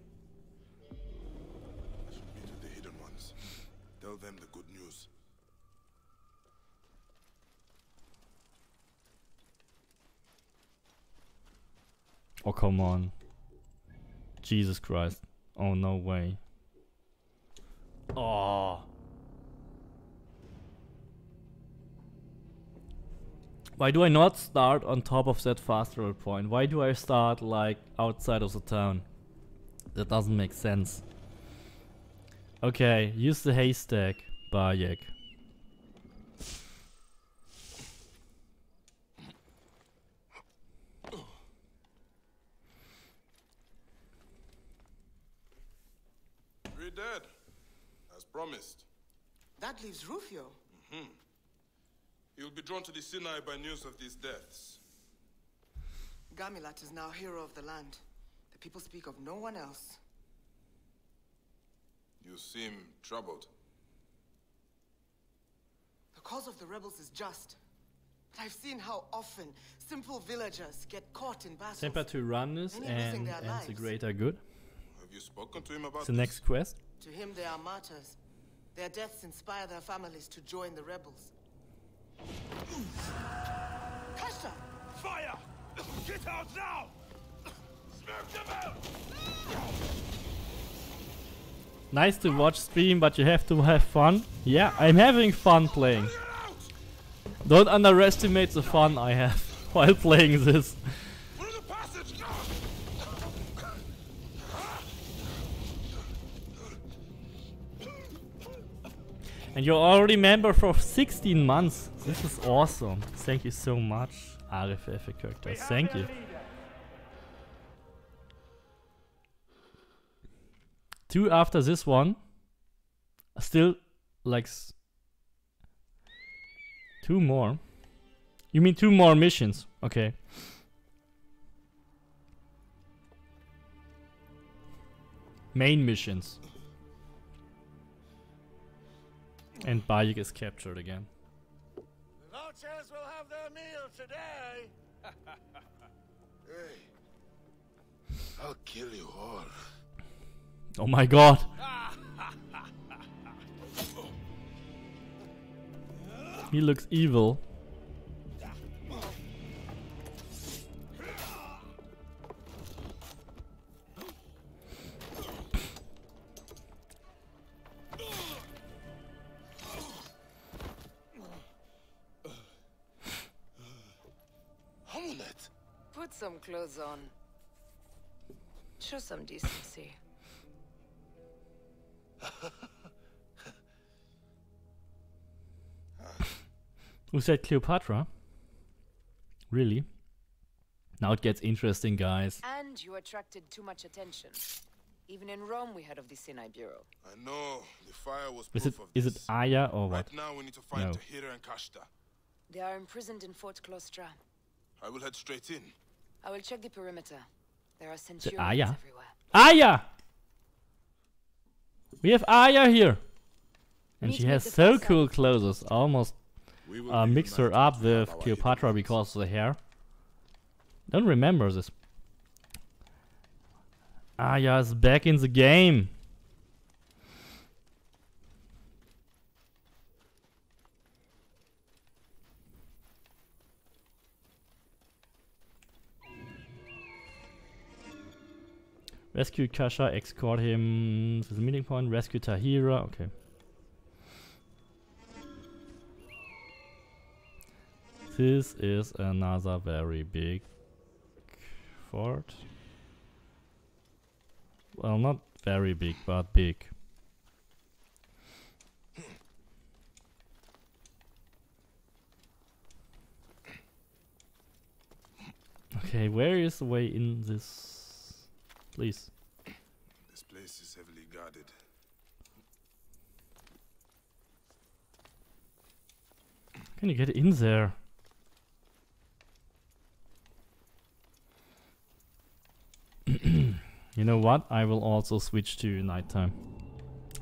Oh, come on. Jesus Christ. Oh, no way. Oh. Why do I not start on top of that fast travel point? Why do I start like outside of the town? That doesn't make sense. Okay, use the haystack, Bayek. Three dead, as promised. That leaves Rufio. Hmm. You'll be drawn to the Sinai by news of these deaths. Gamilat is now hero of the land. The people speak of no one else. You seem troubled. The cause of the rebels is just. But I've seen how often simple villagers get caught in battles. Semper Tyrannus many losing and, and the greater good. Have you spoken to him about The this? next quest. To him, they are martyrs. Their deaths inspire their families to join the rebels. Kashta! Fire! Get out now! Smoke them out! Nice to watch stream, but you have to have fun. Yeah, I'm having fun playing. Don't underestimate the fun I have [LAUGHS] while playing this. And you're already member for 16 months. This is awesome. Thank you so much, RFF characters. Thank you. Two after this one. Still like two more. You mean two more missions? Okay. Main missions. And Bayek is captured again. The vultures will have their meal today! [LAUGHS] Hey, I'll kill you all. Oh my god. [LAUGHS] He looks evil. Some clothes on. Show some decency. [LAUGHS] Who said Cleopatra? Really? Now it gets interesting, guys. And you attracted too much attention. Even in Rome, we heard of the Sinai Bureau. I know. The fire was Is it proof of is it Aya or what? Right now we need to find No. Tahira and Kashta. They are imprisoned in Fort Klostra. I will head straight in. I will check the perimeter. There are Is it centurions Aya? everywhere. Aya! We have Aya here! And Meet she has so cool clothes. Almost uh, mixed her up with Cleopatra because of the hair. Don't remember this. Aya is back in the game. Rescue Kashta, escort him to the meeting point, rescue Tahira, okay. This is another very big fort. Well, not very big, but big. Okay, where is the way in this? Please. This place is heavily guarded. Can you get in there? [CLEARS THROAT] you know what? I will also switch to nighttime.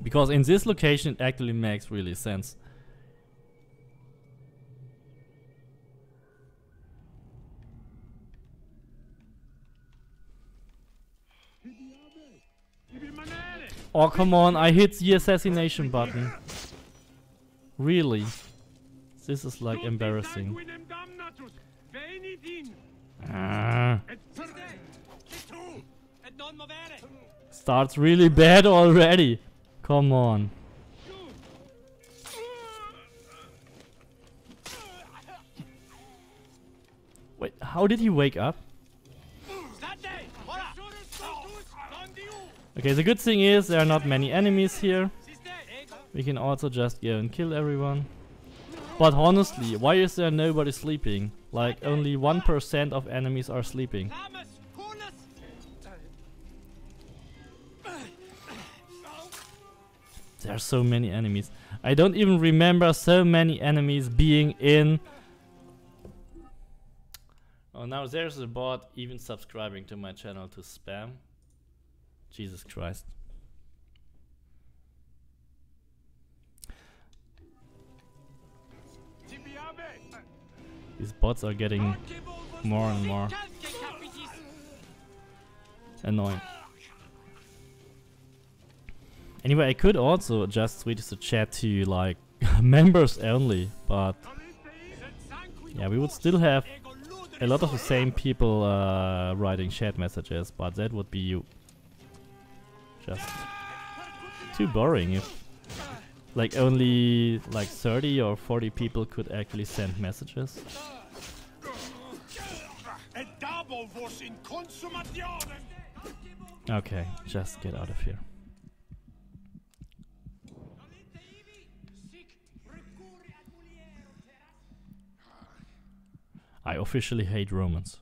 Because in this location it actually makes really sense. Oh come on, I hit the assassination button. Really? This is like embarrassing. Ah. Starts really bad already. Come on. Wait, how did he wake up? Okay, the good thing is there are not many enemies here. We can also just go and kill everyone. But honestly, why is there nobody sleeping? Like only 1% of enemies are sleeping. There are so many enemies. I don't even remember so many enemies being in... Oh, now there's a bot even subscribing to my channel to spam. Jesus Christ. These bots are getting more and more annoying. Anyway, I could also just switch the chat to like [LAUGHS] members only, but yeah, we would still have a lot of the same people uh, writing chat messages, but that would be just too boring if like only like 30 or 40 people could actually send messages. Okay, just get out of here. I officially hate Romans.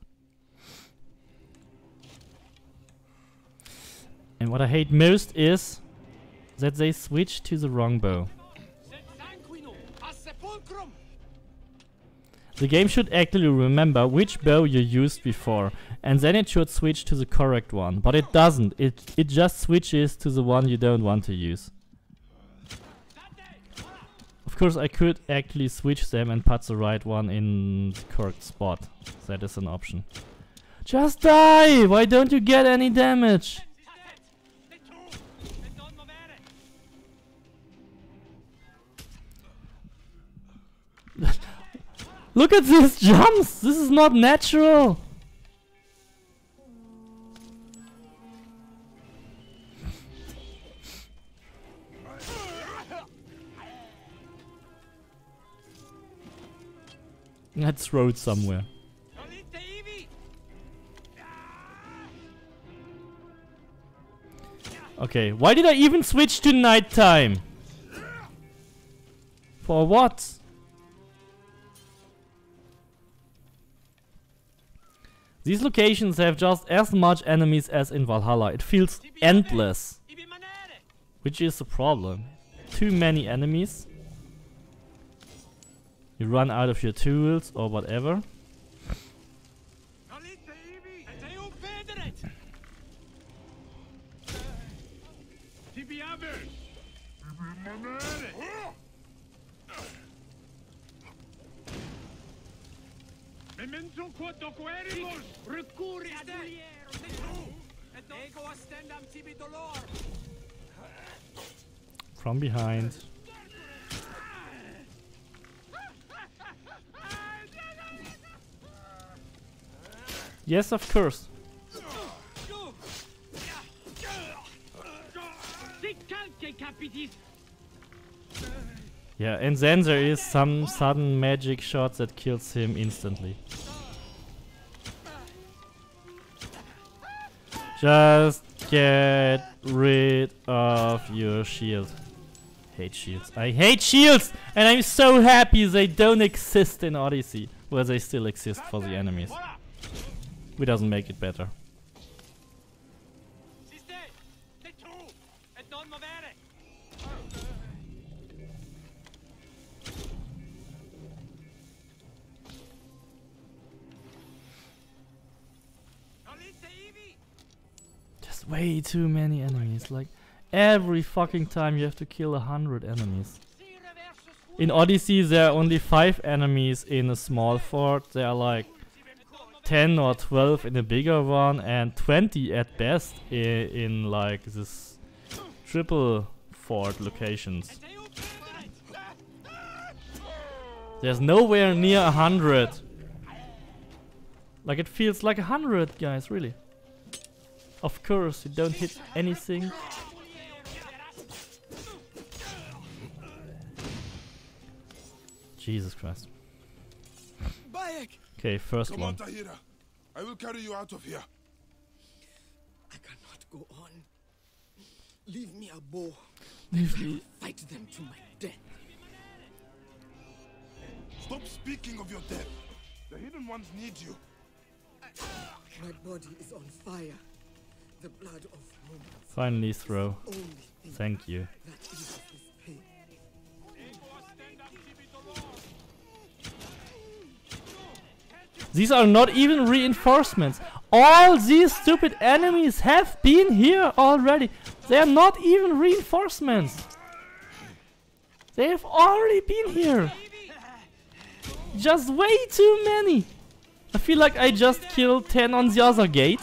And what I hate most is that they switch to the wrong bow. The game should actually remember which bow you used before, and then it should switch to the correct one. But it doesn't. It it just switches to the one you don't want to use. Of course, I could actually switch them and put the right one in the correct spot. That is an option. Just die! Why don't you get any damage? [LAUGHS] Look at these jumps! This is not natural! Let's it somewhere. Okay, why did I even switch to nighttime? For what? These locations have just as much enemies as in Valhalla. It feels endless. Which is a problem. Too many enemies. You run out of your tools or whatever. Ad Ego tibi dolor! From behind. Yes, of course. Yeah, and then there is some sudden magic shot that kills him instantly. Just get rid of your shield. Hate shields. I hate shields! And I'm so happy they don't exist in Odyssey. Well, they still exist for the enemies. Which doesn't make it better. Way too many enemies. Like every fucking time you have to kill a hundred enemies. In Odyssey there are only 5 enemies in a small fort. There are like 10 or 12 in a bigger one and 20 at best in, in like this triple fort locations. There's nowhere near a hundred. Like it feels like a hundred, guys, really. Of course, you don't hit anything. Jesus Christ. Okay, first Come one. on, Tahira. I will carry you out of here. I cannot go on. Leave me a bow. Leave I me- Fight them to my death. Stop speaking of your death. The hidden ones need you. My body is on fire. Finally throw. Thank you. that eases this pain. These are not even reinforcements. All these stupid enemies have been here already. They are not even reinforcements. They have already been here. Just way too many. I feel like I just killed 10 on the other gate.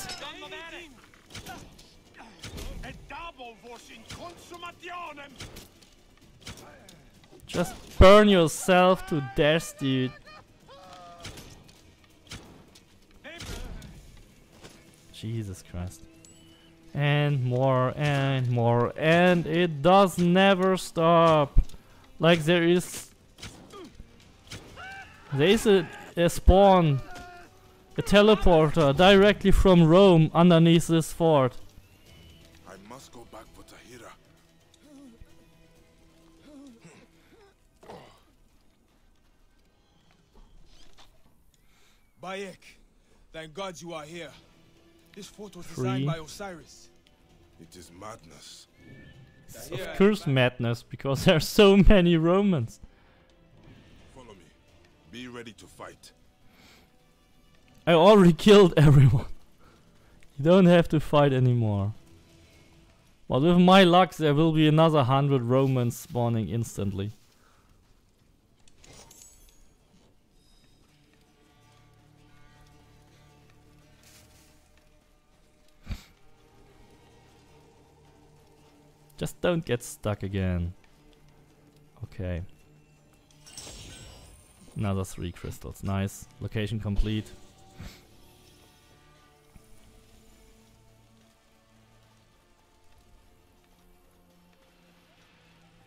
Just burn yourself to death, dude. Jesus Christ. And more and more and it does never stop. Like there is there is a, a spawn a teleporter directly from Rome underneath this fort. Bayek, thank God you are here. This fort was Three. designed by Osiris. It is madness. It's of course madness because there are so many Romans. Follow me. Be ready to fight. I already killed everyone. You don't have to fight anymore. But with my luck there will be another hundred Romans spawning instantly. Just don't get stuck again. Okay. Another three crystals. Nice. Location complete.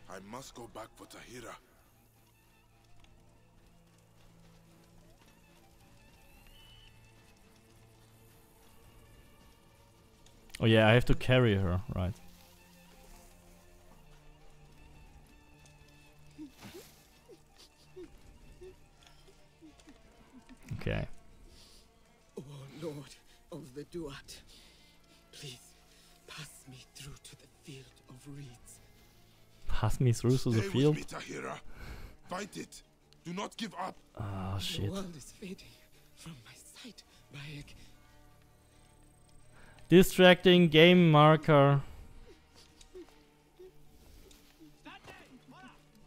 I must go back for Tahira. Oh yeah, I have to carry her, right. Okay. Oh Lord, of the Duat, please pass me through to the field of reeds. Pass me through to the Stay field. with me, Tahira. Fight it. Do not give up. Ah, The shit. world is fading from my sight, Bayek. Distracting game marker.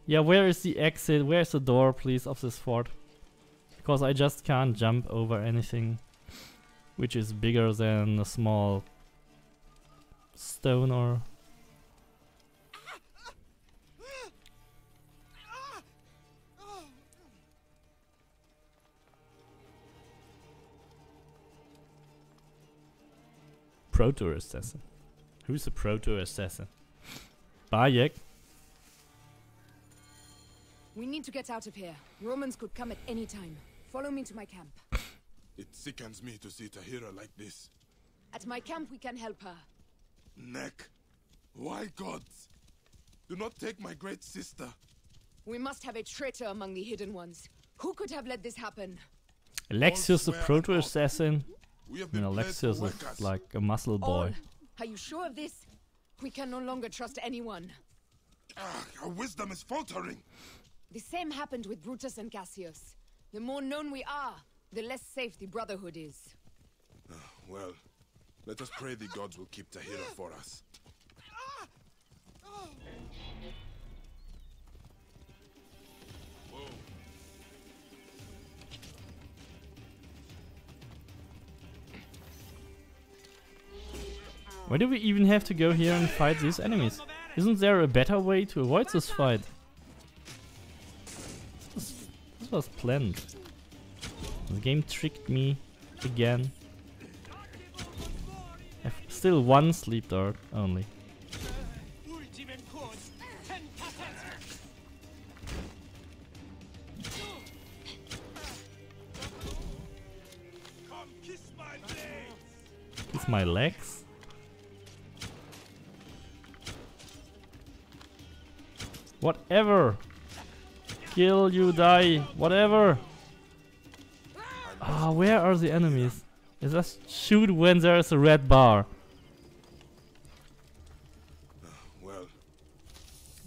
Yeah, where is the exit? Where's the door, please, of this fort? Because I just can't jump over anything which is bigger than a small stone or. Proto assassin. Who's a proto assassin? Bayek. We need to get out of here. Romans could come at any time. Follow me to my camp. It sickens me to see Tahira like this. At my camp, we can help her. Neck. Why gods? Do not take my great sister. We must have a traitor among the hidden ones. Who could have let this happen? Alexios the proto-assassin? We have I been pledged Alexios is like a muscle All. boy. Are you sure of this? We can no longer trust anyone. Ah, our wisdom is faltering. The same happened with Brutus and Cassius. The more known we are, the less safe the Brotherhood is. Ah, well, let us pray the gods will keep Tahira for us. Why do we even have to go here and fight these enemies? Isn't there a better way to avoid this fight? Was planned. The game tricked me again. I've still one sleep dart only. Kiss my legs? Whatever! Kill, you die, whatever! Ah, where are the enemies? Just shoot when there is a red bar. Well,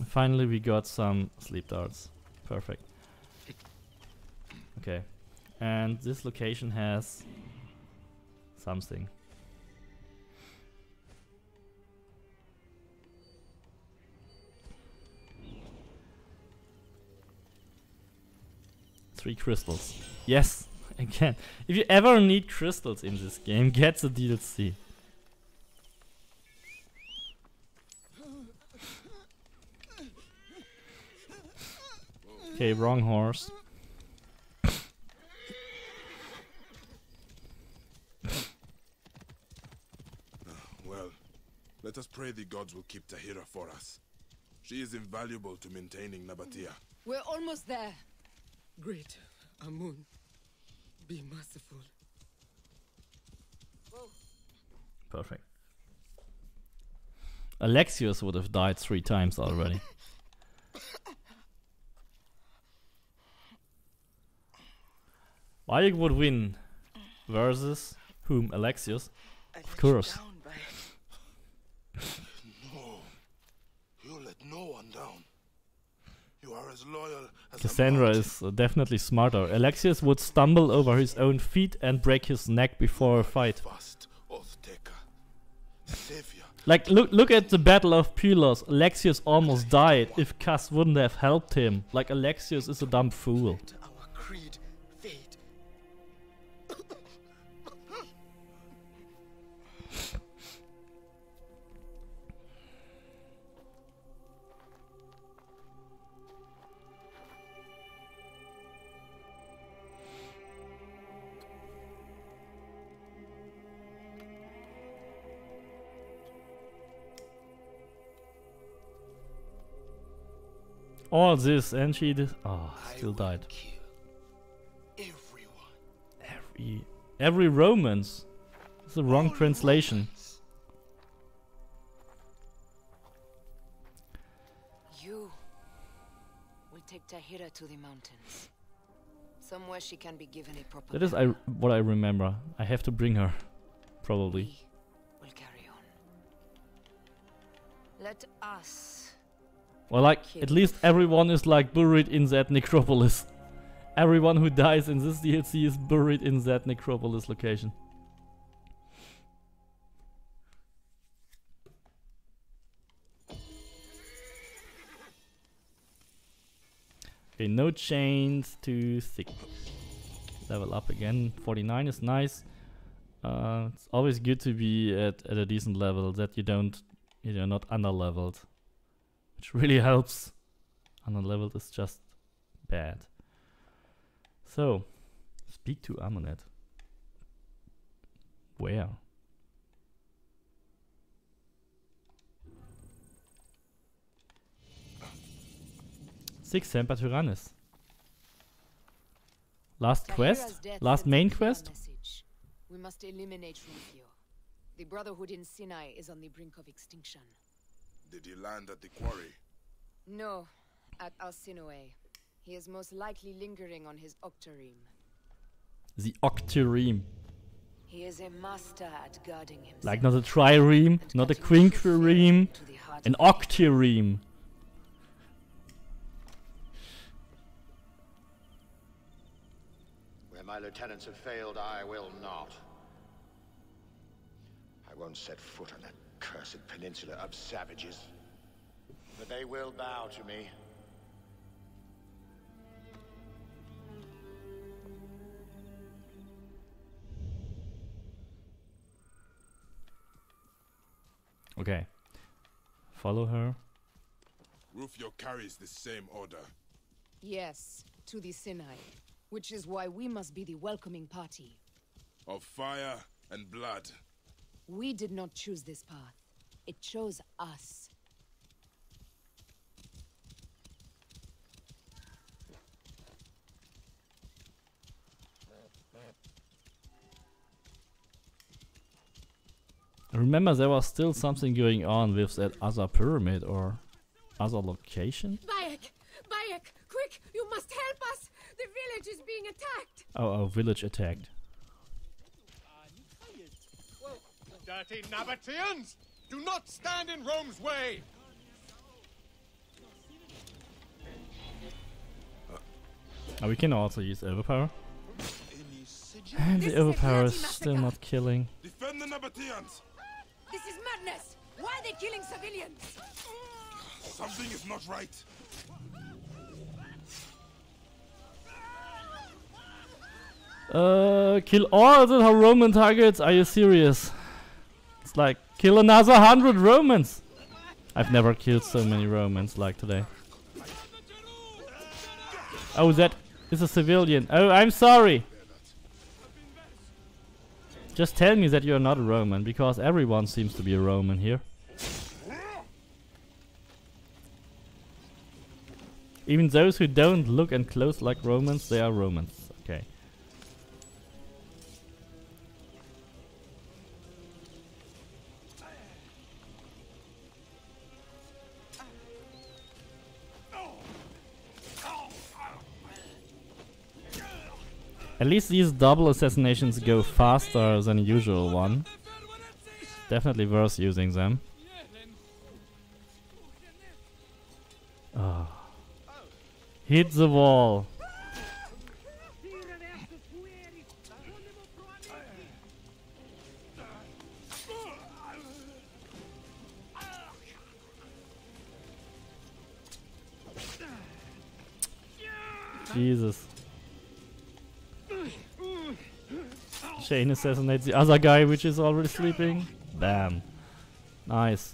Finally, we got some sleep darts. Perfect. Okay. And this location has something. Three crystals. Yes, [LAUGHS] again. If you ever need crystals in this game, get the DLC. Okay, wrong horse. well, let us pray the gods will keep Tahira for us. She is invaluable to maintaining Nabatea. We're almost there. Great Amun, be merciful. Perfect. Alexios would have died three times already. Bayek would win versus whom? Alexios? Of course. No. You let no one down. You are as loyal as a Kassandra is definitely smarter. Alexios would stumble over his own feet and break his neck before a fight. vast Oath-taker. Savior. Like, look look at the Battle of Pylos. Alexios almost died if Cass wouldn't have helped him. Like, Alexios is a dumb fool. All this and she did. Oh, still died. Every every Romans. It's the wrong translation. You will take Tahira to the mountains. Somewhere she can be given a proper That is I what I remember. I have to bring her probably. We will carry on. Let us. Well, like, at least everyone is like buried in that necropolis. [LAUGHS] Everyone who dies in this DLC is buried in that necropolis location. Okay, no chains to six. Level up again. 49 is nice. Uh, it's always good to be at, at a decent level that you don't, you know, not under leveled. Which really [LAUGHS] helps. Under leveled is just bad. So, speak to Amunet. Where? Six Semper Tyrannis. Last quest? Last main quest? We must eliminate Rufio. The Brotherhood in Sinai is on the brink of extinction. Did he land at the quarry? No, at Arsinoe. He is most likely lingering on his octareme. The Octareme. He is a master at guarding himself. Like not a trireme, not a quinquireme, an octareme. Where my lieutenants have failed, I will not. I won't set foot on that cursed peninsula of savages. But they will bow to me. Okay. Follow her. Rufio carries the same order. Yes, to the Sinai. Which is why we must be the welcoming party. Of fire and blood. We did not choose this path. It chose us. Remember, there was still something going on with that other pyramid or other location. Bayek! Bayek! Quick! You must help us! The village is being attacked! Oh, oh, village attacked. Dirty Nabateans! Do not stand in Rome's way! Oh, we can also use overpower. And the overpower is still not killing. Defend the Nabateans! This is madness! Why are they killing civilians? Something is not right. Uh, kill all the Roman targets? Are you serious? Like, kill another hundred Romans! I've never killed so many Romans like today. Oh, that is a civilian. Oh, I'm sorry! Just tell me that you're not a Roman, because everyone seems to be a Roman here. Even those who don't look and close like Romans, they are Romans. At least these double assassinations go faster than usual one. Definitely worth using them. Ah. Hit the wall. Jesus. Chain assassinates the other guy, which is already sleeping. Bam. Nice.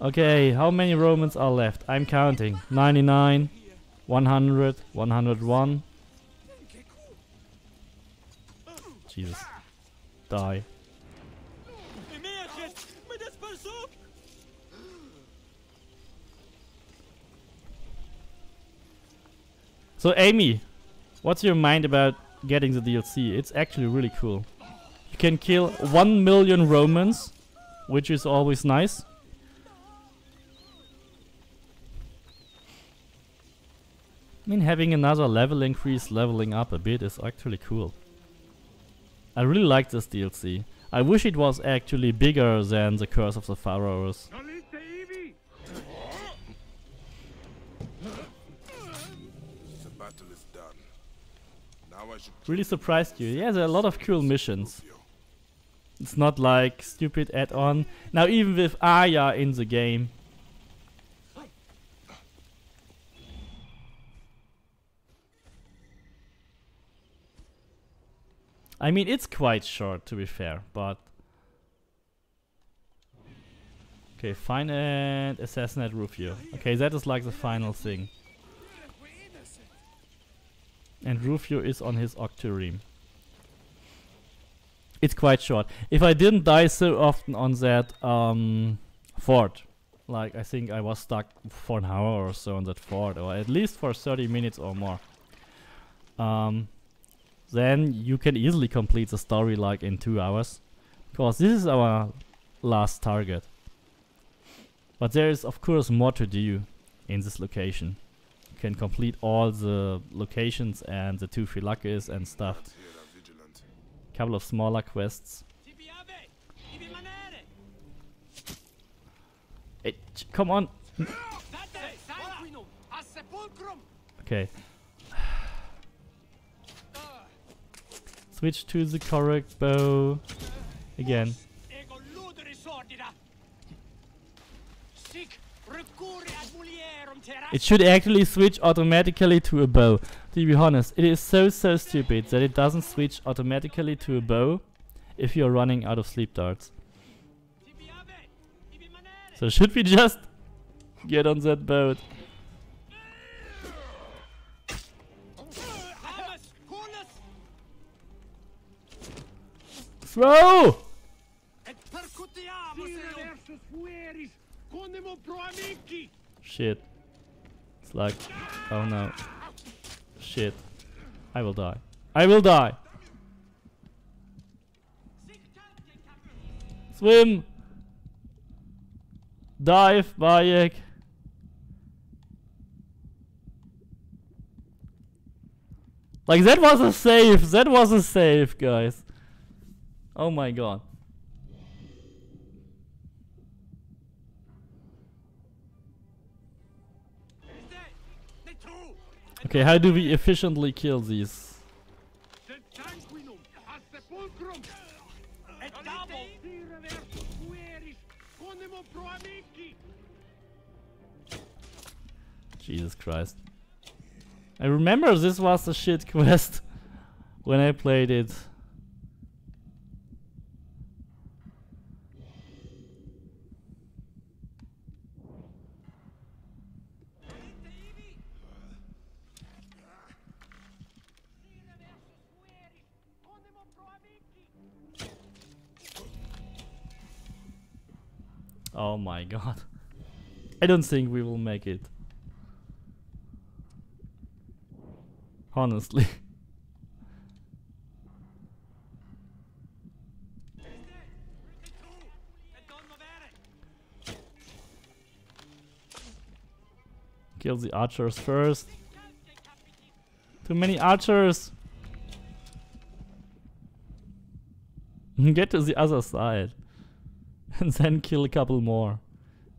Okay, how many Romans are left? I'm counting. 99, 100, 101. Jesus. Die. So Amy, what's your mind about getting the DLC? It's actually really cool. You can kill 1 million Romans, which is always nice. I mean, having another level increase, leveling up a bit is actually cool. I really like this DLC. I wish it was actually bigger than the Curse of the Pharaohs. The battle is done. Now I should Really surprised you. Yeah, there are a lot of cool missions. It's not like stupid add-on. Now even with Aya in the game. I mean, it's quite short to be fair, but... Okay, find and assassinate Rufio. Okay, that is like the final thing. And Rufio is on his Octareme. It's quite short. If I didn't die so often on that um, fort, like I think I was stuck for an hour or so on that fort, or at least for 30 minutes or more, um, then you can easily complete the story like in two hours. Because this is our last target. But there is of course more to do in this location. You can complete all the locations and the two phylakes and stuff. Couple of smaller quests. Come on. Okay. [SIGHS] Switch to the correct bow. Again. It should actually switch automatically to a bow. To be honest, it is so so stupid that it doesn't switch automatically to a bow if you're running out of sleep darts. So should we just get on that boat? Throw! Shit. It's like, oh no. Shit. I will die. I will die! Swim! Dive, Bayek! Like that was a save! That was a save, guys! Oh my god. Okay, how do we efficiently kill these? Jesus Christ. I remember this was a shit [LAUGHS] quest when I played it. Oh my god. I don't think we will make it. Honestly. [LAUGHS] Kill the archers first. Too many archers! [LAUGHS] Get to the other side. And then kill a couple more.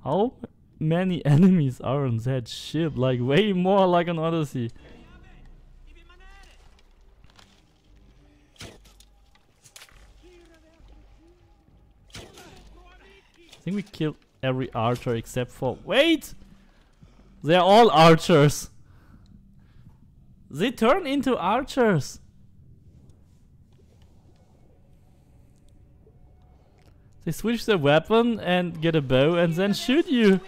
How many [LAUGHS] enemies are on that ship? Like way more like an Odyssey. I think we killed every archer except for... Wait! They're all archers! They turn into archers! They switch their weapon and get a bow and then shoot you!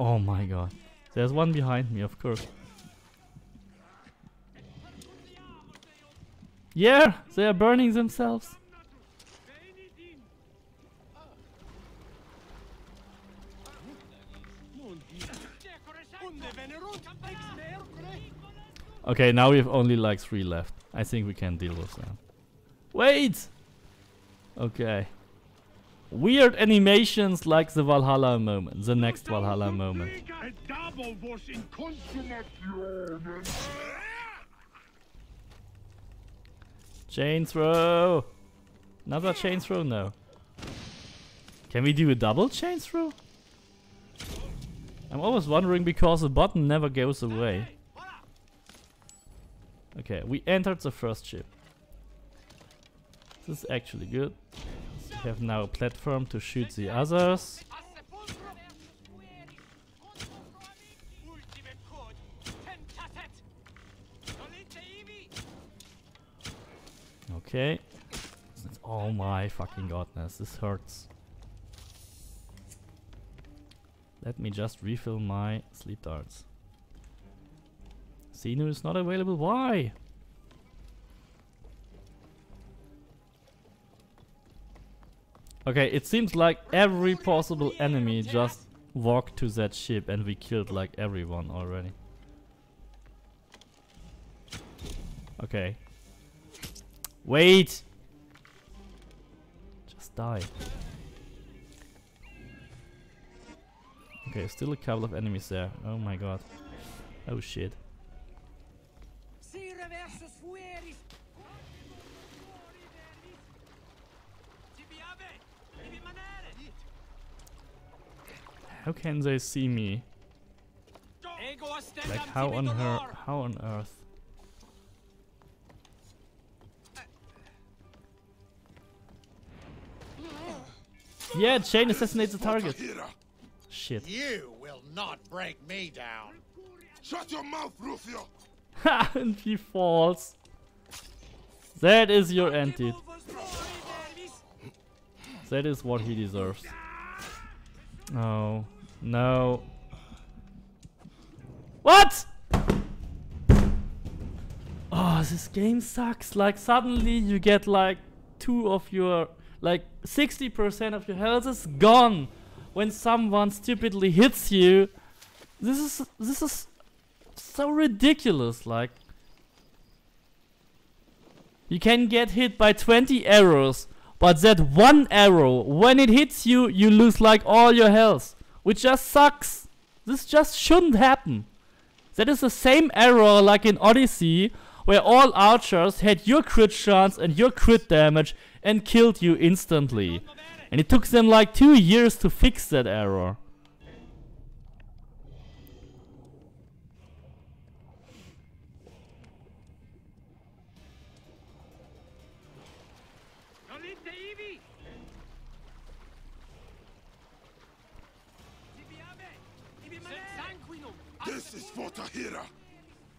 Oh my god. There's one behind me, of course. Yeah, they are burning themselves. Okay, now we have only like three left. I think we can deal with them. Wait! Okay. weird animations like the Valhalla moment, the next Valhalla moment. Chain throw! Another chain throw? No. Can we do a double chain throw? I'm always wondering because the button never goes away. Okay, we entered the first ship. This is actually good. We have now a platform to shoot the others. Okay. Oh my fucking godness, this hurts. Let me just refill my sleep darts. Senu is not available, why? Okay, it seems like every possible enemy just walked to that ship and we killed like everyone already. Okay. Wait! Just die. Okay, still a couple of enemies there. Oh my god. Oh shit. How can they see me? Like how on her how on earth? Yeah, chain assassinates the target. Shit. You will not break me down. Shut your mouth, Rufio! And [LAUGHS] he falls. That is your anti. That is what he deserves. Oh. No. What? Oh, this game sucks. Like, suddenly you get like two of your, like 60% of your health is gone when someone stupidly hits you. This is, this is so ridiculous. Like, you can get hit by 20 arrows, but that one arrow, when it hits you, you lose like all your health which just sucks. This just shouldn't happen. That is the same error like in Odyssey, where all archers had your crit chance and your crit damage and killed you instantly. And it took them like two years to fix that error. Tahira.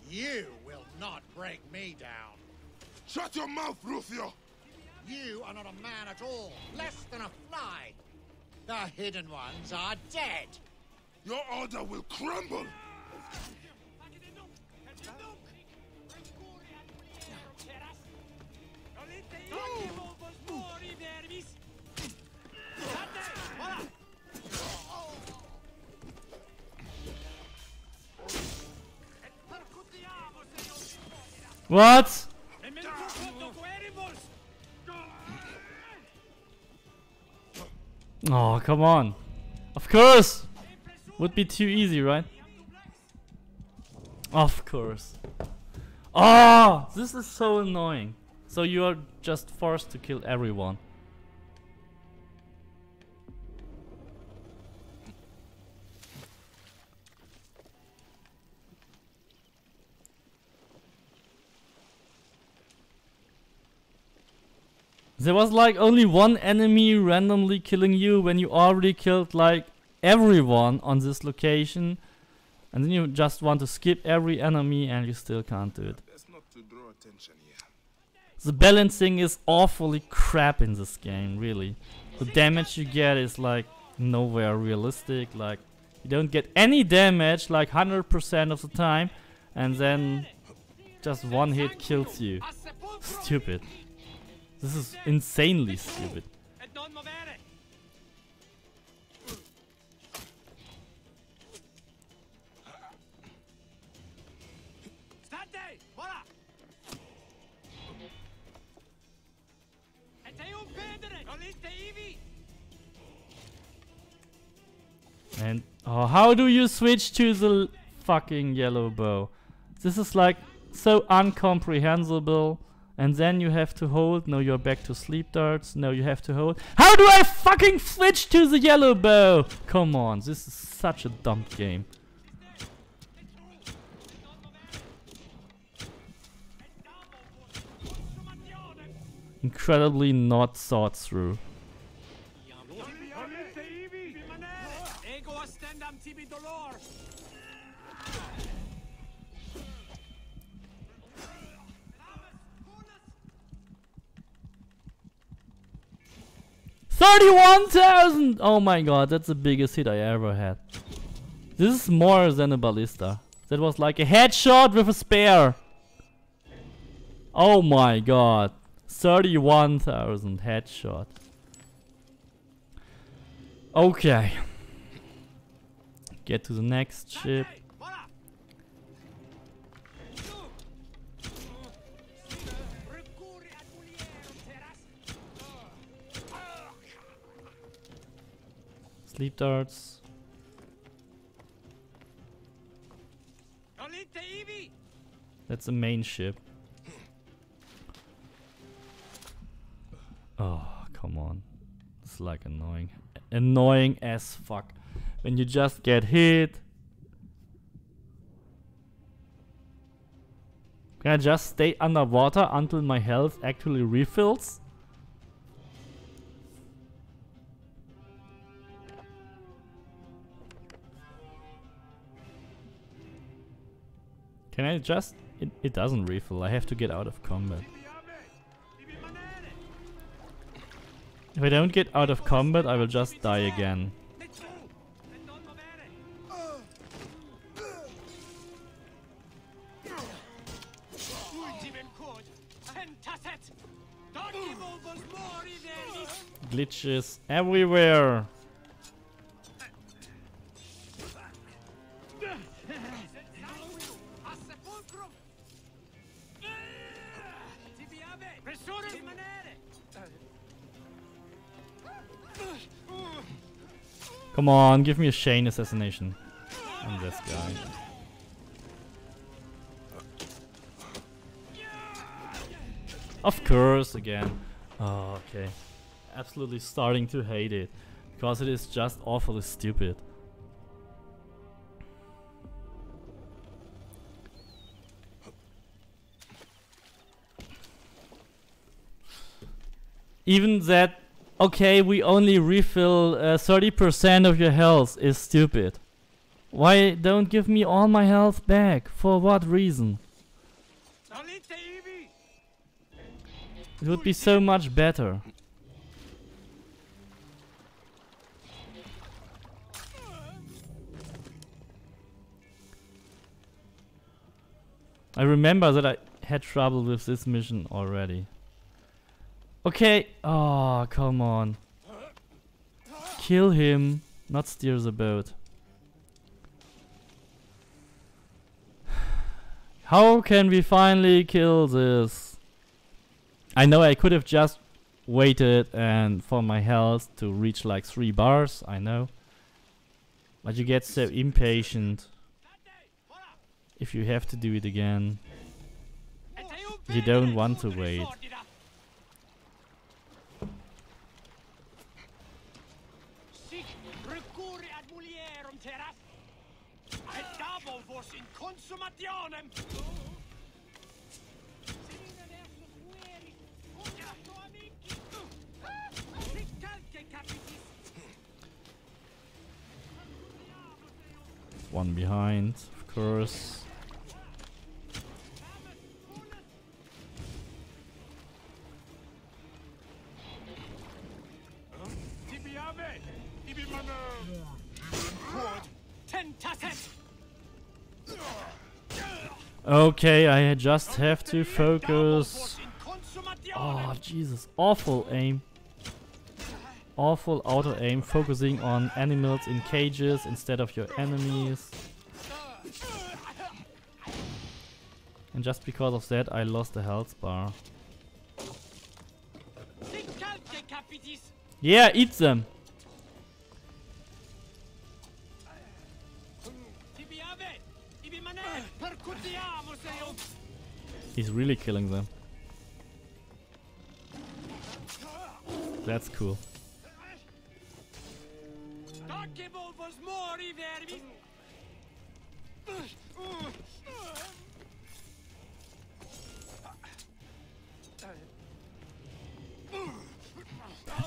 You will not break me down. Shut your mouth, Rufio! You are not a man at all, less than a fly. The hidden ones are dead. Your order will crumble. What? Oh, come on. Of course! Would be too easy, right? Of course. Oh, this is so annoying. So you are just forced to kill everyone. There was like only one enemy randomly killing you when you already killed like everyone on this location. And then you just want to skip every enemy and you still can't do it. The balancing is awfully crap in this game, really. The damage you get is like nowhere realistic, like you don't get any damage like 100% of the time and then just one hit kills you. Stupid. This is insanely stupid. And oh, how do you switch to the fucking yellow bow? This is like so incomprehensible. And then you have to hold. No, you're back to sleep darts. No, you have to hold. How do I fucking switch to the yellow bow? Come on, this is such a dumb game. Incredibly not thought through. Thirty-one thousand! Oh my god, that's the biggest hit I ever had. This is more than a ballista. That was like a headshot with a spare. Oh my god. 31,000 headshot. Okay. Get to the next ship. Sleep darts. That's the main ship. Oh, come on. It's like annoying. Annoying as fuck. When you just get hit. Can I just stay underwater until my health actually refills? Can I just... It, it doesn't refill. I have to get out of combat. If I don't get out of combat, I will just die again. Glitches everywhere. Come on, give me a chain assassination on this guy. Of course, again. Oh, okay. Absolutely starting to hate it. Because it is just awfully stupid. Even that okay, we only refill 30% uh, of your health is stupid. Why don't give me all my health back? For what reason? It would be so much better. I remember that I had trouble with this mission already. Okay. Oh, come on. Kill him, not steer the boat. [SIGHS] How can we finally kill this? I know I could have just waited and for my health to reach like three bars, I know. But you get so impatient if you have to do it again. You don't want to wait. One behind, of course. Okay, I just have to focus. Oh, Jesus. Awful aim awful auto aim focusing on animals in cages instead of your enemies. And just because of that I lost the health bar. Yeah, eat them! He's really killing them. That's cool.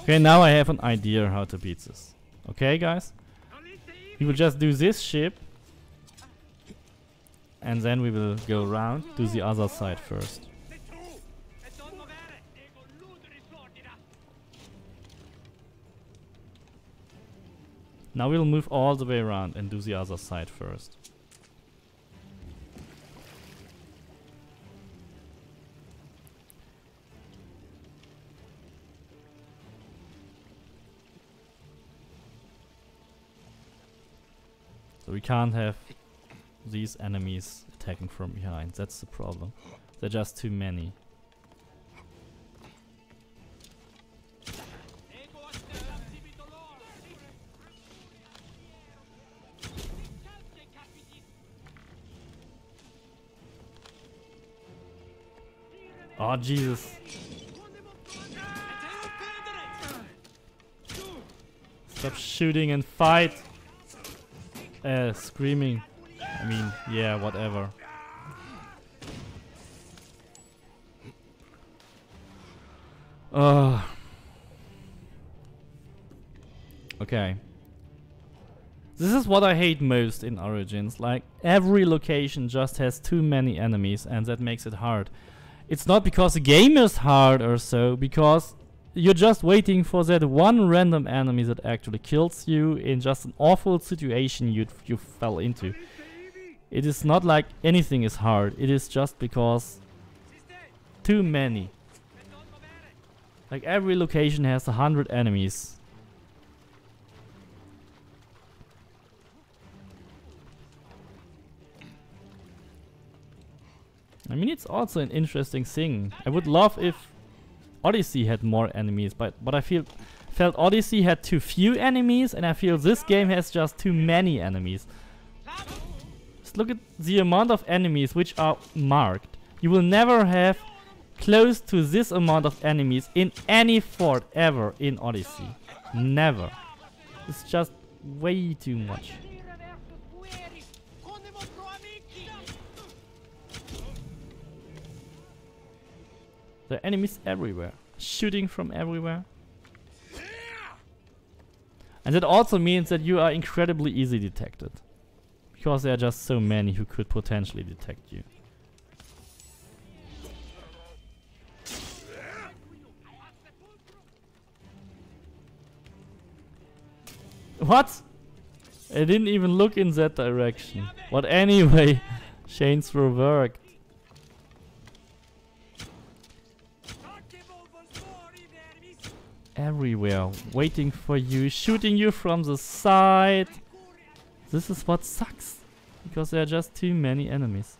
Okay, now I have an idea how to beat this. Okay, guys? We will just do this ship. And then we will go around, to the other side first. Now we'll move all the way around and do the other side first. So we can't have these enemies attacking from behind. That's the problem. They're just too many. Oh Jesus. Stop shooting and fight. Uh, screaming. I mean, yeah, whatever. Uh. Okay. This is what I hate most in Origins. Like, every location just has too many enemies and that makes it hard. It's not because the game is hard or so, because you're just waiting for that one random enemy that actually kills you in just an awful situation you you fell into. It is not like anything is hard. It is just because too many. Like every location has a hundred enemies. I mean, it's also an interesting thing. I would love if Odyssey had more enemies, but but I feel felt Odyssey had too few enemies, and I feel this game has just too many enemies. Just look at the amount of enemies which are marked. You will never have close to this amount of enemies in any fort ever in Odyssey. Never. It's just way too much. There are enemies everywhere. Shooting from everywhere. And that also means that you are incredibly easy detected. Because there are just so many who could potentially detect you. What? I didn't even look in that direction. But anyway, [LAUGHS] chains were worked. Everywhere, waiting for you, shooting you from the side. This is what sucks, because there are just too many enemies.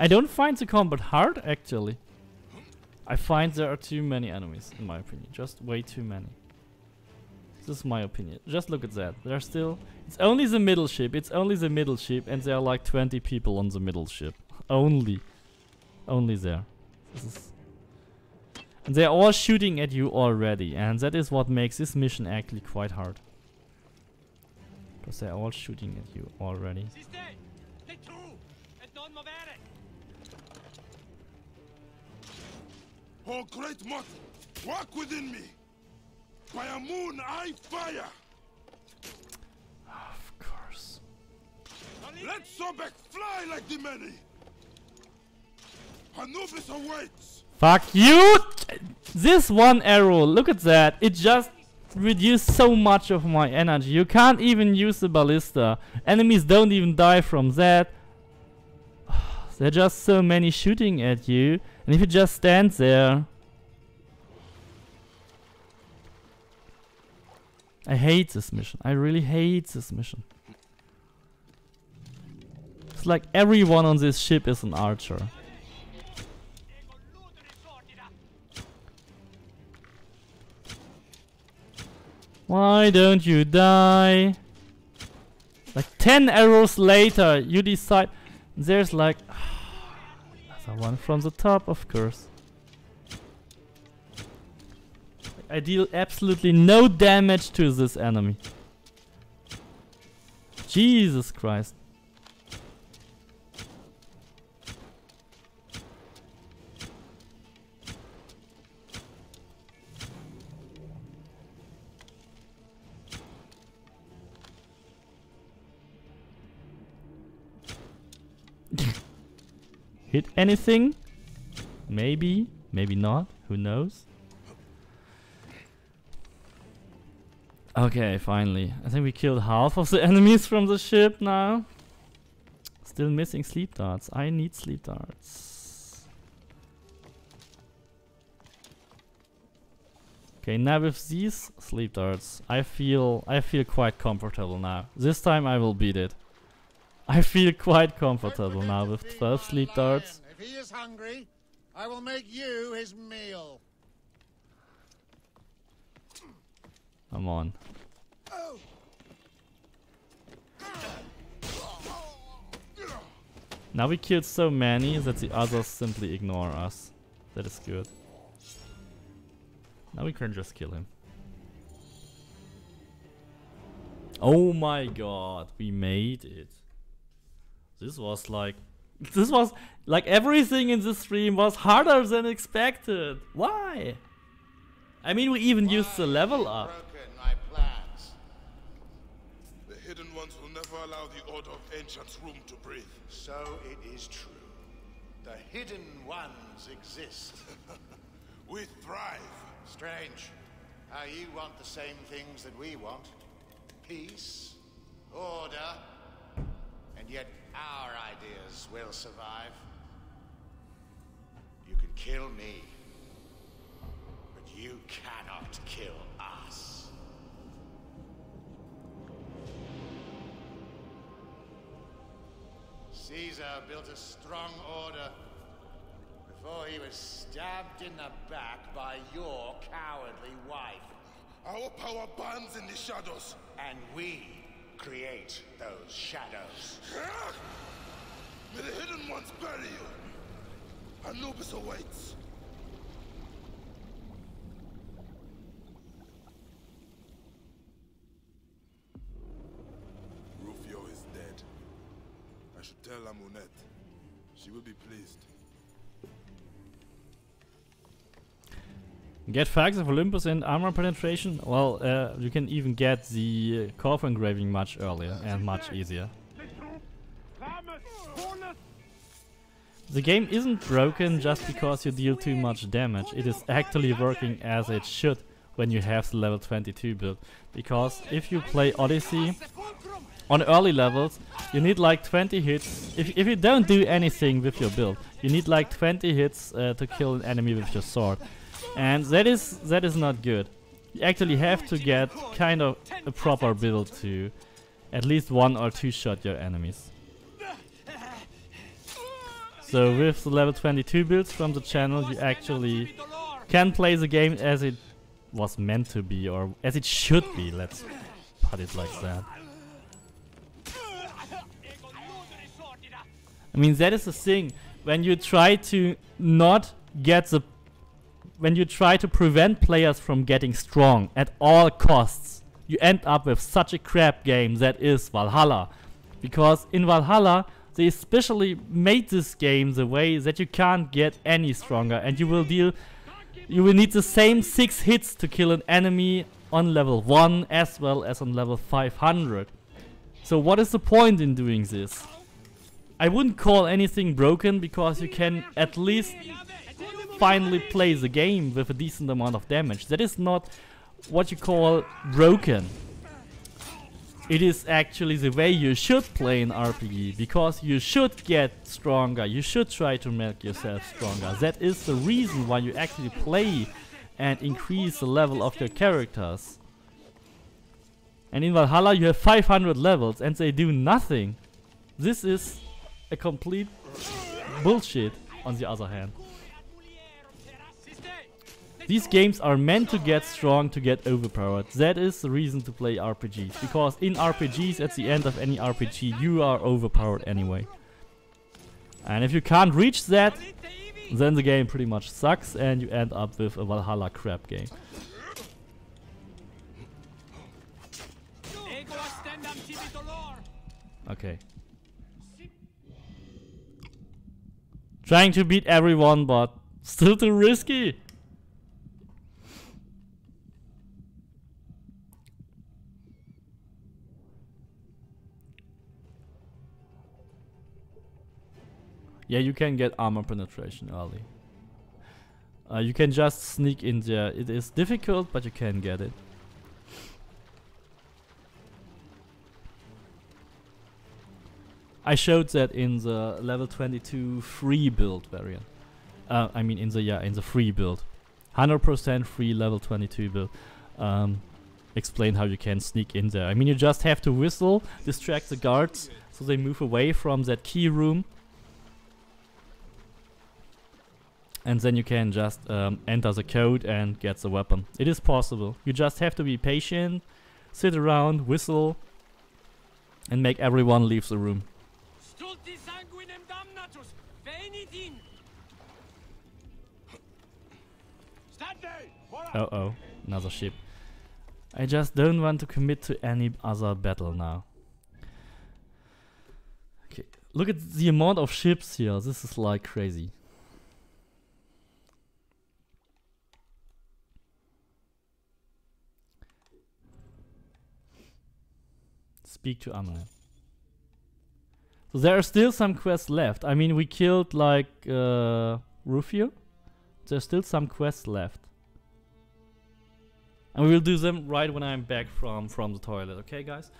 I don't find the combat hard, actually. I find there are too many enemies, in my opinion. Just way too many. This is my opinion. Just look at that. There's still... It's only the middle ship. It's only the middle ship. And there are like 20 people on the middle ship. [LAUGHS] Only. Only there. This is... And they're all shooting at you already. And that is what makes this mission actually quite hard. Because they're all shooting at you already. Oh, great Mott, walk within me! By a moon I fire! Of course. Let Sobek fly like the many! Anubis awaits! Fuck you! This one arrow, look at that. It just reduced so much of my energy. You can't even use the ballista. Enemies don't even die from that. [SIGHS] There are just so many shooting at you. And if you just stand there... I hate this mission. I really hate this mission. It's like everyone on this ship is an archer. Why don't you die? Like 10 arrows later, you decide... There's like... [SIGHS] Another one from the top, of course. I deal absolutely no damage to this enemy. Jesus Christ. [LAUGHS] Hit anything? Maybe, maybe not, who knows? Okay, finally. I think we killed half of the [LAUGHS] enemies from the ship now. Still missing sleep darts. I need sleep darts. Okay, now with these sleep darts, I feel I feel quite comfortable now. This time I will beat it. [LAUGHS] I feel quite comfortable now with 12 sleep darts. If he is hungry, I will make you his meal. Come on. Now we killed so many that the others simply ignore us. That is good. Now we can just kill him. Oh my god, we made it. This was like... [LAUGHS] This was... Like everything in this stream was harder than expected. Why? I mean, we even used the level up. The hidden ones will never allow the Order of Ancients room to breathe. So it is true. The hidden ones exist. [LAUGHS] we thrive. Strange. How you want the same things that we want. Peace, order, and yet our ideas will survive. You can kill me, but you cannot kill us. Caesar built a strong order before he was stabbed in the back by your cowardly wife. Our power burns in the shadows. And we create those shadows. May the hidden ones bury you. Anubis awaits. Rufio is dead. I should tell Amunet. She will be pleased. Get facts of Olympus and armor penetration? Well, uh, you can even get the uh, Corfu engraving much earlier and much easier. The game isn't broken just because you deal too much damage. It is actually working as it should when you have the level 22 build. Because if you play Odyssey on early levels, you need like 20 hits. If, if you don't do anything with your build, you need like 20 hits uh, to kill an enemy with your sword. And that is that is not good. You actually have to get kind of a proper build to at least one or two shot your enemies. So with the level 22 builds from the channel you actually can play the game as it was meant to be or as it should be, let's put it like that. I mean that is the thing, when you try to not get the when you try to prevent players from getting strong at all costs, you end up with such a crap game that is Valhalla. Because in Valhalla, they especially made this game the way that you can't get any stronger and you will deal you will need the same 6 hits to kill an enemy on level 1 as well as on level 500. So what is the point in doing this? I wouldn't call anything broken because you can at least finally play the game with a decent amount of damage. That is not what you call broken. It is actually the way you should play an RPG, because you should get stronger, you should try to make yourself stronger. That is the reason why you actually play and increase the level of your characters. And in Valhalla you have 500 levels and they do nothing. This is a complete bullshit on the other hand. These games are meant to get strong, to get overpowered. That is the reason to play RPGs. Because in RPGs, at the end of any RPG, you are overpowered anyway. And if you can't reach that, then the game pretty much sucks and you end up with a Valhalla crap game. Okay. Trying to beat everyone, but still too risky. Yeah, you can get armor penetration early. Uh, you can just sneak in there. It is difficult, but you can get it. I showed that in the level 22 free build variant. Uh, I mean in the yeah in the free build, 100% free level 22 build. Um, explain how you can sneak in there. I mean you just have to whistle, distract the guards so they move away from that key room. And then you can just um, enter the code and get the weapon. It is possible. You just have to be patient, sit around, whistle, and make everyone leave the room. Uh oh, another ship. I just don't want to commit to any other battle now. Okay, look at the amount of ships here. This is like crazy. Speak to Amel. So there are still some quests left. I mean, we killed like uh, Rufio. There's still some quests left. And we will do them right when I'm back from, from the toilet, okay guys?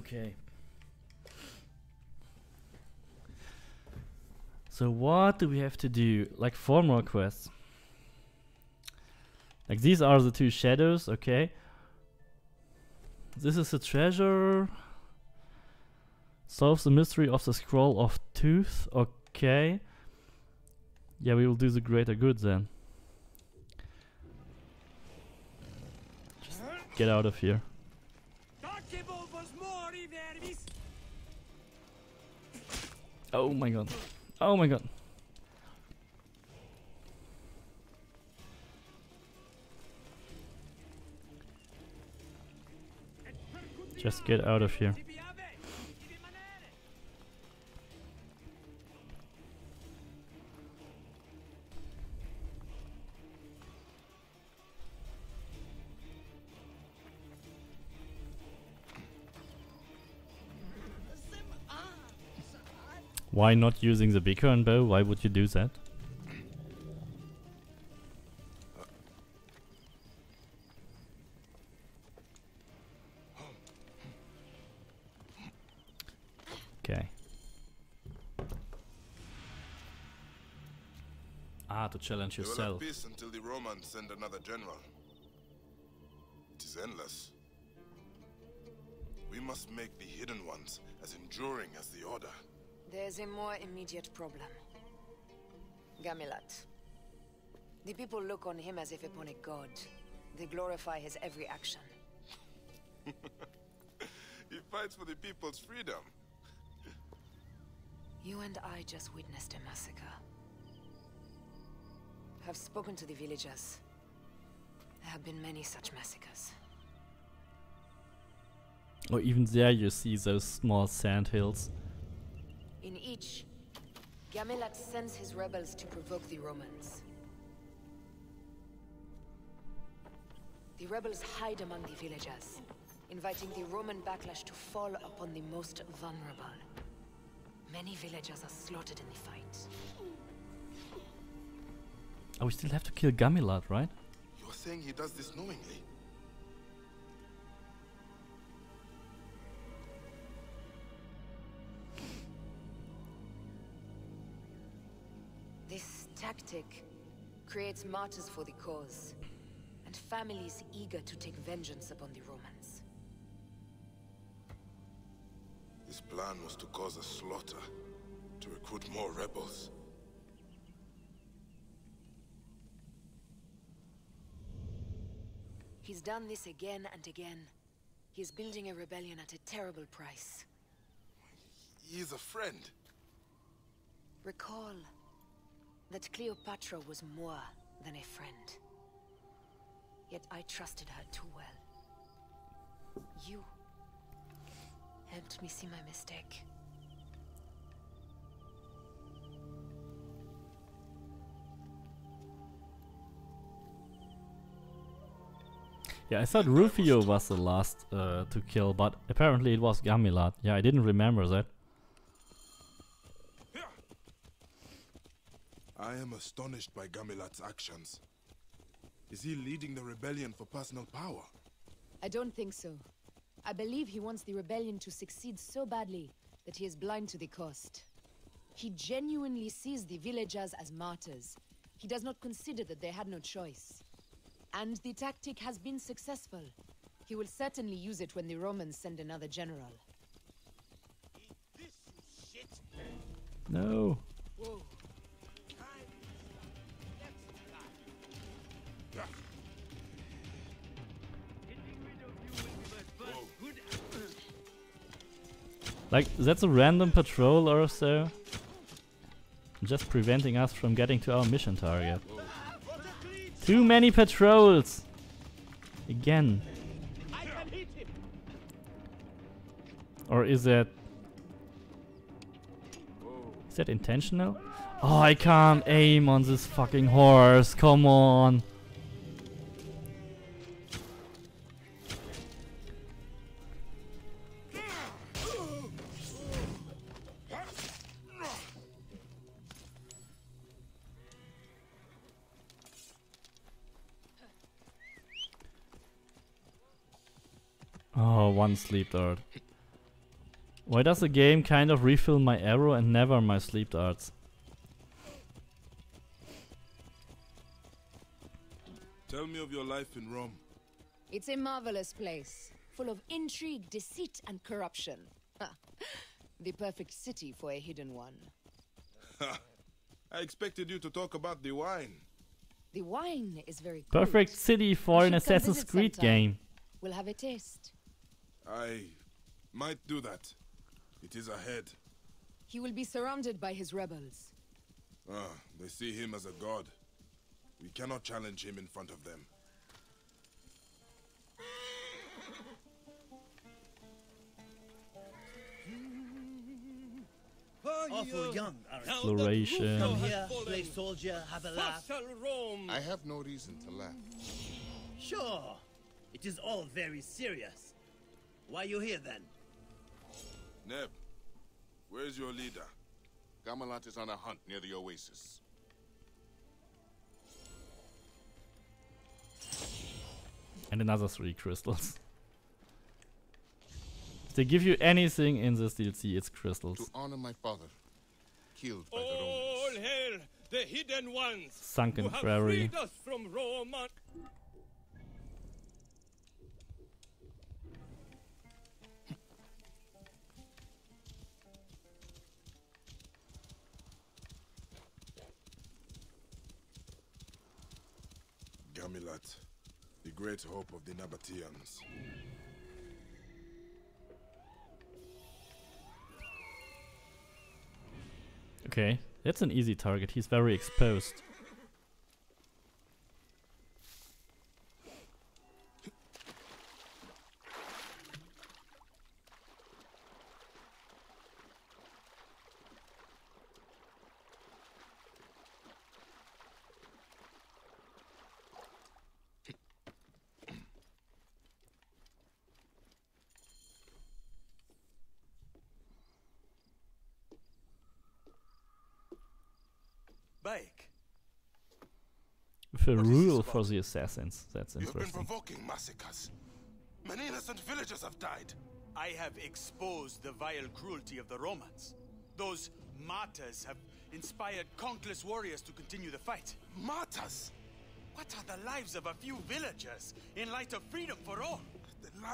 Okay. So what do we have to do? Like four more quests. Like these are the two shadows, okay. This is a treasure. Solves the mystery of the scroll of Thoth, okay. Yeah, we will do the greater good then. Just get out of here. Oh my god. Oh my god. Just get out of here. Why not using the bighorn bow? Why would you do that? Okay. Ah, to challenge They will yourself. have peace until the Romans send another general. It is endless. We must make the hidden ones as enduring as the Order. There's a more immediate problem. Gamilat. The people look on him as if upon a god. They glorify his every action. [LAUGHS] he fights for the people's freedom. You and I just witnessed a massacre. I have spoken to the villagers. There have been many such massacres. Or even there you see those small sand hills. In each, Gamilat sends his rebels to provoke the Romans. The rebels hide among the villagers, inviting the Roman backlash to fall upon the most vulnerable. Many villagers are slaughtered in the fight. Oh, we still have to kill Gamilat, right? You're saying he does this knowingly? Tactic creates martyrs for the cause, and families eager to take vengeance upon the Romans. His plan was to cause a slaughter, to recruit more rebels. He's done this again and again. He's building a rebellion at a terrible price. He is a friend. Recall that Cleopatra was more than a friend. Yet I trusted her too well. You helped me see my mistake. Yeah, I thought Rufio was the last uh, to kill, but apparently it was Gamilat. Yeah, I didn't remember that. I am astonished by Gamilat's actions. Is he leading the rebellion for personal power? I don't think so. I believe he wants the rebellion to succeed so badly that he is blind to the cost. He genuinely sees the villagers as martyrs. He does not consider that they had no choice. And the tactic has been successful. He will certainly use it when the Romans send another general. No. Like, that's a random patrol or so. Just preventing us from getting to our mission target. Too many patrols! Again. Or is that... Is that intentional? Oh, I can't aim on this fucking horse, come on! One sleep dart. Why does the game kind of refill my arrow and never my sleep darts? Tell me of your life in Rome. It's a marvelous place, full of intrigue, deceit, and corruption. the perfect city for a hidden one. I expected you to talk about the wine. The wine is very good. Perfect city for an Assassin's Creed sometime. game. We'll have a taste. I might do that. It is ahead. He will be surrounded by his rebels. Ah, they see him as a god. We cannot challenge him in front of them. Awful young, aren't? Exploration. Come here, play soldier, have a laugh. I have no reason to laugh. Sure. It is all very serious. Why you here then? Neb, where's your leader? Gamilat is on a hunt near the oasis. And another three crystals. if they give you anything in this DLC, it's crystals. To honor my father, killed by the Romans. All hail the hidden ones Sunken who have prairie. freed us from Roman. Great hope of the Nabateans. Okay, that's an easy target. He's very exposed. Bayek, With a rule for the assassins. That's You've been interesting. provoking massacres. Many innocent villagers have died. I have exposed the vile cruelty of the Romans. Those martyrs have inspired countless warriors to continue the fight. Martyrs? What are the lives of a few villagers in light of freedom for all?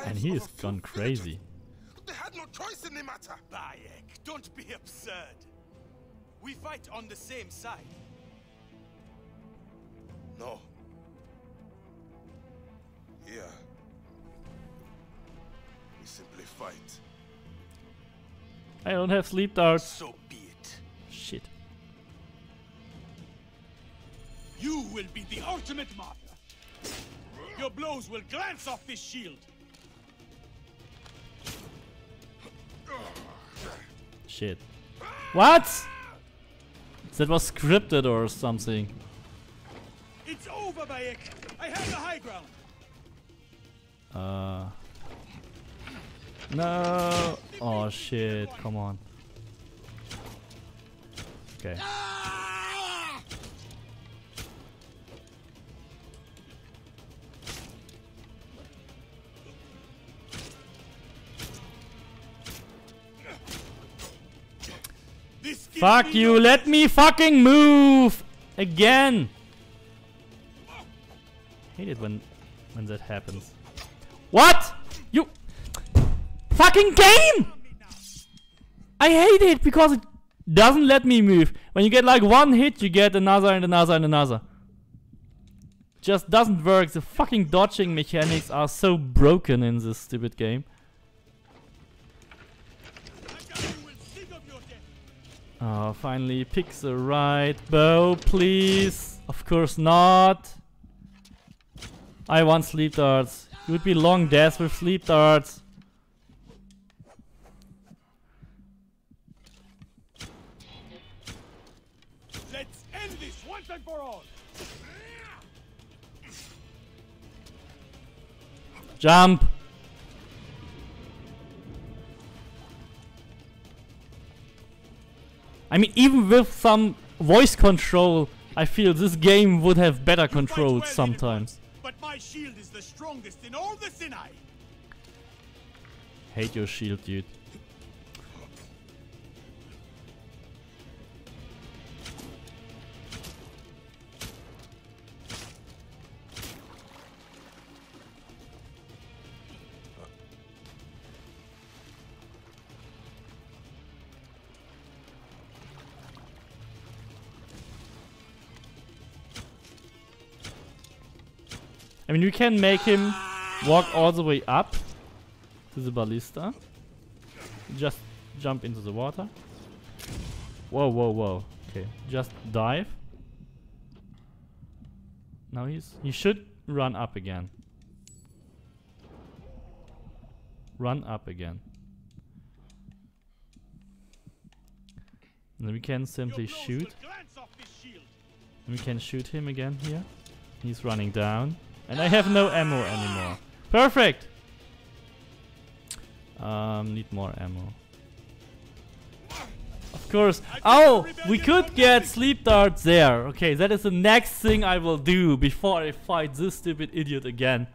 And he has gone crazy. They had no choice in the matter. Bayek, don't be absurd. We fight on the same side. No. Here. We simply fight. I don't have sleep darts. So be it. Shit. You will be the ultimate martyr. Your blows will glance off this shield. Shit. What? That was scripted or something. It's over, Bayek. I have the high ground. Uh. No. Oh shit. Come on. Okay. Fuck you. Let me fucking move again. Hate it when when that happens. What? You fucking game! I hate it because it doesn't let me move. When you get like one hit, you get another and another and another. Just doesn't work. The fucking dodging mechanics are so broken in this stupid game. Oh, finally pick the right bow, please. Of course not. I want sleep darts. It would be long death with sleep darts. Let's end this once and for all. Jump! I mean, even with some voice control, I feel this game would have better controls sometimes. My shield is the strongest in all the Sinai. Hate your shield, dude. I mean, we can make him walk all the way up to the ballista. Just jump into the water. Whoa, whoa, whoa. Okay, just dive. Now he's he should run up again. Run up again. And then we can simply shoot. We can shoot him again here. He's running down. And I have no ammo anymore. Perfect! Um, need more ammo. Of course. Oh, we could get sleep darts there. Okay, that is the next thing I will do before I fight this stupid idiot again.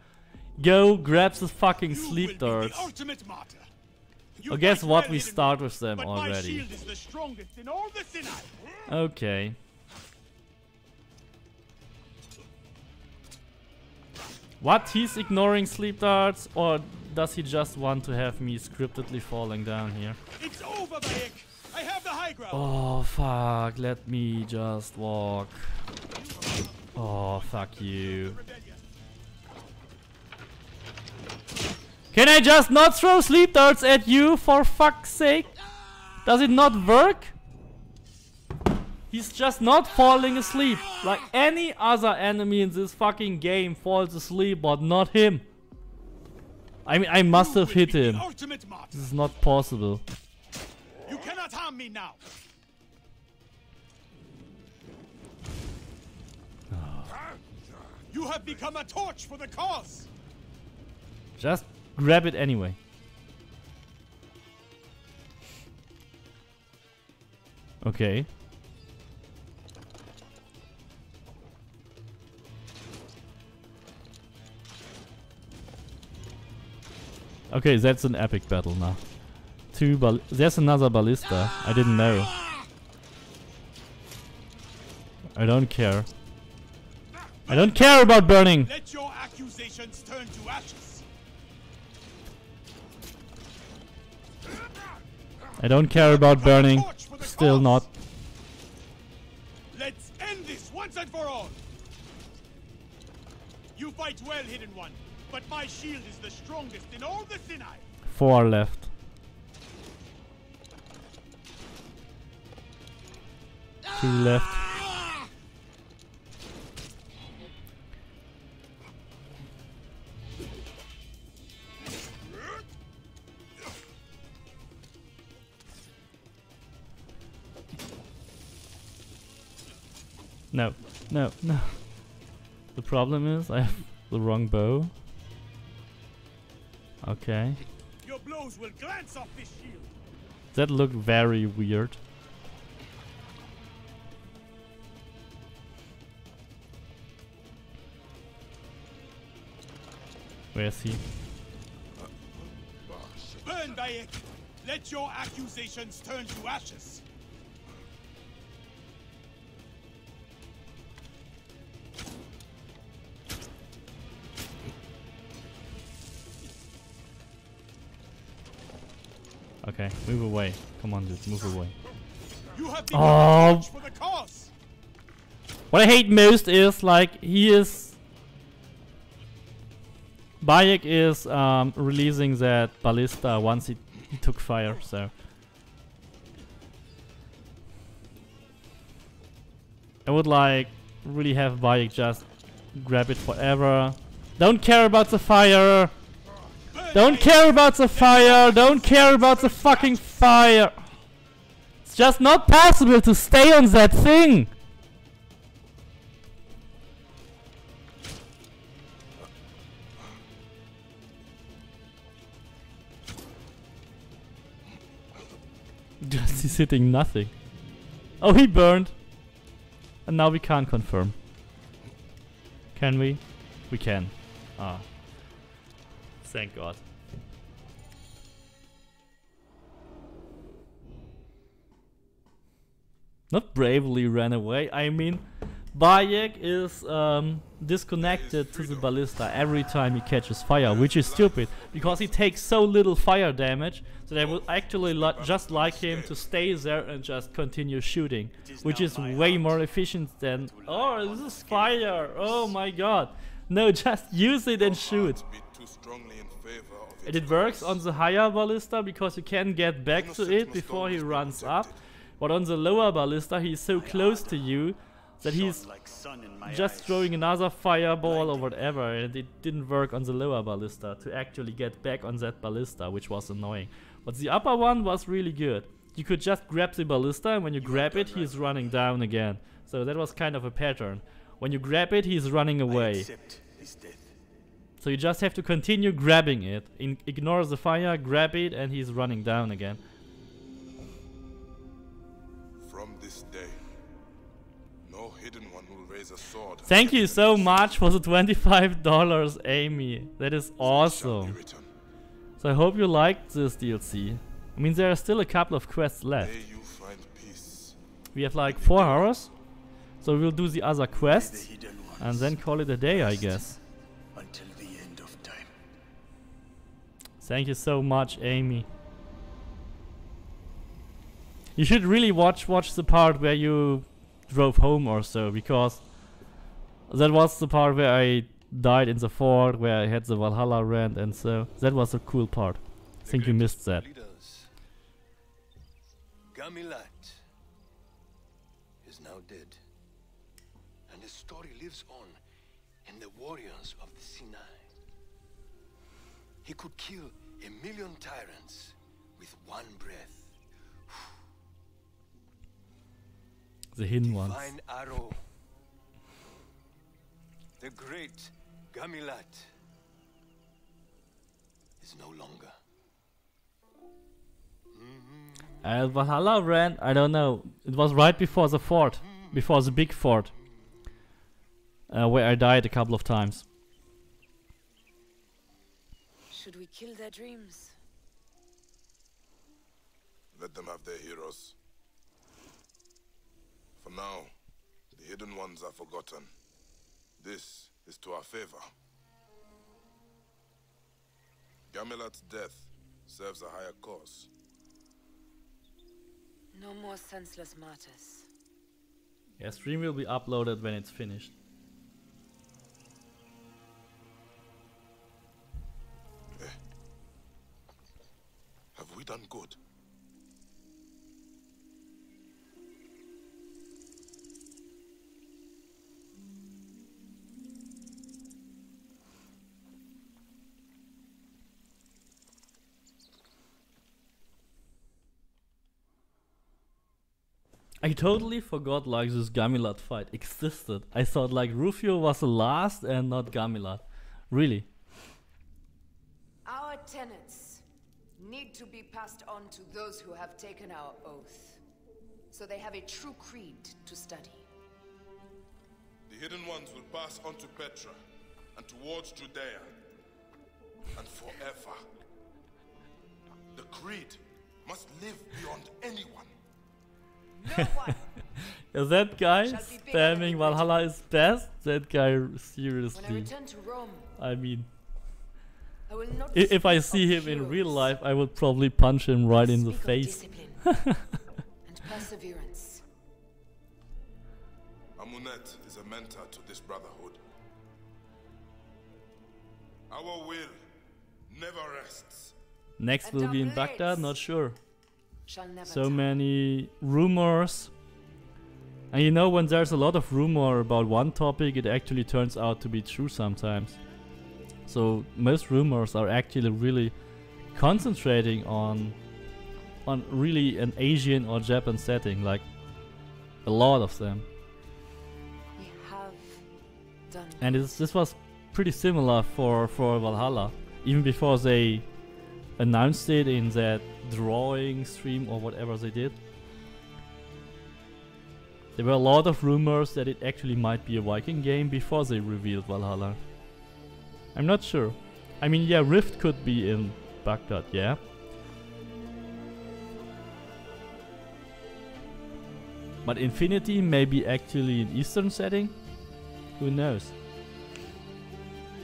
Go grab the fucking sleep darts. Ultimate. Oh, guess what? We start with them already. shield What? He's ignoring sleep darts? Or does he just want to have me scriptedly falling down here? It's over, Bayek. I have the high ground. Oh, fuck. Let me just walk. Oh, fuck you. Can I just not throw sleep darts at you, for fuck's sake? Does it not work? He's just not falling asleep. Like any other enemy in this fucking game falls asleep, but not him. I mean, I must have hit him. This is not possible. You cannot harm me now. You have become a torch for the cause. Just grab it anyway. Okay. Okay, that's an epic battle now. Two ball. There's another ballista. I didn't know. I don't care. I don't care about burning. Let your accusations turn to ashes. I don't care about burning. Still not. Let's end this once and for all. You fight well, Hidden One, but my shield is the strongest in all the Sinai. Four left. Two left. No, no, no. The problem is I have the wrong bow. Okay. Your blows will glance off this shield. That looked very weird. Where is he? Burn, Bayek! Let your accusations turn to ashes. Okay, move away. Come on, dude, move away. You have Oh. for the cause. What I hate most is like he is. Bayek is um, releasing that ballista once he, he took fire, so. I would like really have Bayek just grab it forever. Don't care about the fire! Don't care about the fire! Don't care about the fucking fire! It's just not possible to stay on that thing! [LAUGHS] Just he's hitting nothing. Oh, he burned! And now we can't confirm. Can we? We can. Ah. Thank God. Not bravely ran away. I mean, Bayek is um, disconnected to the ballista every time he catches fire, which is stupid because he takes so little fire damage that I would actually li just like him to stay there and just continue shooting, which is way more efficient than oh this is fire. Oh my god. No, [LAUGHS] just use it and shoot. And it works on the higher ballista because you can get back to it before he runs up. But on the lower ballista, he's so close to you that he's just throwing another fireball or whatever, and it didn't work on the lower ballista to actually get back on that ballista, which was annoying. But the upper one was really good. You could just grab the ballista, and when you grab it, he's running down again. So that was kind of a pattern. When you grab it, he's running away. So you just have to continue grabbing it. In ignore the fire, grab it, and he's running down again. From this day, no hidden one will raise a sword. Thank you so much for the $25, Amy. That is awesome. So I hope you liked this DLC. I mean, there are still a couple of quests left. We have like 4 hours. So we'll do the other quests. And then call it a day, I guess. Thank you so much, Amy. You should really watch watch the part where you drove home or so, because that was the part where I died in the fort, where I had the Valhalla rant, and so that was a cool part. I think you missed that. Gamilat He could kill a million tyrants with one breath. [SIGHS] The hidden ones. Divine arrow. The great Gamilat is no longer. Uh, Valhalla ran, I don't know, it was right before the fort, before the big fort, uh, where I died a couple of times. Kill their dreams? Let them have their heroes. For now, the hidden ones are forgotten. This is to our favor. Gamilat's death serves a higher cause. No more senseless martyrs. Yeah, stream will be uploaded when it's finished. We done good? I totally forgot like this Gamilat fight existed. I thought like Rufio was the last and not Gamilat. Really. Our tenets need to be passed on to those who have taken our oath, so they have a true creed to study. The hidden ones will pass on to Petra and towards Judea and forever. The creed must live beyond anyone. [LAUGHS] Is that guy spamming Valhalla is best? That guy seriously. return to Rome, I mean, I will not i- if I see of him in real life, I would probably punch him right in the face. [LAUGHS] and perseverance. Amunet is a mentor to this brotherhood. Our will never rests. Next And will be in Baghdad, not sure. Shall never So die. many rumors. And you know, when there's a lot of rumor about one topic, it actually turns out to be true sometimes. So most rumors are actually really concentrating on on really an Asian or Japan setting, like a lot of them. We have done And it's, this was pretty similar for, for Valhalla, even before they announced it in that drawing stream or whatever they did. There were a lot of rumors that it actually might be a Viking game before they revealed Valhalla. I'm not sure. I mean, yeah, Rift could be in Baghdad, yeah. But Infinity may be actually an Eastern setting? Who knows?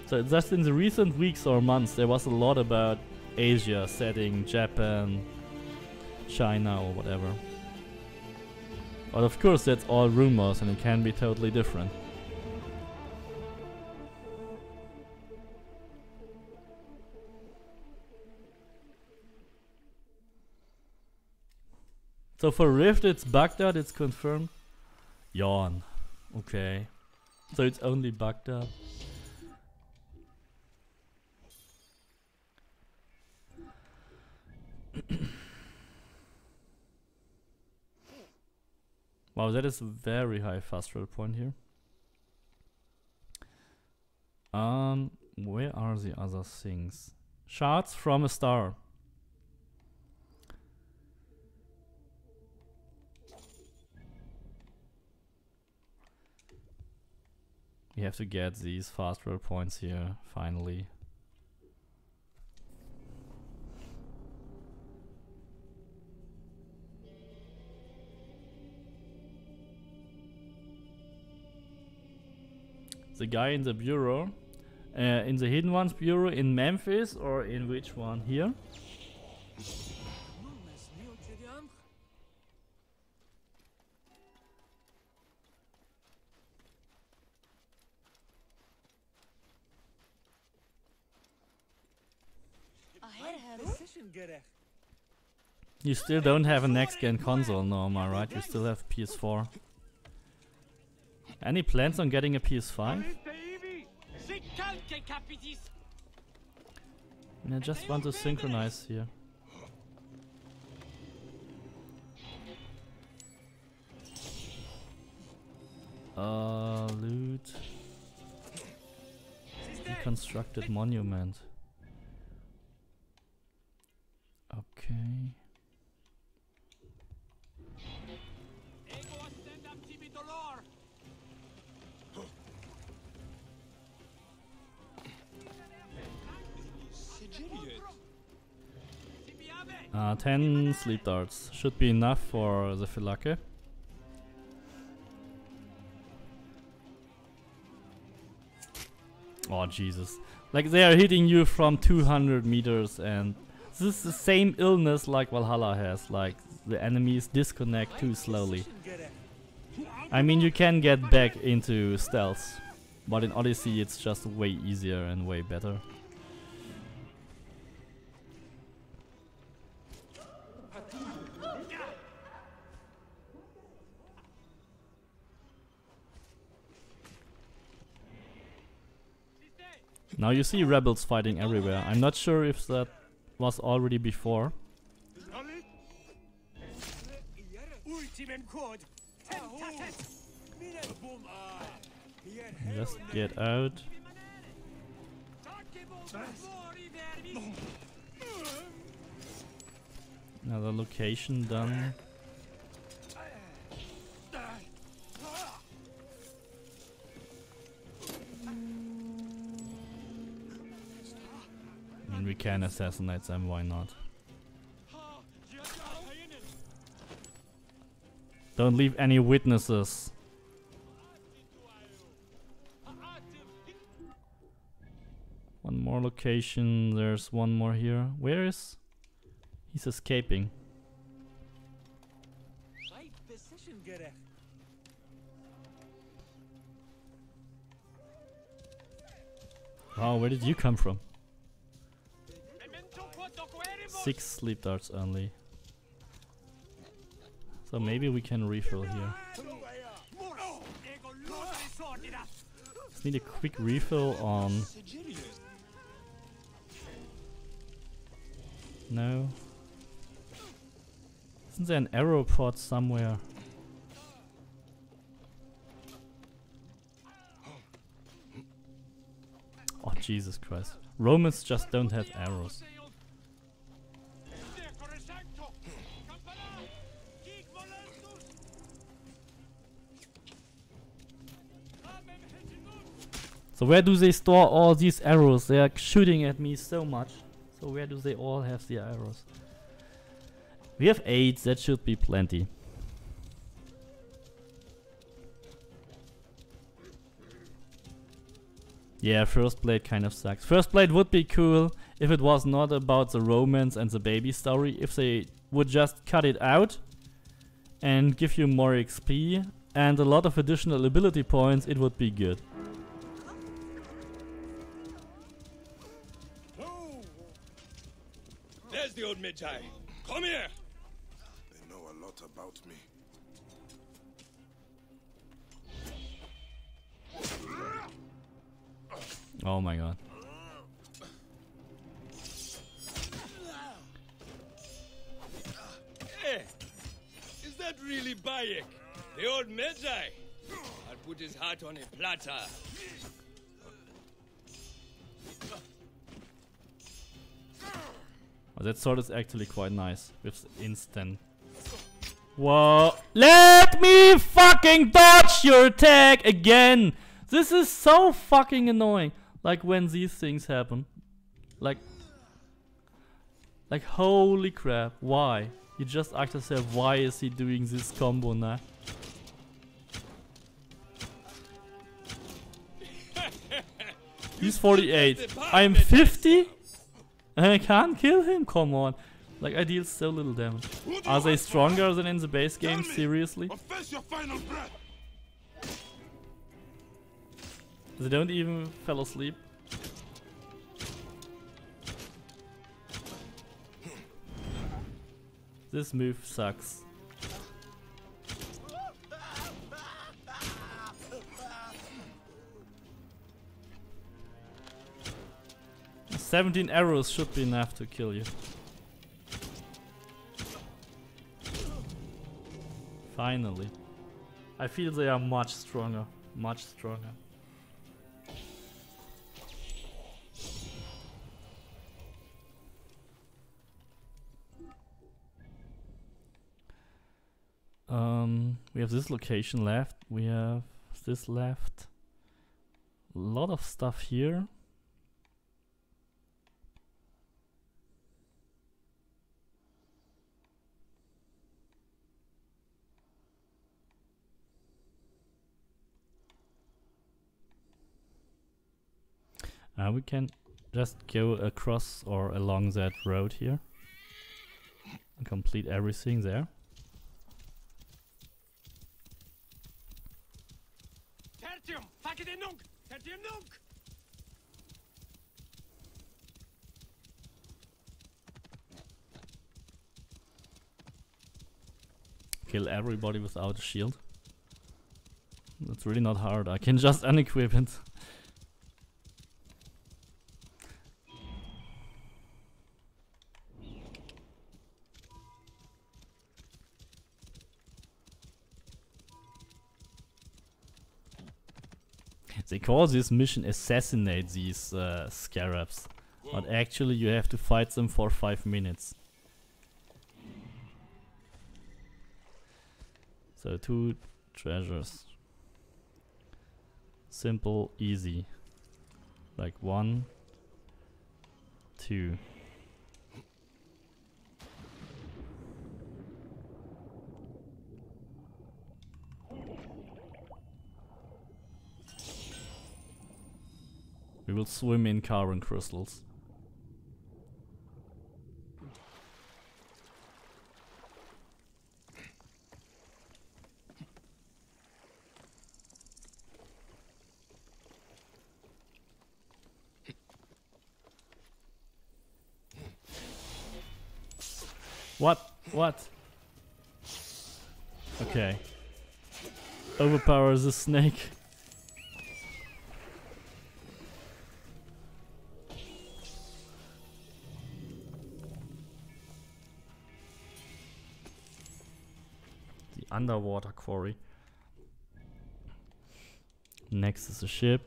So just in the recent weeks or months, there was a lot about Asia setting, Japan, China or whatever. But of course, that's all rumors and it can be totally different. So for Rift, it's Baghdad, it's confirmed. Yawn. Okay. So it's only Baghdad. [COUGHS] wow, that is very high fast roll point here. Um, where are the other things? Shards from a star. We have to get these fast roll points here, finally. The guy in the bureau, uh, in the Hidden Ones bureau in Memphis, or in which one here? You still don't have a next gen console, Norma, right? You still have PS4. Any plans on getting a PS5? And I just want to synchronize here. Uh, loot. Reconstructed monument. Okay. Uh, 10 sleep darts should be enough for the Phylake. Oh Jesus. Like they are hitting you from 200 meters and this is the same illness like Valhalla has, like the enemies disconnect too slowly. I mean you can get back into stealth, but in Odyssey it's just way easier and way better. Now you see rebels fighting everywhere. I'm not sure if that was already before. Just get out. Another location done. We can assassinate them, why not? Don't leave any witnesses. One more location, there's one more here. Where is? He's escaping. Oh, where did you come from? Six sleep darts only. So maybe we can refill here. Just need a quick refill on... No. Isn't there an arrow pod somewhere? Oh Jesus Christ. Romans just don't have arrows. So where do they store all these arrows? They are shooting at me so much. So where do they all have their arrows? We have 8, that should be plenty. Yeah, first blade kind of sucks. First blade would be cool if it was not about the romance and the baby story. If they would just cut it out and give you more XP and a lot of additional ability points, it would be good. Old Medjay. Come here. They know a lot about me. Oh my god. Hey, is that really Bayek? The old Medjay? I'll put his heart on a platter. Oh, that sword is actually quite nice with instant. Whoa! Let me fucking dodge your attack again! This is so fucking annoying. Like when these things happen. Like. Like holy crap, why? You just ask yourself, why is he doing this combo now? [LAUGHS] He's 48. I'm 50? [LAUGHS] I can't kill him? Come on. Like I deal so little damage. Are they stronger than in the base game? Seriously? They don't even fell asleep. This move sucks. 17 arrows should be enough to kill you. Finally. I feel they are much stronger. Much stronger. Um, we have this location left. We have this left. A lot of stuff here. Uh, we can just go across or along that road here and complete everything there. Tertium! Facet nunc! Tertium nunc! Kill everybody without a shield. That's really not hard. I can just unequip it. Call this mission assassinate these uh, scarabs, but actually you have to fight them for 5 minutes. So two treasures. Simple, easy. Like one, two. We will swim in carbon crystals. What? What? Okay. Overpowers the snake. Underwater quarry. Next is a ship.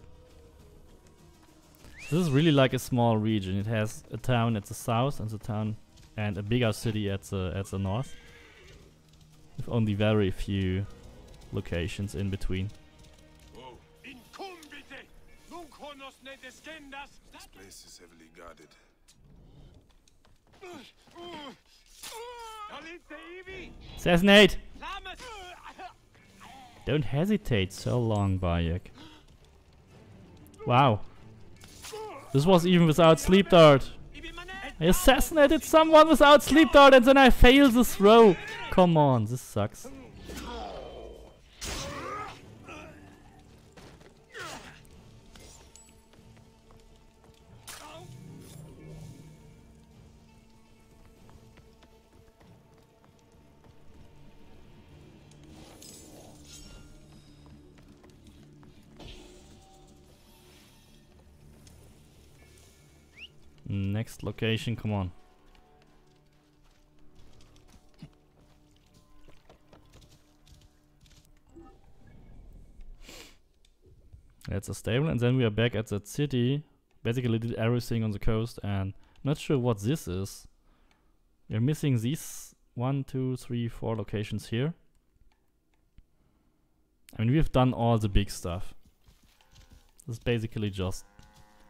This is really like a small region. It has a town at the south and the town and a bigger city at the at the north. With only very few locations in between. Incumbite! Nunc honos ne descendas! This place is heavily guarded. Salite! Assassinate! Don't hesitate so long, Bayek. Wow. This was even without sleep dart. I assassinated someone without sleep dart and then I fail this row. Come on, this sucks. Location, come on. That's a stable, and then we are back at that city. Basically did everything on the coast, and not sure what this is. We're missing these one, two, three, four locations here. I mean, we've done all the big stuff. This is basically just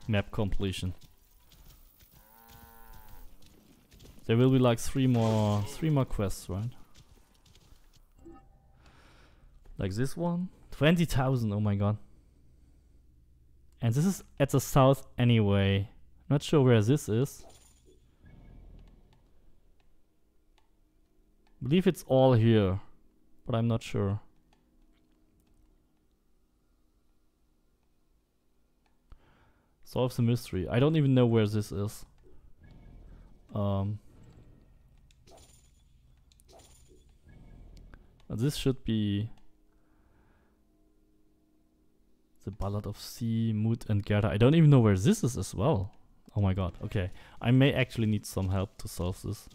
map completion. There will be like three more, three more quests, right? Like this one, twenty thousand. Oh my god! And this is at the south anyway. Not sure where this is. Believe it's all here, but I'm not sure. Solve the mystery. I don't even know where this is. Um. This should be the Ballad of Sea, Mood and Gerda. I don't even know where this is as well. Oh my god, okay. I may actually need some help to solve this.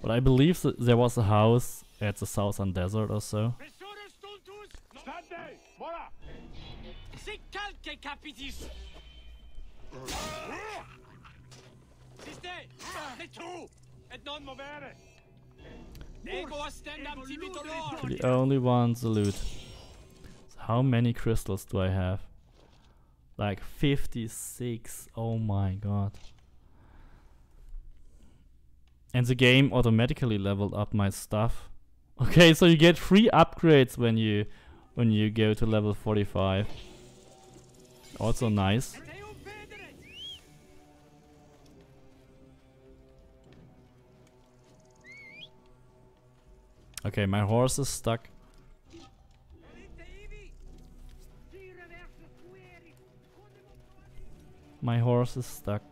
But I believe that there was a house at the southern desert or so. Ah. The only one to loot. How many crystals do I have? Like 56. Oh my god. And the game automatically leveled up my stuff. [LAUGHS] Okay, so you get free upgrades when you when you go to level 45. Also nice. Okay, my horse is stuck. My horse is stuck.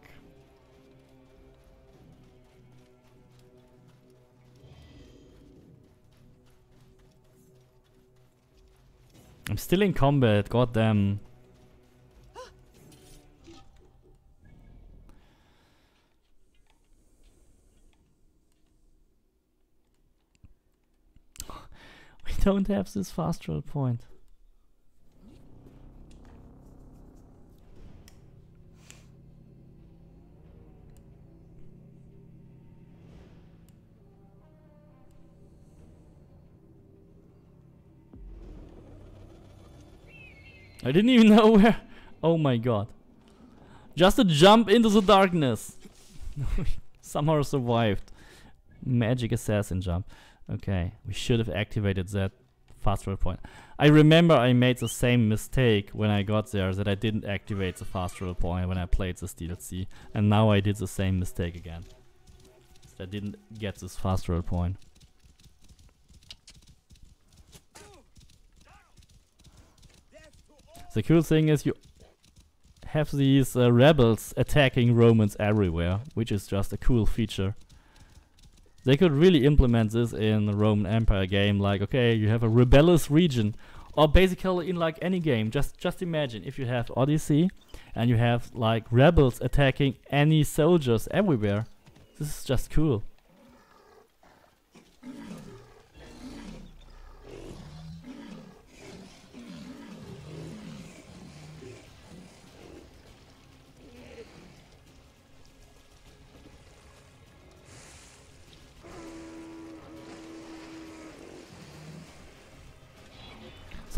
I'm still in combat, goddamn. [LAUGHS] don't have this fast point. I didn't even [LAUGHS] know where. Oh my god. Just a jump into the darkness. [LAUGHS] Somehow survived. Magic assassin jump. Okay, we should have activated that fast travel point. I remember I made the same mistake when I got there that I didn't activate the fast travel point when I played this DLC. And now I did the same mistake again. I didn't get this fast travel point. The cool thing is you have these uh, rebels attacking Romans everywhere, which is just a cool feature. They could really implement this in a Roman Empire game, like okay, you have a rebellious region, or basically in like any game. Just just imagine if you have Odyssey, and you have like rebels attacking any soldiers everywhere. This is just cool.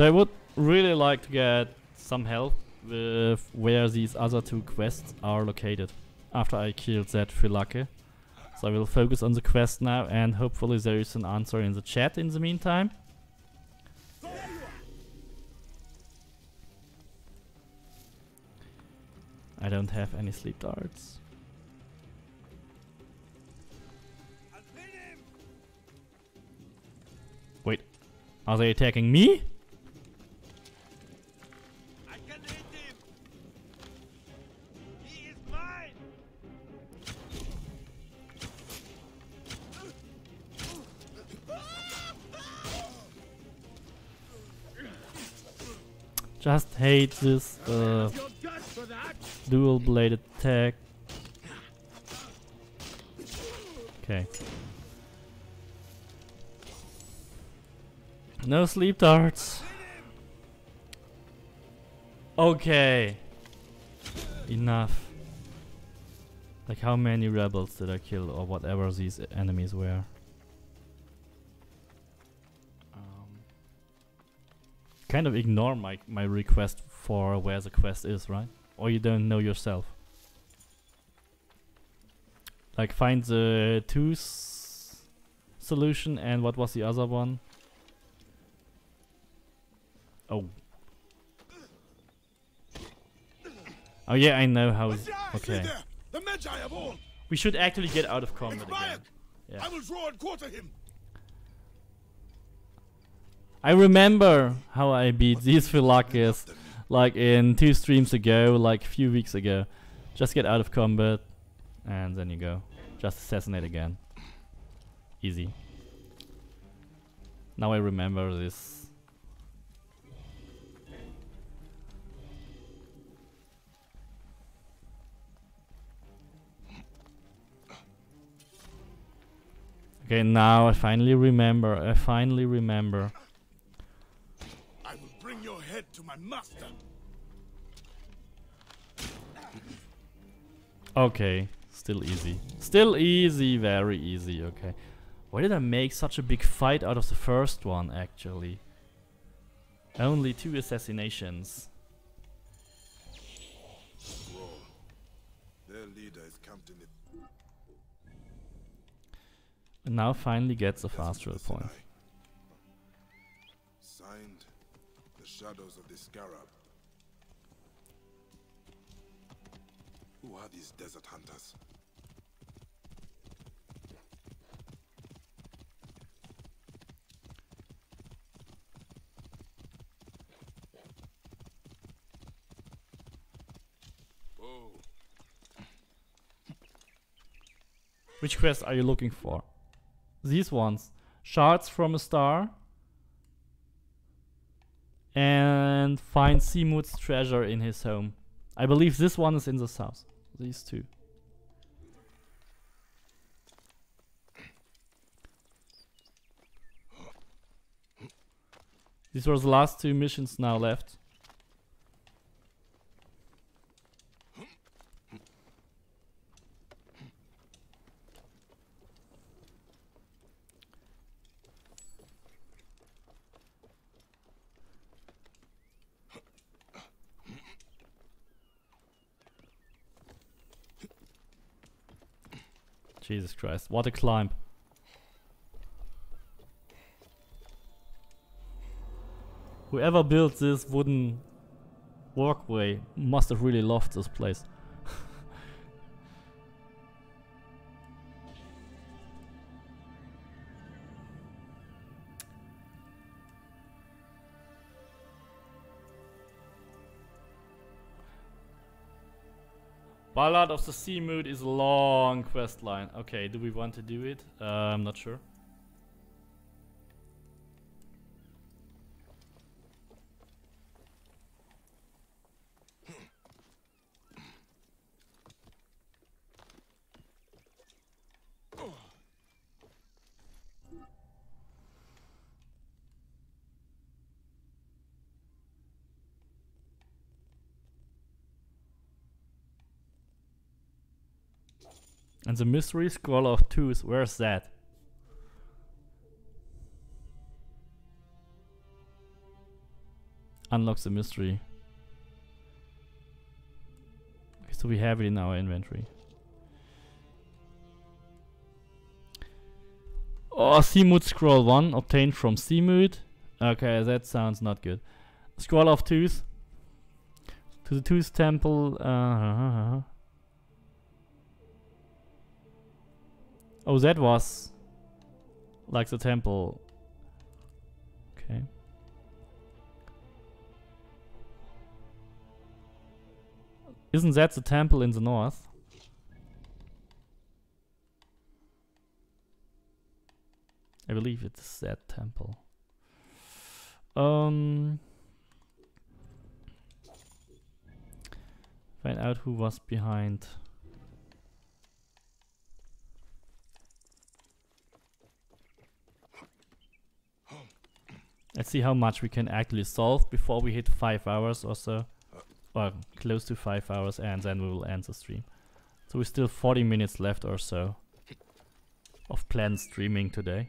So I would really like to get some help with where these other two quests are located after I killed that Phylake. So I will focus on the quest now and hopefully there is an answer in the chat in the meantime. I don't have any sleep darts. Wait, are they attacking me? Just hate this uh, dual blade attack. Okay. No sleep darts. Okay. Enough. Like how many rebels did I kill or whatever these enemies were? Kind of ignore my, my request for where the quest is, right? Or you don't know yourself. Like find the two solution and what was the other one? Oh. Oh yeah, I know how. Okay. We should actually get out of combat again. Yeah. I will draw and quarter him. I remember how I beat these Phylakes like in two streams ago, like a few weeks ago. Just get out of combat and then you go. Just assassinate again. Easy. Now I remember this. Okay, now I finally remember. I finally remember to my master. Okay, still easy. Still easy, very easy, okay. Why did I make such a big fight out of the first one, actually? Only two assassinations. Their leader is in it. And now finally gets a fast travel point. Shadows of the scarab. Who are these desert hunters? Which quest are you looking for? These ones. Shards from a star. And find Seamood's treasure in his home. I believe this one is in the south. These two. These were the last two missions now left. Jesus Christ, what a climb. Whoever built this wooden walkway must have really loved this place. Ballad of the Sea Mood is a long quest line. Okay, do we want to do it? Uh, I'm not sure. And the mystery scroll of Thoth, where's that? Unlocks the mystery. Okay, so we have it in our inventory. Oh, Seamood Scroll 1 obtained from Seamood. Okay, that sounds not good. Scroll of Thoth. To the Thoth Temple. Uh, Oh, that was like the temple. Okay. Isn't that the temple in the north? I believe it's that temple. Um find out who was behind Let's see how much we can actually solve before we hit 5 hours or so. Or close to 5 hours and then we will end the stream. So we still 40 minutes left or so of planned streaming today.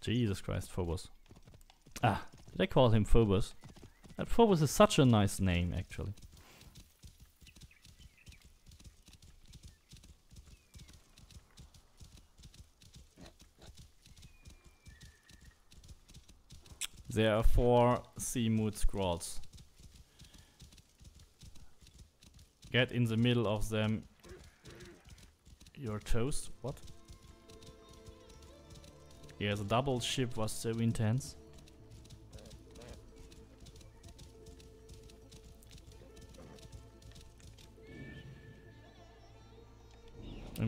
Jesus Christ, Phobos. Ah, did I call him Phobos? That Phobos is such a nice name, actually. There are four Seamood scrolls. Get in the middle of them. Your toast. What? Yeah, the double ship was so intense.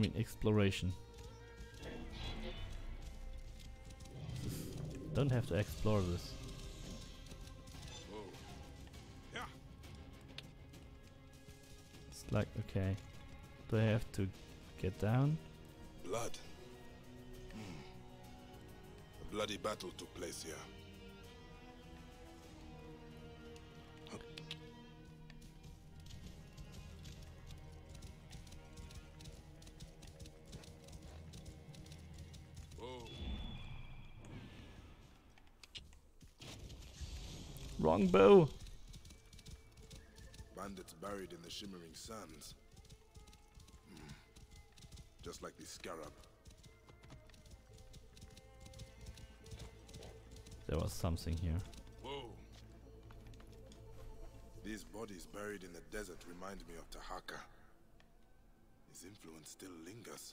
Mean exploration. Don't have to explore this. It's like, okay. Do I have to get down? Blood. Hmm. A bloody battle took place here. Wrong bow! Bandits buried in the shimmering sands. Hmm. Just like the scarab. There was something here. Whoa. These bodies buried in the desert remind me of Taharqa. His influence still lingers.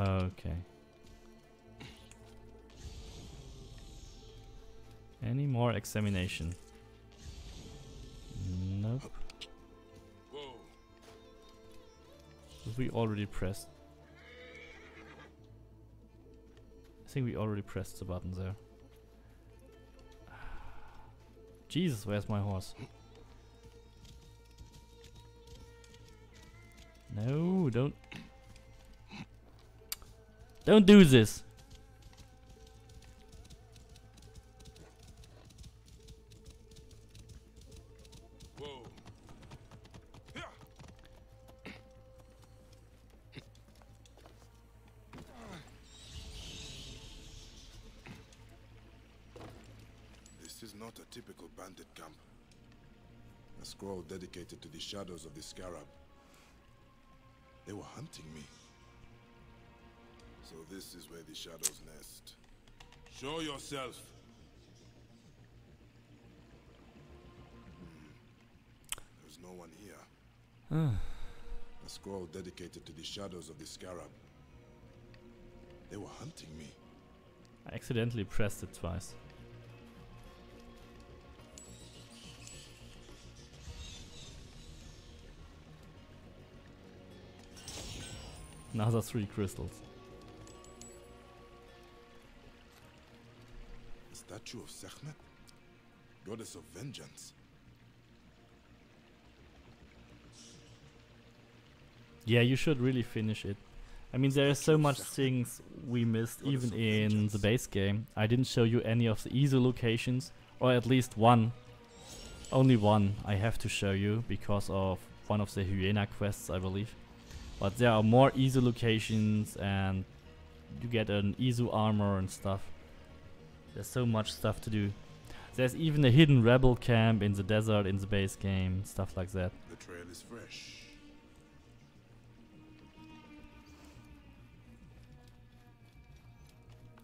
Okay. Any more examination? Nope. Whoa. We already pressed. I think we already pressed the button there. [SIGHS] Jesus, where's my horse? No, don't. Don't do this. This is not a typical bandit camp. A scroll dedicated to the shadows of the scarab. This is where the shadows nest. Show yourself. Hmm. There's no one here. [SIGHS] A scroll dedicated to the shadows of the scarab. They were hunting me. I accidentally pressed it twice. Another three crystals. Statue of Sekhmet? Goddess of vengeance. Yeah, you should really finish it. I mean, there are so much things we missed even in the base game. I didn't show you any of the Isu locations, or at least one. Only one I have to show you because of one of the Hyena quests, I believe. But there are more Isu locations and you get an Isu armor and stuff. There's so much stuff to do. There's even a hidden rebel camp in the desert in the base game, stuff like that. The trail is fresh.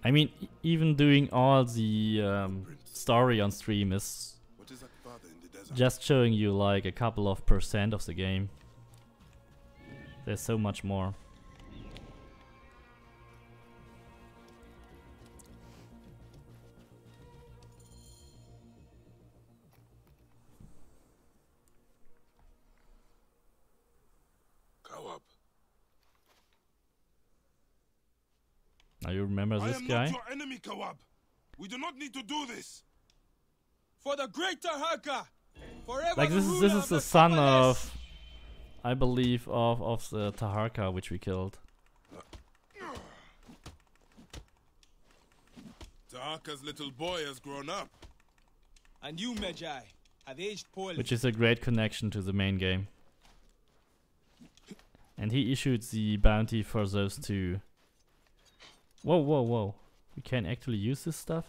I mean, even doing all the um, story on stream is What is that in the just showing you like a couple of percent of the game. There's so much more. Remember I this am guy? not your enemy, Kawab. We do not need to do this. For the greater Haka! Forever Like this is this is the the son Commodus! of, I believe of of the Taharqa which we killed. Taharqa's little boy has grown up. And you, Medjay, have aged poorly. Which is a great connection to the main game. And he issued the bounty for those two. Whoa, whoa, whoa. We can actually use this stuff?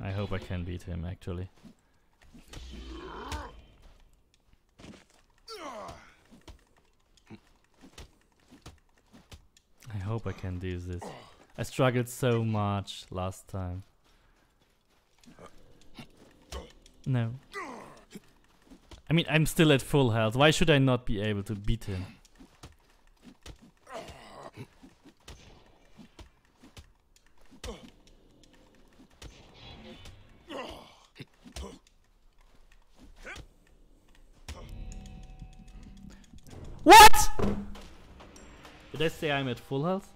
I hope I can beat him actually. I hope I can do this. I struggled so much last time. No. I mean, I'm still at full health. Why should I not be able to beat him? What? Did I say I'm at full health?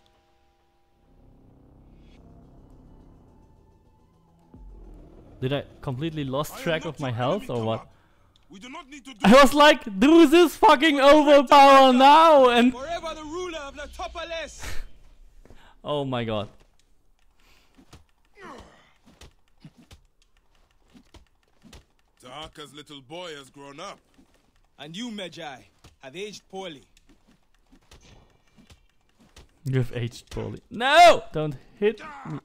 Did I completely lost track of my health or what? I was like, do this fucking overpower now and Forever the ruler of the Topoles! [LAUGHS] Oh my god. Taharqa's little boy has grown up. And you, Medjay, have aged poorly. You've aged poorly. No! Don't hit me.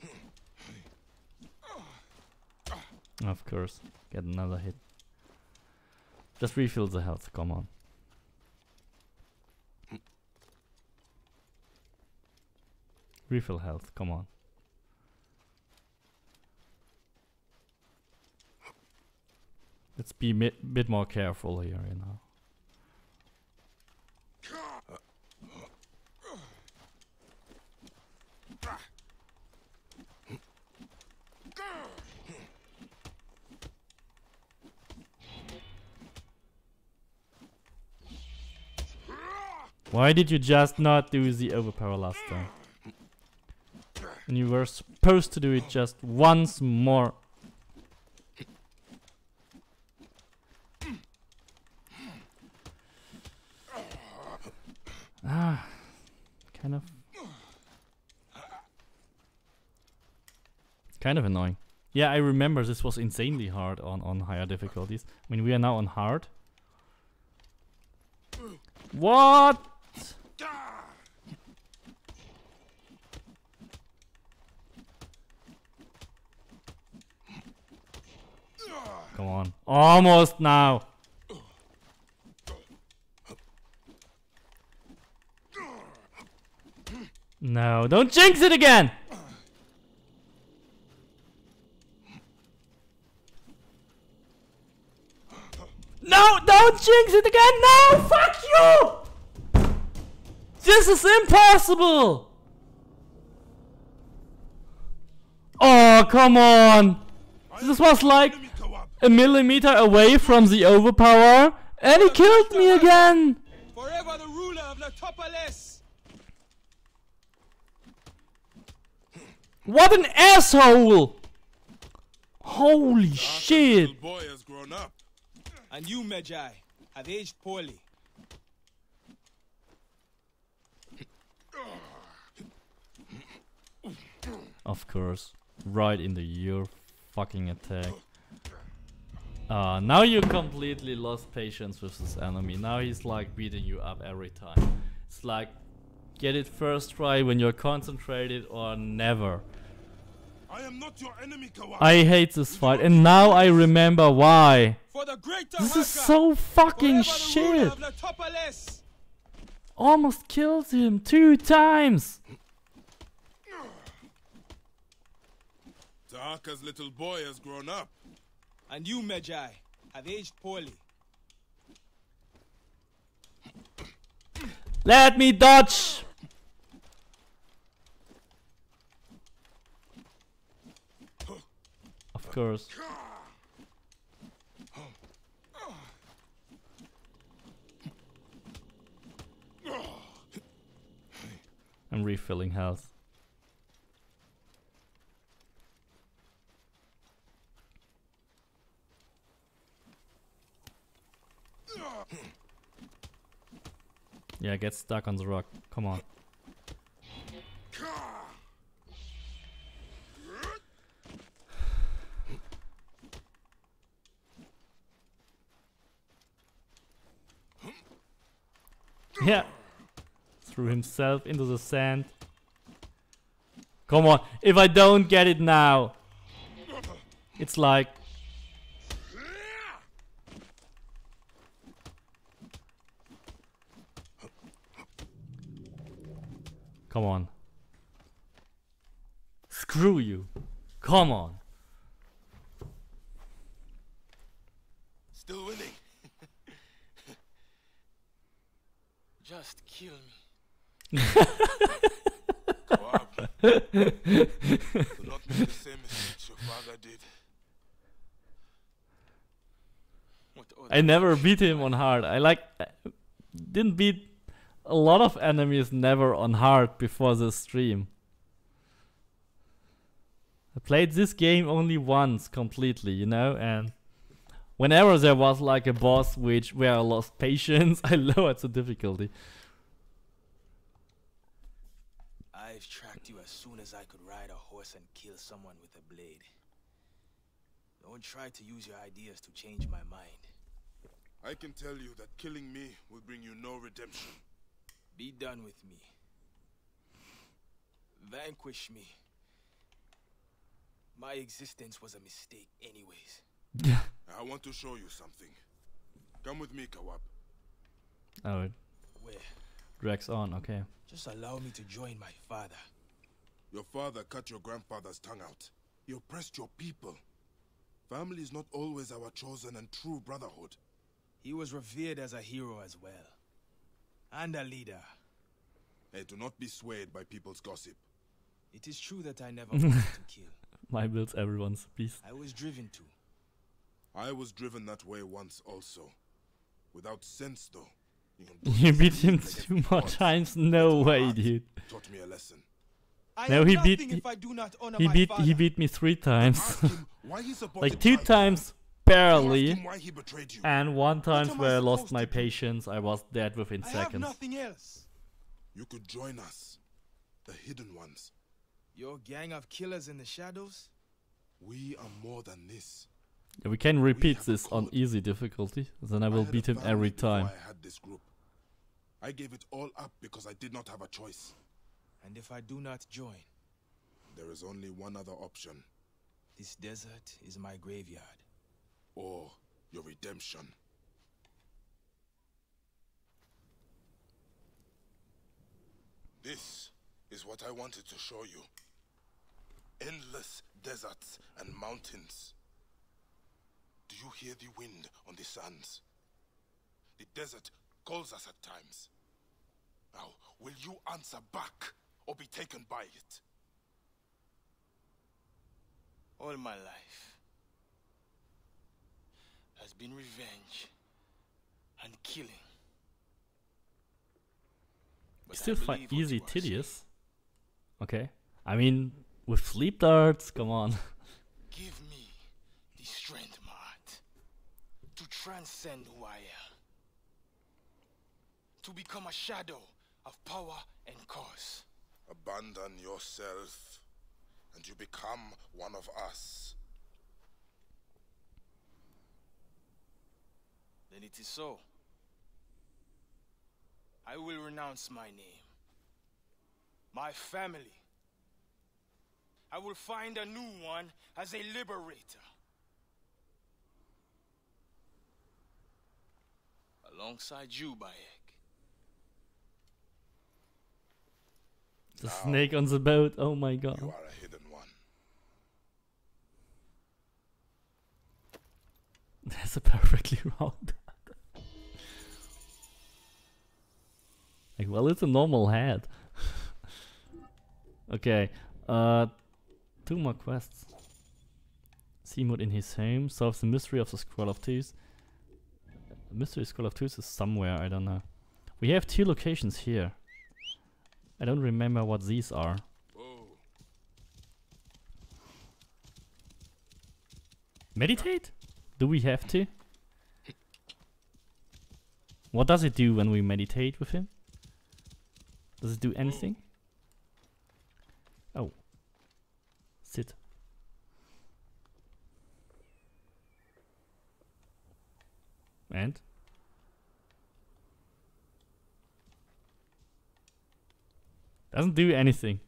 Of course. Get another hit. Just refill the health, come on. Refill health, come on. Let's be a bit more careful here, you know. Why did you just not do the overpower last time? And you were supposed to do it just once more. Ah, kind of, kind of annoying. Yeah, I remember this was insanely hard on on higher difficulties. I mean, we are now on hard. What? Come on. Almost now. No, don't jinx it again! No, don't jinx it again! No, fuck you! This is impossible! Oh, come on! This was like a millimeter away from the overpower, and he killed me again! Forever the ruler of the What an asshole! Holy shit! Little boy has grown up. And you, Medjay, have aged poorly. Of course. Right in the your fucking attack. Uh, now you completely lost patience with this enemy. Now he's like beating you up every time. It's like, get it first try when you're concentrated or never. I am not your enemy, Kawab. I hate this fight and now I remember why. For the great This is so fucking shit. of the Topoles! Almost killed him two times. Taharqa's little boy has grown up. And you, Medjay, have aged poorly. Let me dodge. Of course. I'm refilling health. Yeah, get stuck on the rock. Come on. Yeah. Threw himself into the sand. Come on. If I don't get it now. It's like Come on. Screw you. Come on. Still winning. [LAUGHS] Just kill me. [LAUGHS] Kawab, do not make the same mistakes your father did. I never beat him on hard. I like didn't beat a lot of enemies never on hard before the stream. I played this game only once completely, you know, and whenever there was like a boss which where I lost patience, [LAUGHS] I lowered the difficulty. I've tracked you as soon as I could ride a horse and kill someone with a blade. Don't try to use your ideas to change my mind. I can tell you that killing me will bring you no redemption. Be done with me. Vanquish me. My existence was a mistake anyways. [LAUGHS] I want to show you something. Come with me, Kawab. Oh, it Where? drags on, okay. Just allow me to join my father. Your father cut your grandfather's tongue out. He oppressed your people. Family is not always our chosen and true brotherhood. He was revered as a hero as well. And a leader. Hey, do not be swayed by people's gossip. It is true that I never wanted to [LAUGHS] kill. My build's everyone's beast. I was driven to. I was driven that way once also. Without sense, though. You [LAUGHS] beat him two more times? No way, dude. Taught me a lesson. I No, he beat if I do not honor he my beat father. he beat me three times. why he [LAUGHS] supported like two Titan. times barely, why he betrayed you. and one time am I where I lost my patience. I was dead within I have seconds. nothing else. You could join us. The hidden ones. Your gang of killers in the shadows? We are more than this. Yeah, we can repeat this on easy difficulty, then I will had a beat him every time. I had this group. I gave it all up because I did not have a choice. And if I do not join, There is only one other option. this desert is my graveyard. Or your redemption. This is what I wanted to show you. Endless deserts and mountains. Do you hear the wind on the sands? The desert calls us at times. Now, will you answer back or be taken by it? All my life has been revenge and killing. You But still I find easy you are saying. tedious. Okay. I mean, with sleep darts, come on. [LAUGHS] Give me the strength, Mart, to transcend who I am. To become a shadow of power and cause. Abandon yourself, and you become one of us. Then it is so. I will renounce my name, my family. I will find a new one as a liberator. Alongside you, Bayek. The snake on the boat. Oh my god. You are a hidden one. [LAUGHS] That's a perfectly [LAUGHS] round. Like, well, it's a normal head. [LAUGHS] okay, uh, two more quests. Seymour in his home solves the mystery of the Scroll of Thoth. The mystery Scroll of Thoth is somewhere, I don't know. We have two locations here. I don't remember what these are. Meditate? Do we have to? What does it do when we meditate with him? Does it do anything? Oh. Sit. And? Doesn't do anything.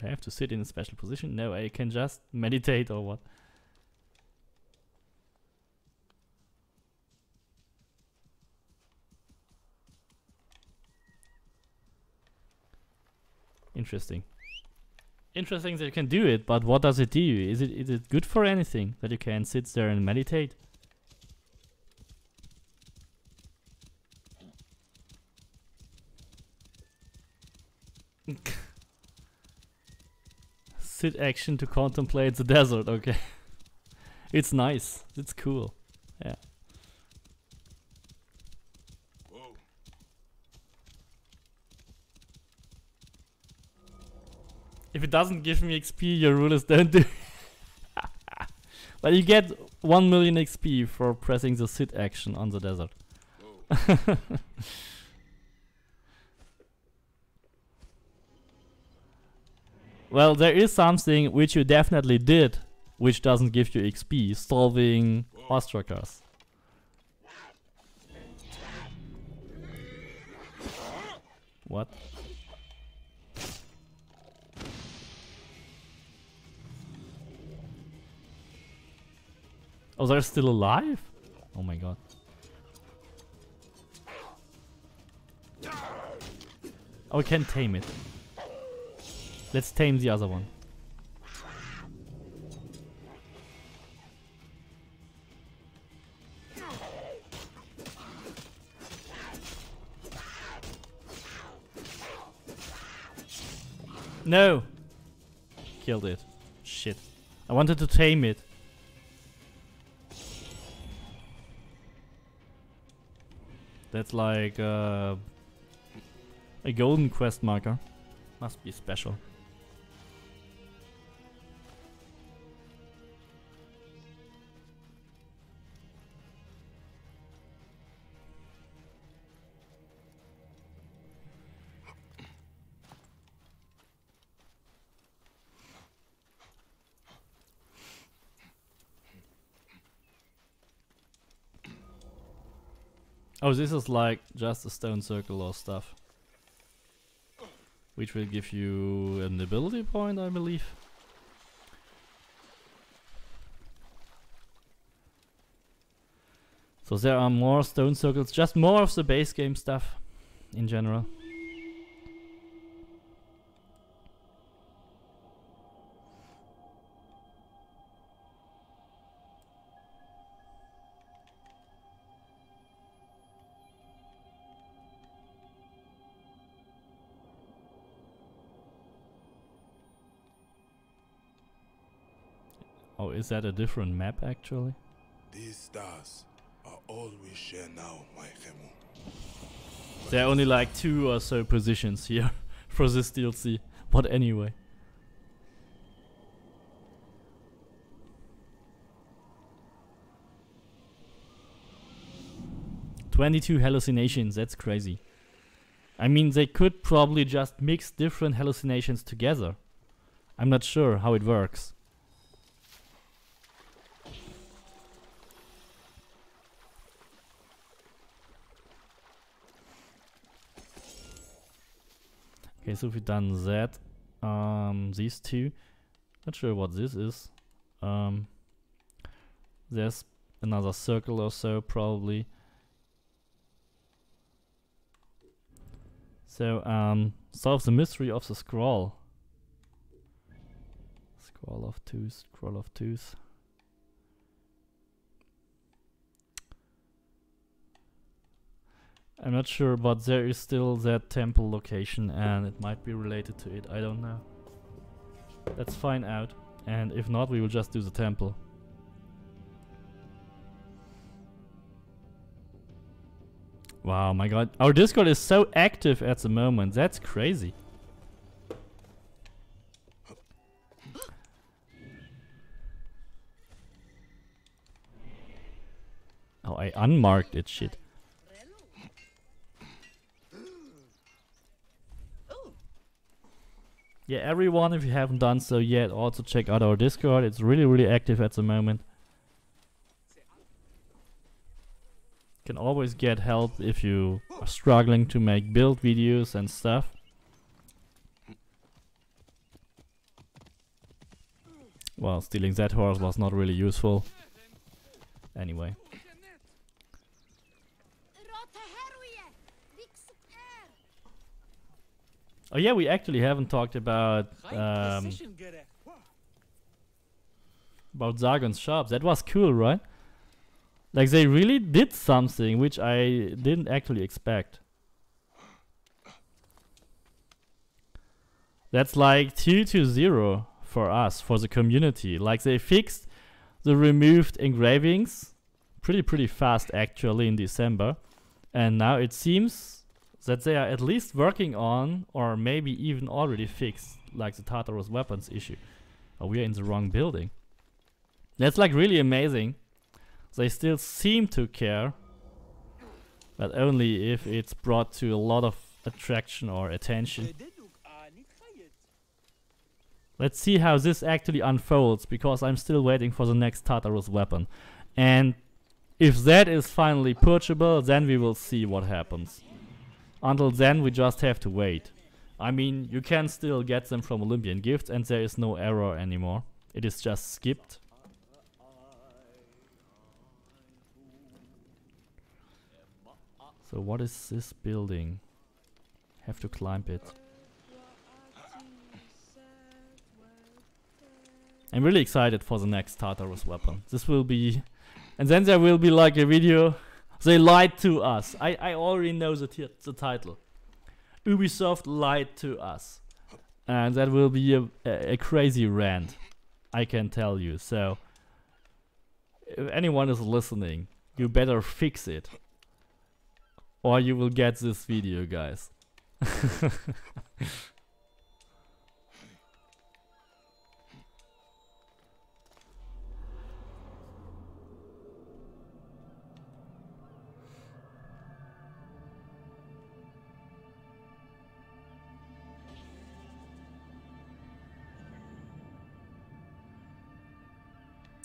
I have to sit in a special position? No, I can just meditate or what? Interesting. Interesting that you can do it, but what does it do? Is it is it good for anything that you can sit there and meditate? [LAUGHS] Sit action to contemplate the desert, okay. [LAUGHS] it's nice. It's cool. Yeah. If it doesn't give me XP, your rulers don't do. [LAUGHS] but you get 1 million XP for pressing the sit action on the desert. [LAUGHS] well, there is something which you definitely did, which doesn't give you XP, solving Ostrakars. What? Oh, they're still alive? Oh my god. Oh, we can tame it. Let's tame the other one. No! Killed it. Shit. I wanted to tame it. That's like uh, a golden quest marker. Must be special. Oh, this is like just a stone circle or stuff. Which will give you an ability point, I believe. So there are more stone circles, just more of the base game stuff in general. Is that a different map actually? These stars are all we share now, my Khemu. There are only like two or so positions here [LAUGHS] for this DLC. But anyway. Twenty-two hallucinations, that's crazy. I mean, they could probably just mix different hallucinations together. I'm not sure how it works. Okay, so we've done that. Um, these two. Not sure what this is. Um, there's another circle or so, probably. So, um, solve the mystery of the scroll. Scroll of twos, scroll of twos. I'm not sure, but there is still that temple location and it might be related to it, I don't know. Let's find out, and if not, we will just do the temple. Wow, my god. Our Discord is so active at the moment, that's crazy. Oh, I unmarked it, shit. Yeah, everyone, if you haven't done so yet, also check out our Discord. It's really, really active at the moment. Can always get help if you are struggling to make build videos and stuff. Well, stealing that horse was not really useful. Anyway. Oh yeah, we actually haven't talked about um, about Zargon's shop. That was cool, right? Like they really did something which I didn't actually expect. That's like 2 to 0 for us, for the community. Like they fixed the removed engravings pretty pretty fast actually in December. And now it seems that they are at least working on or maybe even already fixed like the Tartarus weapons issue. Oh, we are in the wrong building. That's like really amazing. They still seem to care, but only if it's brought to a lot of attraction or attention. Let's see how this actually unfolds, because I'm still waiting for the next Tartarus weapon. And if that is finally purchasable, then we will see what happens. Until then, we just have to wait. I mean, you can still get them from Olympian Gifts, and there is no error anymore. It is just skipped. So what is this building? Have to climb it. I'm really excited for the next Tartarus weapon. This will be... And then there will be like a video... They lied to us. I, I already know the, the title. Ubisoft lied to us. And that will be a, a, a crazy rant. I can tell you. So... If anyone is listening, you better fix it. Or you will get this video, guys. [LAUGHS]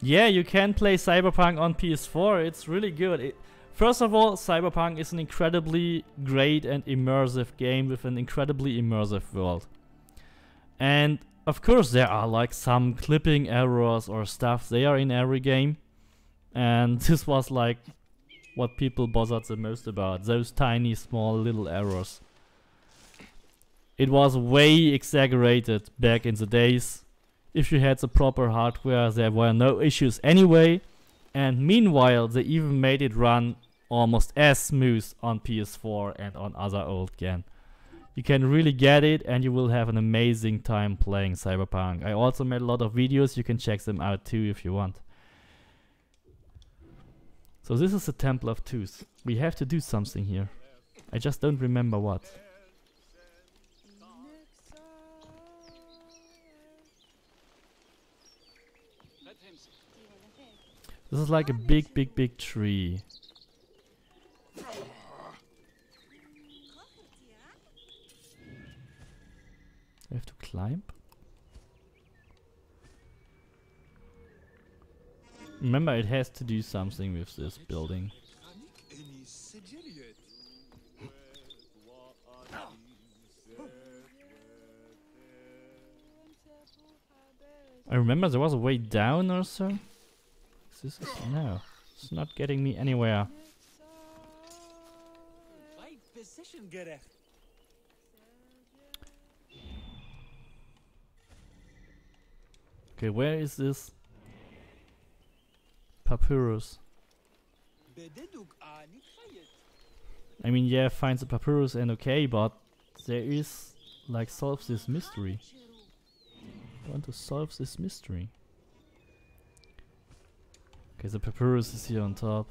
Yeah, you can play Cyberpunk on PS4. It's really good. It, first of all, Cyberpunk is an incredibly great and immersive game with an incredibly immersive world. And of course, there are like some clipping errors or stuff. They are in every game. And [LAUGHS] this was like what people bothered the most about. Those tiny, small, little errors. It was way exaggerated back in the days if you had the proper hardware, there were no issues anyway. And meanwhile, they even made it run almost as smooth on PS4 and on other old gen. You can really get it and you will have an amazing time playing Cyberpunk. I also made a lot of videos, you can check them out too if you want. So this is the Temple of Thoth. We have to do something here. I just don't remember what. This is like a big, big, big tree. I have to climb? Remember, it has to do something with this building. I remember there was a way down or so. This is no, it's not getting me anywhere. Okay, where is this papyrus? I mean, yeah, find the papyrus and okay, but there is like solve this mystery. I want to solve this mystery. Okay, the papyrus is here on top.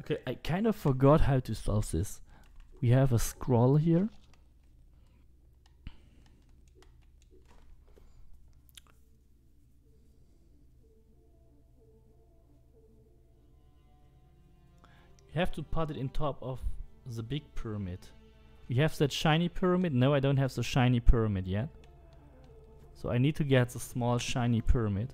Okay, I kind of forgot how to solve this. We have a scroll here. You have to put it in top of the big pyramid. We have that shiny pyramid. No, I don't have the shiny pyramid yet. So I need to get the small shiny pyramid.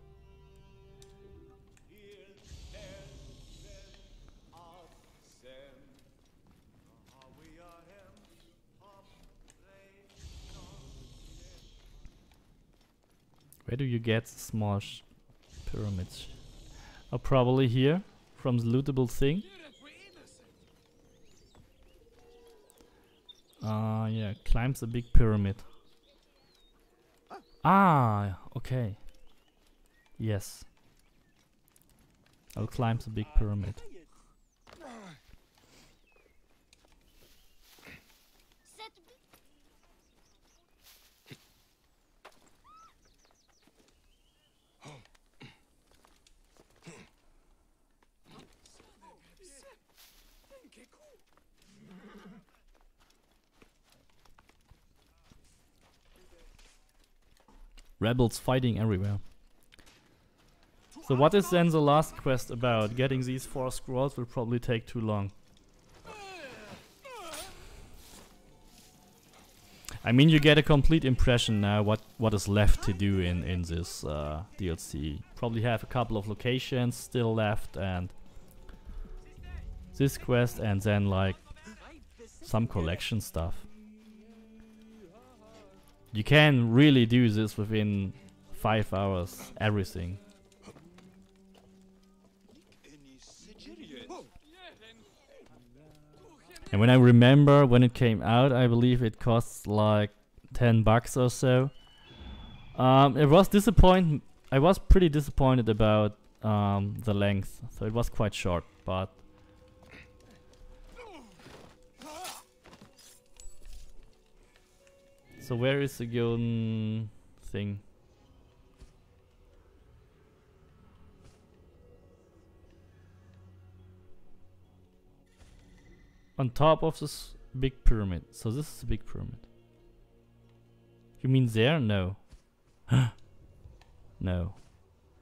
Where do you get the small pyramids? Oh, probably here, from the lootable thing. Uh, yeah, climbs the big pyramid. Ah, okay. Yes. I'll climb the big pyramid. Rebels fighting everywhere. So what is then the last quest about? Getting these four scrolls will probably take too long. I mean, you get a complete impression now what what is left to do in in this uh, DLC. Probably have a couple of locations still left and this quest, and then like some collection stuff. You can really do this within five hours, everything. And when I remember when it came out, I believe it costs like 10 bucks or so. Um, it was disappoint. I was pretty disappointed about um, the length, so it was quite short, but So where is the golden thing? On top of this big pyramid. So this is a big pyramid. You mean there? No. [GASPS] no.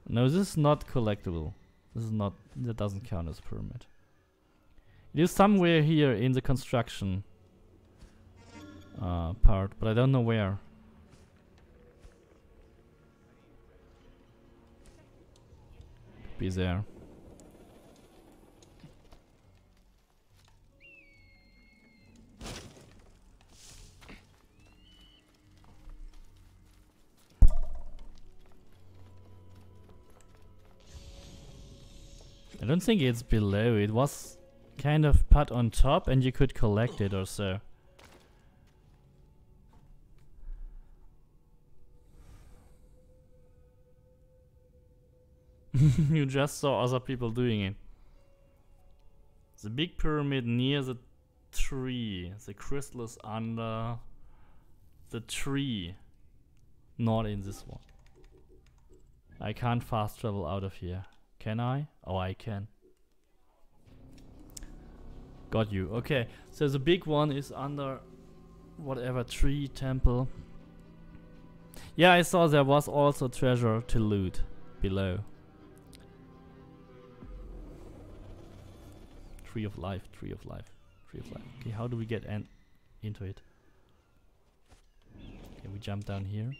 No, this is not collectible. This is not, that doesn't count as pyramid. It is somewhere here in the construction uh, part, but I don't know where. Be there. I don't think it's below, it was kind of put on top and you could collect it or so. [LAUGHS] you just saw other people doing it. The big pyramid near the tree. The crystal is under the tree. Not in this one. I can't fast travel out of here. Can I? Oh, I can. Got you. Okay, so the big one is under whatever tree temple. Yeah, I saw there was also treasure to loot below. Tree of life, tree of life, tree of life. Okay, how do we get an into it? Okay, we jump down here.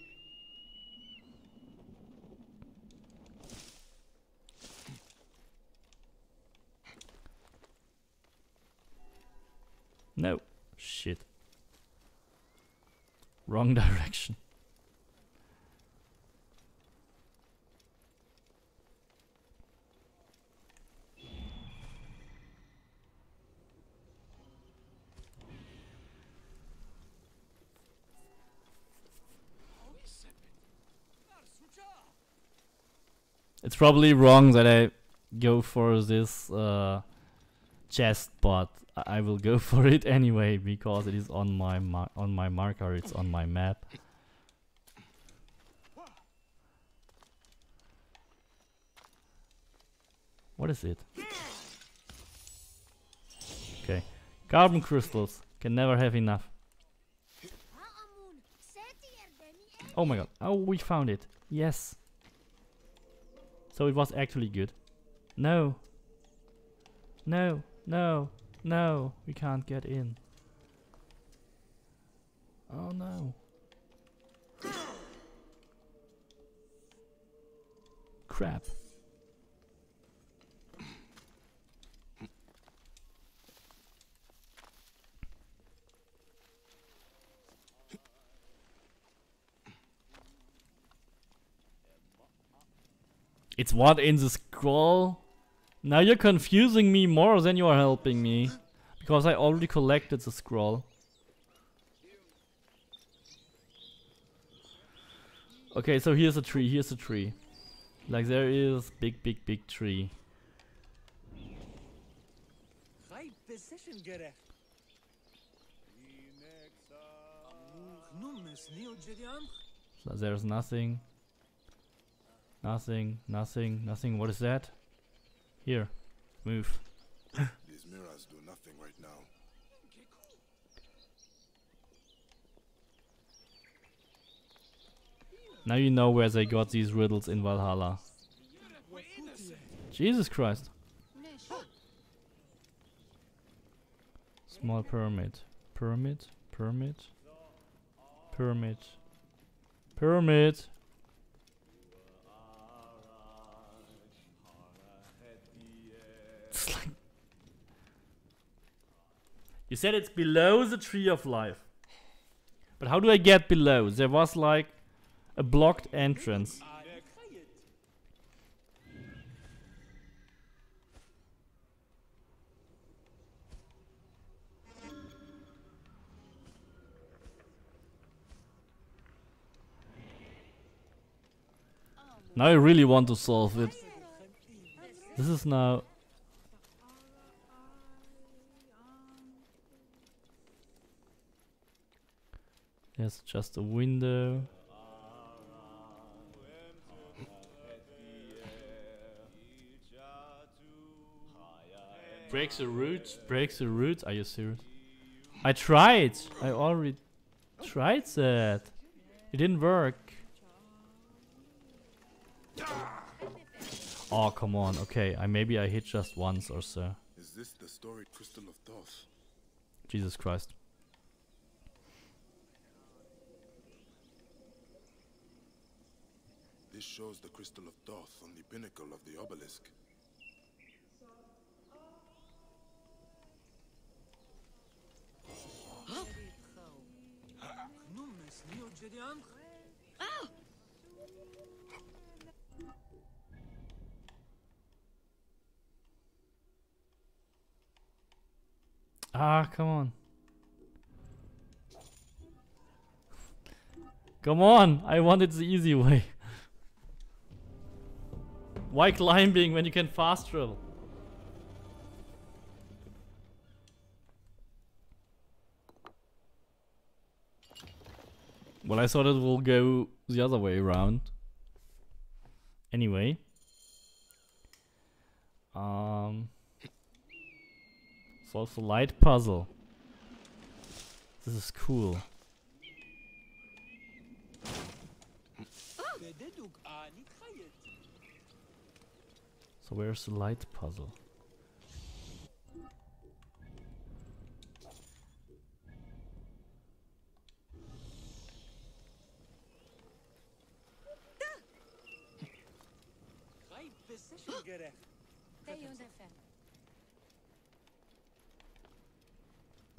No. Shit. Wrong [LAUGHS] direction. It's probably wrong that I go for this uh, chest, but I will go [LAUGHS] for it anyway because it is on my on my marker. It's on my map. What is it? Okay, carbon crystals can never have enough. Oh my god! Oh, we found it. Yes. So it was actually good. No. No. No. No. We can't get in. Oh no. Crap. It's what in the scroll? Now you're confusing me more than you are helping me. Because I already collected the scroll. Okay, so here's a tree, here's a tree. Like there is big, big, big tree. So there's nothing. Nothing, nothing, nothing. What is that? Here, move. These mirrors do nothing right now. Now you know where they got these riddles in Valhalla. Jesus Christ. Small pyramid. Pyramid, pyramid, pyramid, pyramid. You said it's below the tree of life. But how do I get below? There was like a blocked entrance. Now I really want to solve it. This is now There's just a window. Breaks the roots, breaks the roots. Are you serious? I tried. I already tried that. It didn't work. Oh come on. Okay, I maybe I hit just once or so. Is this the storied Crystal of Thoth? Jesus Christ. This shows the Crystal of Thoth on the pinnacle of the obelisk. Ah, come on. Come on, I wanted the easy way. Why climbing when you can fast travel? Well, I thought it will go the other way around. Anyway. Um. Solve the light puzzle. This is cool. So where's the light puzzle?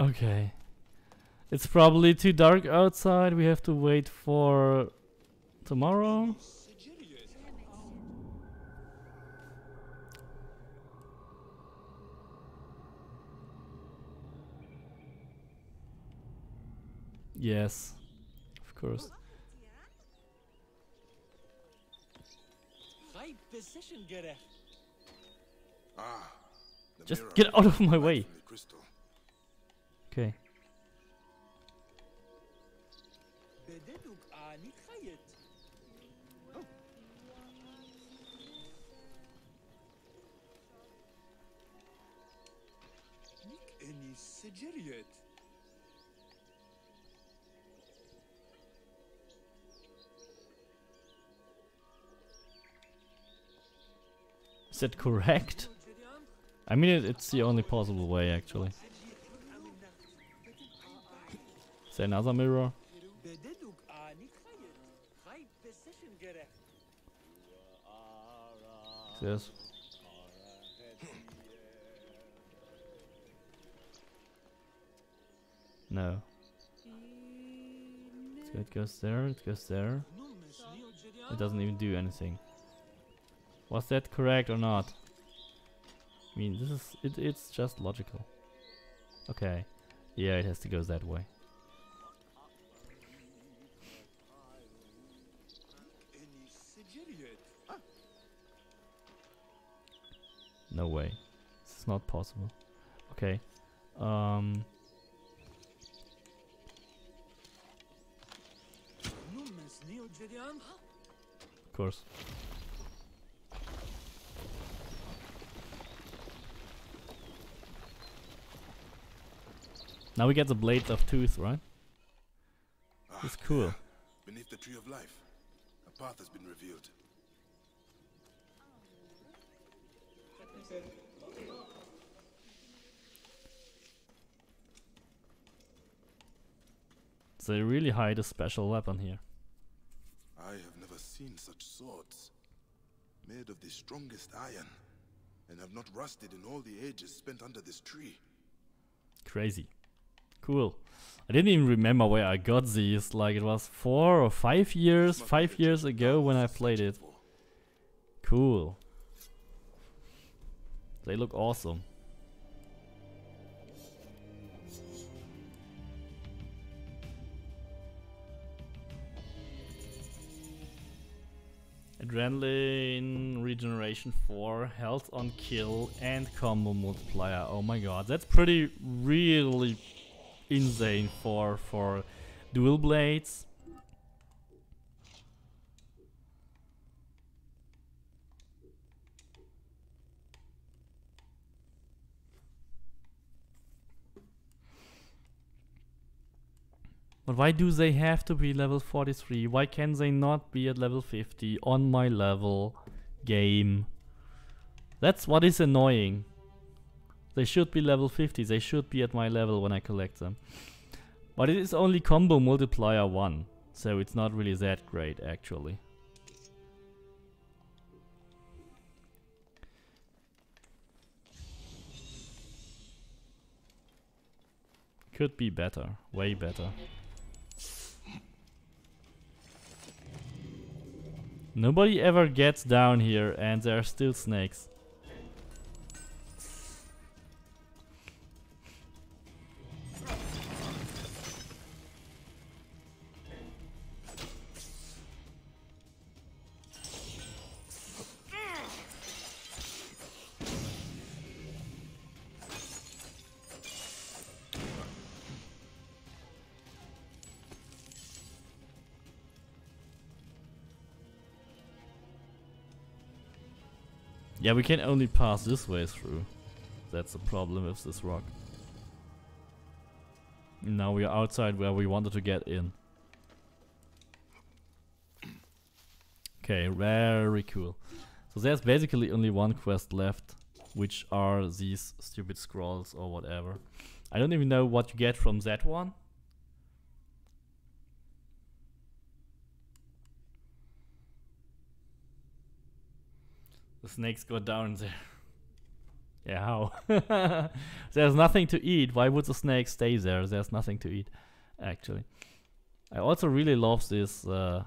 Okay. It's probably too dark outside. We have to wait for tomorrow. Yes, of course. Ah, Just get out of my way. from the crystal. Okay. Is that correct? I mean, it, it's the only possible way, actually. Is there another mirror? Yes. No. So it goes there, it goes there. It doesn't even do anything. Was that correct or not? I mean, this is it. It's just logical. Okay. Yeah, it has to go that way. No way. This is not possible. Okay. Um. Of course. Now we get the blades of tooth, right? It's cool. Beneath the tree of life, A path has been revealed. They really hide a special weapon here. I have never seen such swords. Made of the strongest iron, and have not rusted in all the ages spent under this tree. Crazy. Cool. I didn't even remember where I got these. Like it was four or five years, five years ago when I played it. Cool. They look awesome. Adrenaline regeneration 4, health on kill, and combo multiplier. Oh my god, that's pretty really insane for for dual blades. But why do they have to be level 43? Why can they not be at level 50 on my level game? That's what is annoying. They should be level 50. They should be at my level when I collect them. But it is only combo multiplier 1. So it's not really that great actually. Could be better. Way better. Nobody ever gets down here and there are still snakes. Yeah, we can only pass this way through. That's the problem with this rock. Now we are outside where we wanted to get in. Okay, very cool. So there's basically only one quest left, which are these stupid scrolls or whatever. I don't even know what you get from that one. Snakes go down there. Yeah, how? [LAUGHS] There's nothing to eat. Why would the snake stay there? There's nothing to eat, actually. I also really love this. Uh,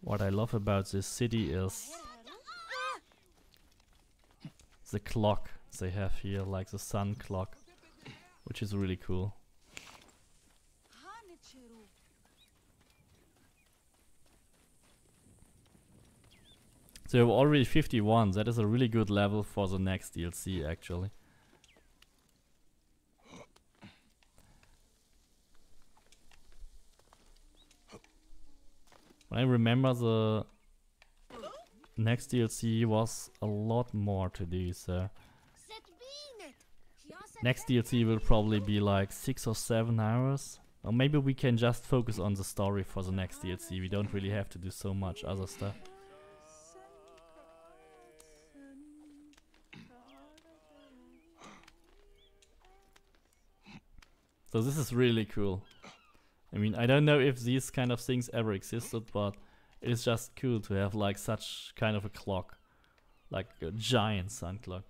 what I love about this city is the clock they have here, like the sun clock, which is really cool. So already 51, that is a really good level for the next DLC actually. I remember the next DLC was a lot more to do, so next DLC will probably be like 6 or 7 hours. Or maybe we can just focus on the story for the next DLC, we don't really have to do so much other stuff. So this is really cool. I mean, I don't know if these kind of things ever existed, but it is just cool to have like such kind of a clock. Like a giant sun clock.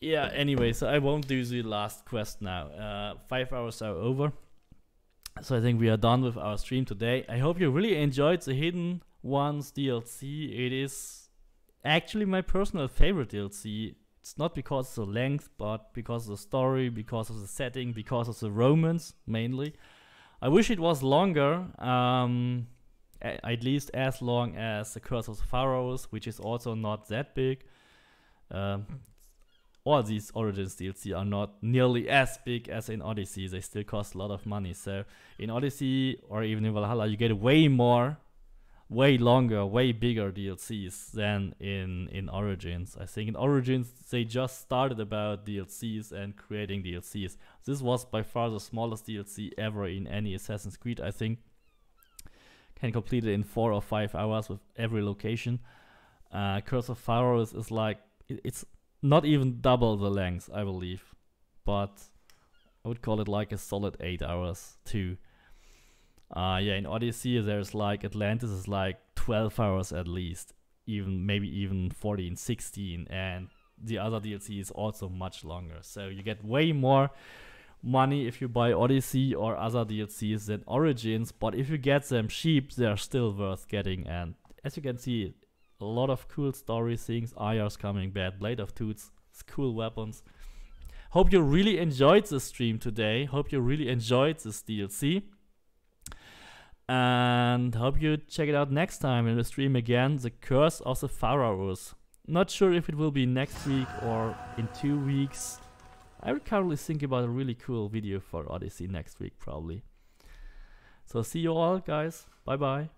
Yeah, anyway, so I won't do the last quest now. Uh, five hours are over. So I think we are done with our stream today. I hope you really enjoyed the Hidden Ones DLC. It is actually my personal favorite DLC it's not because of the length, but because of the story, because of the setting, because of the romance mainly. I wish it was longer, um, at least as long as the Curse of the Pharaohs, which is also not that big. Um, all these Origins DLC are not nearly as big as in Odyssey. They still cost a lot of money. So in Odyssey or even in Valhalla, you get way more way longer, way bigger DLCs than in in Origins. I think in Origins they just started about DLCs and creating DLCs. This was by far the smallest DLC ever in any Assassin's Creed. I think can complete it in four or five hours with every location. Uh, Curse of Pharaohs is like it, it's not even double the length, I believe, but I would call it like a solid eight hours too. Uh, yeah, in Odyssey there's like Atlantis is like 12 hours at least, even maybe even 14, 16, and the other DLC is also much longer. So you get way more money if you buy Odyssey or other DLCs than Origins, but if you get them cheap, they're still worth getting. And as you can see, a lot of cool story things. Aya's coming back, Blade of Thoth, cool weapons. Hope you really enjoyed the stream today. Hope you really enjoyed this DLC. And hope you check it out next time in the stream again. The Curse of the Pharaohs. Not sure if it will be next week or in two weeks. I would currently think about a really cool video for Odyssey next week, probably. So see you all, guys. Bye bye.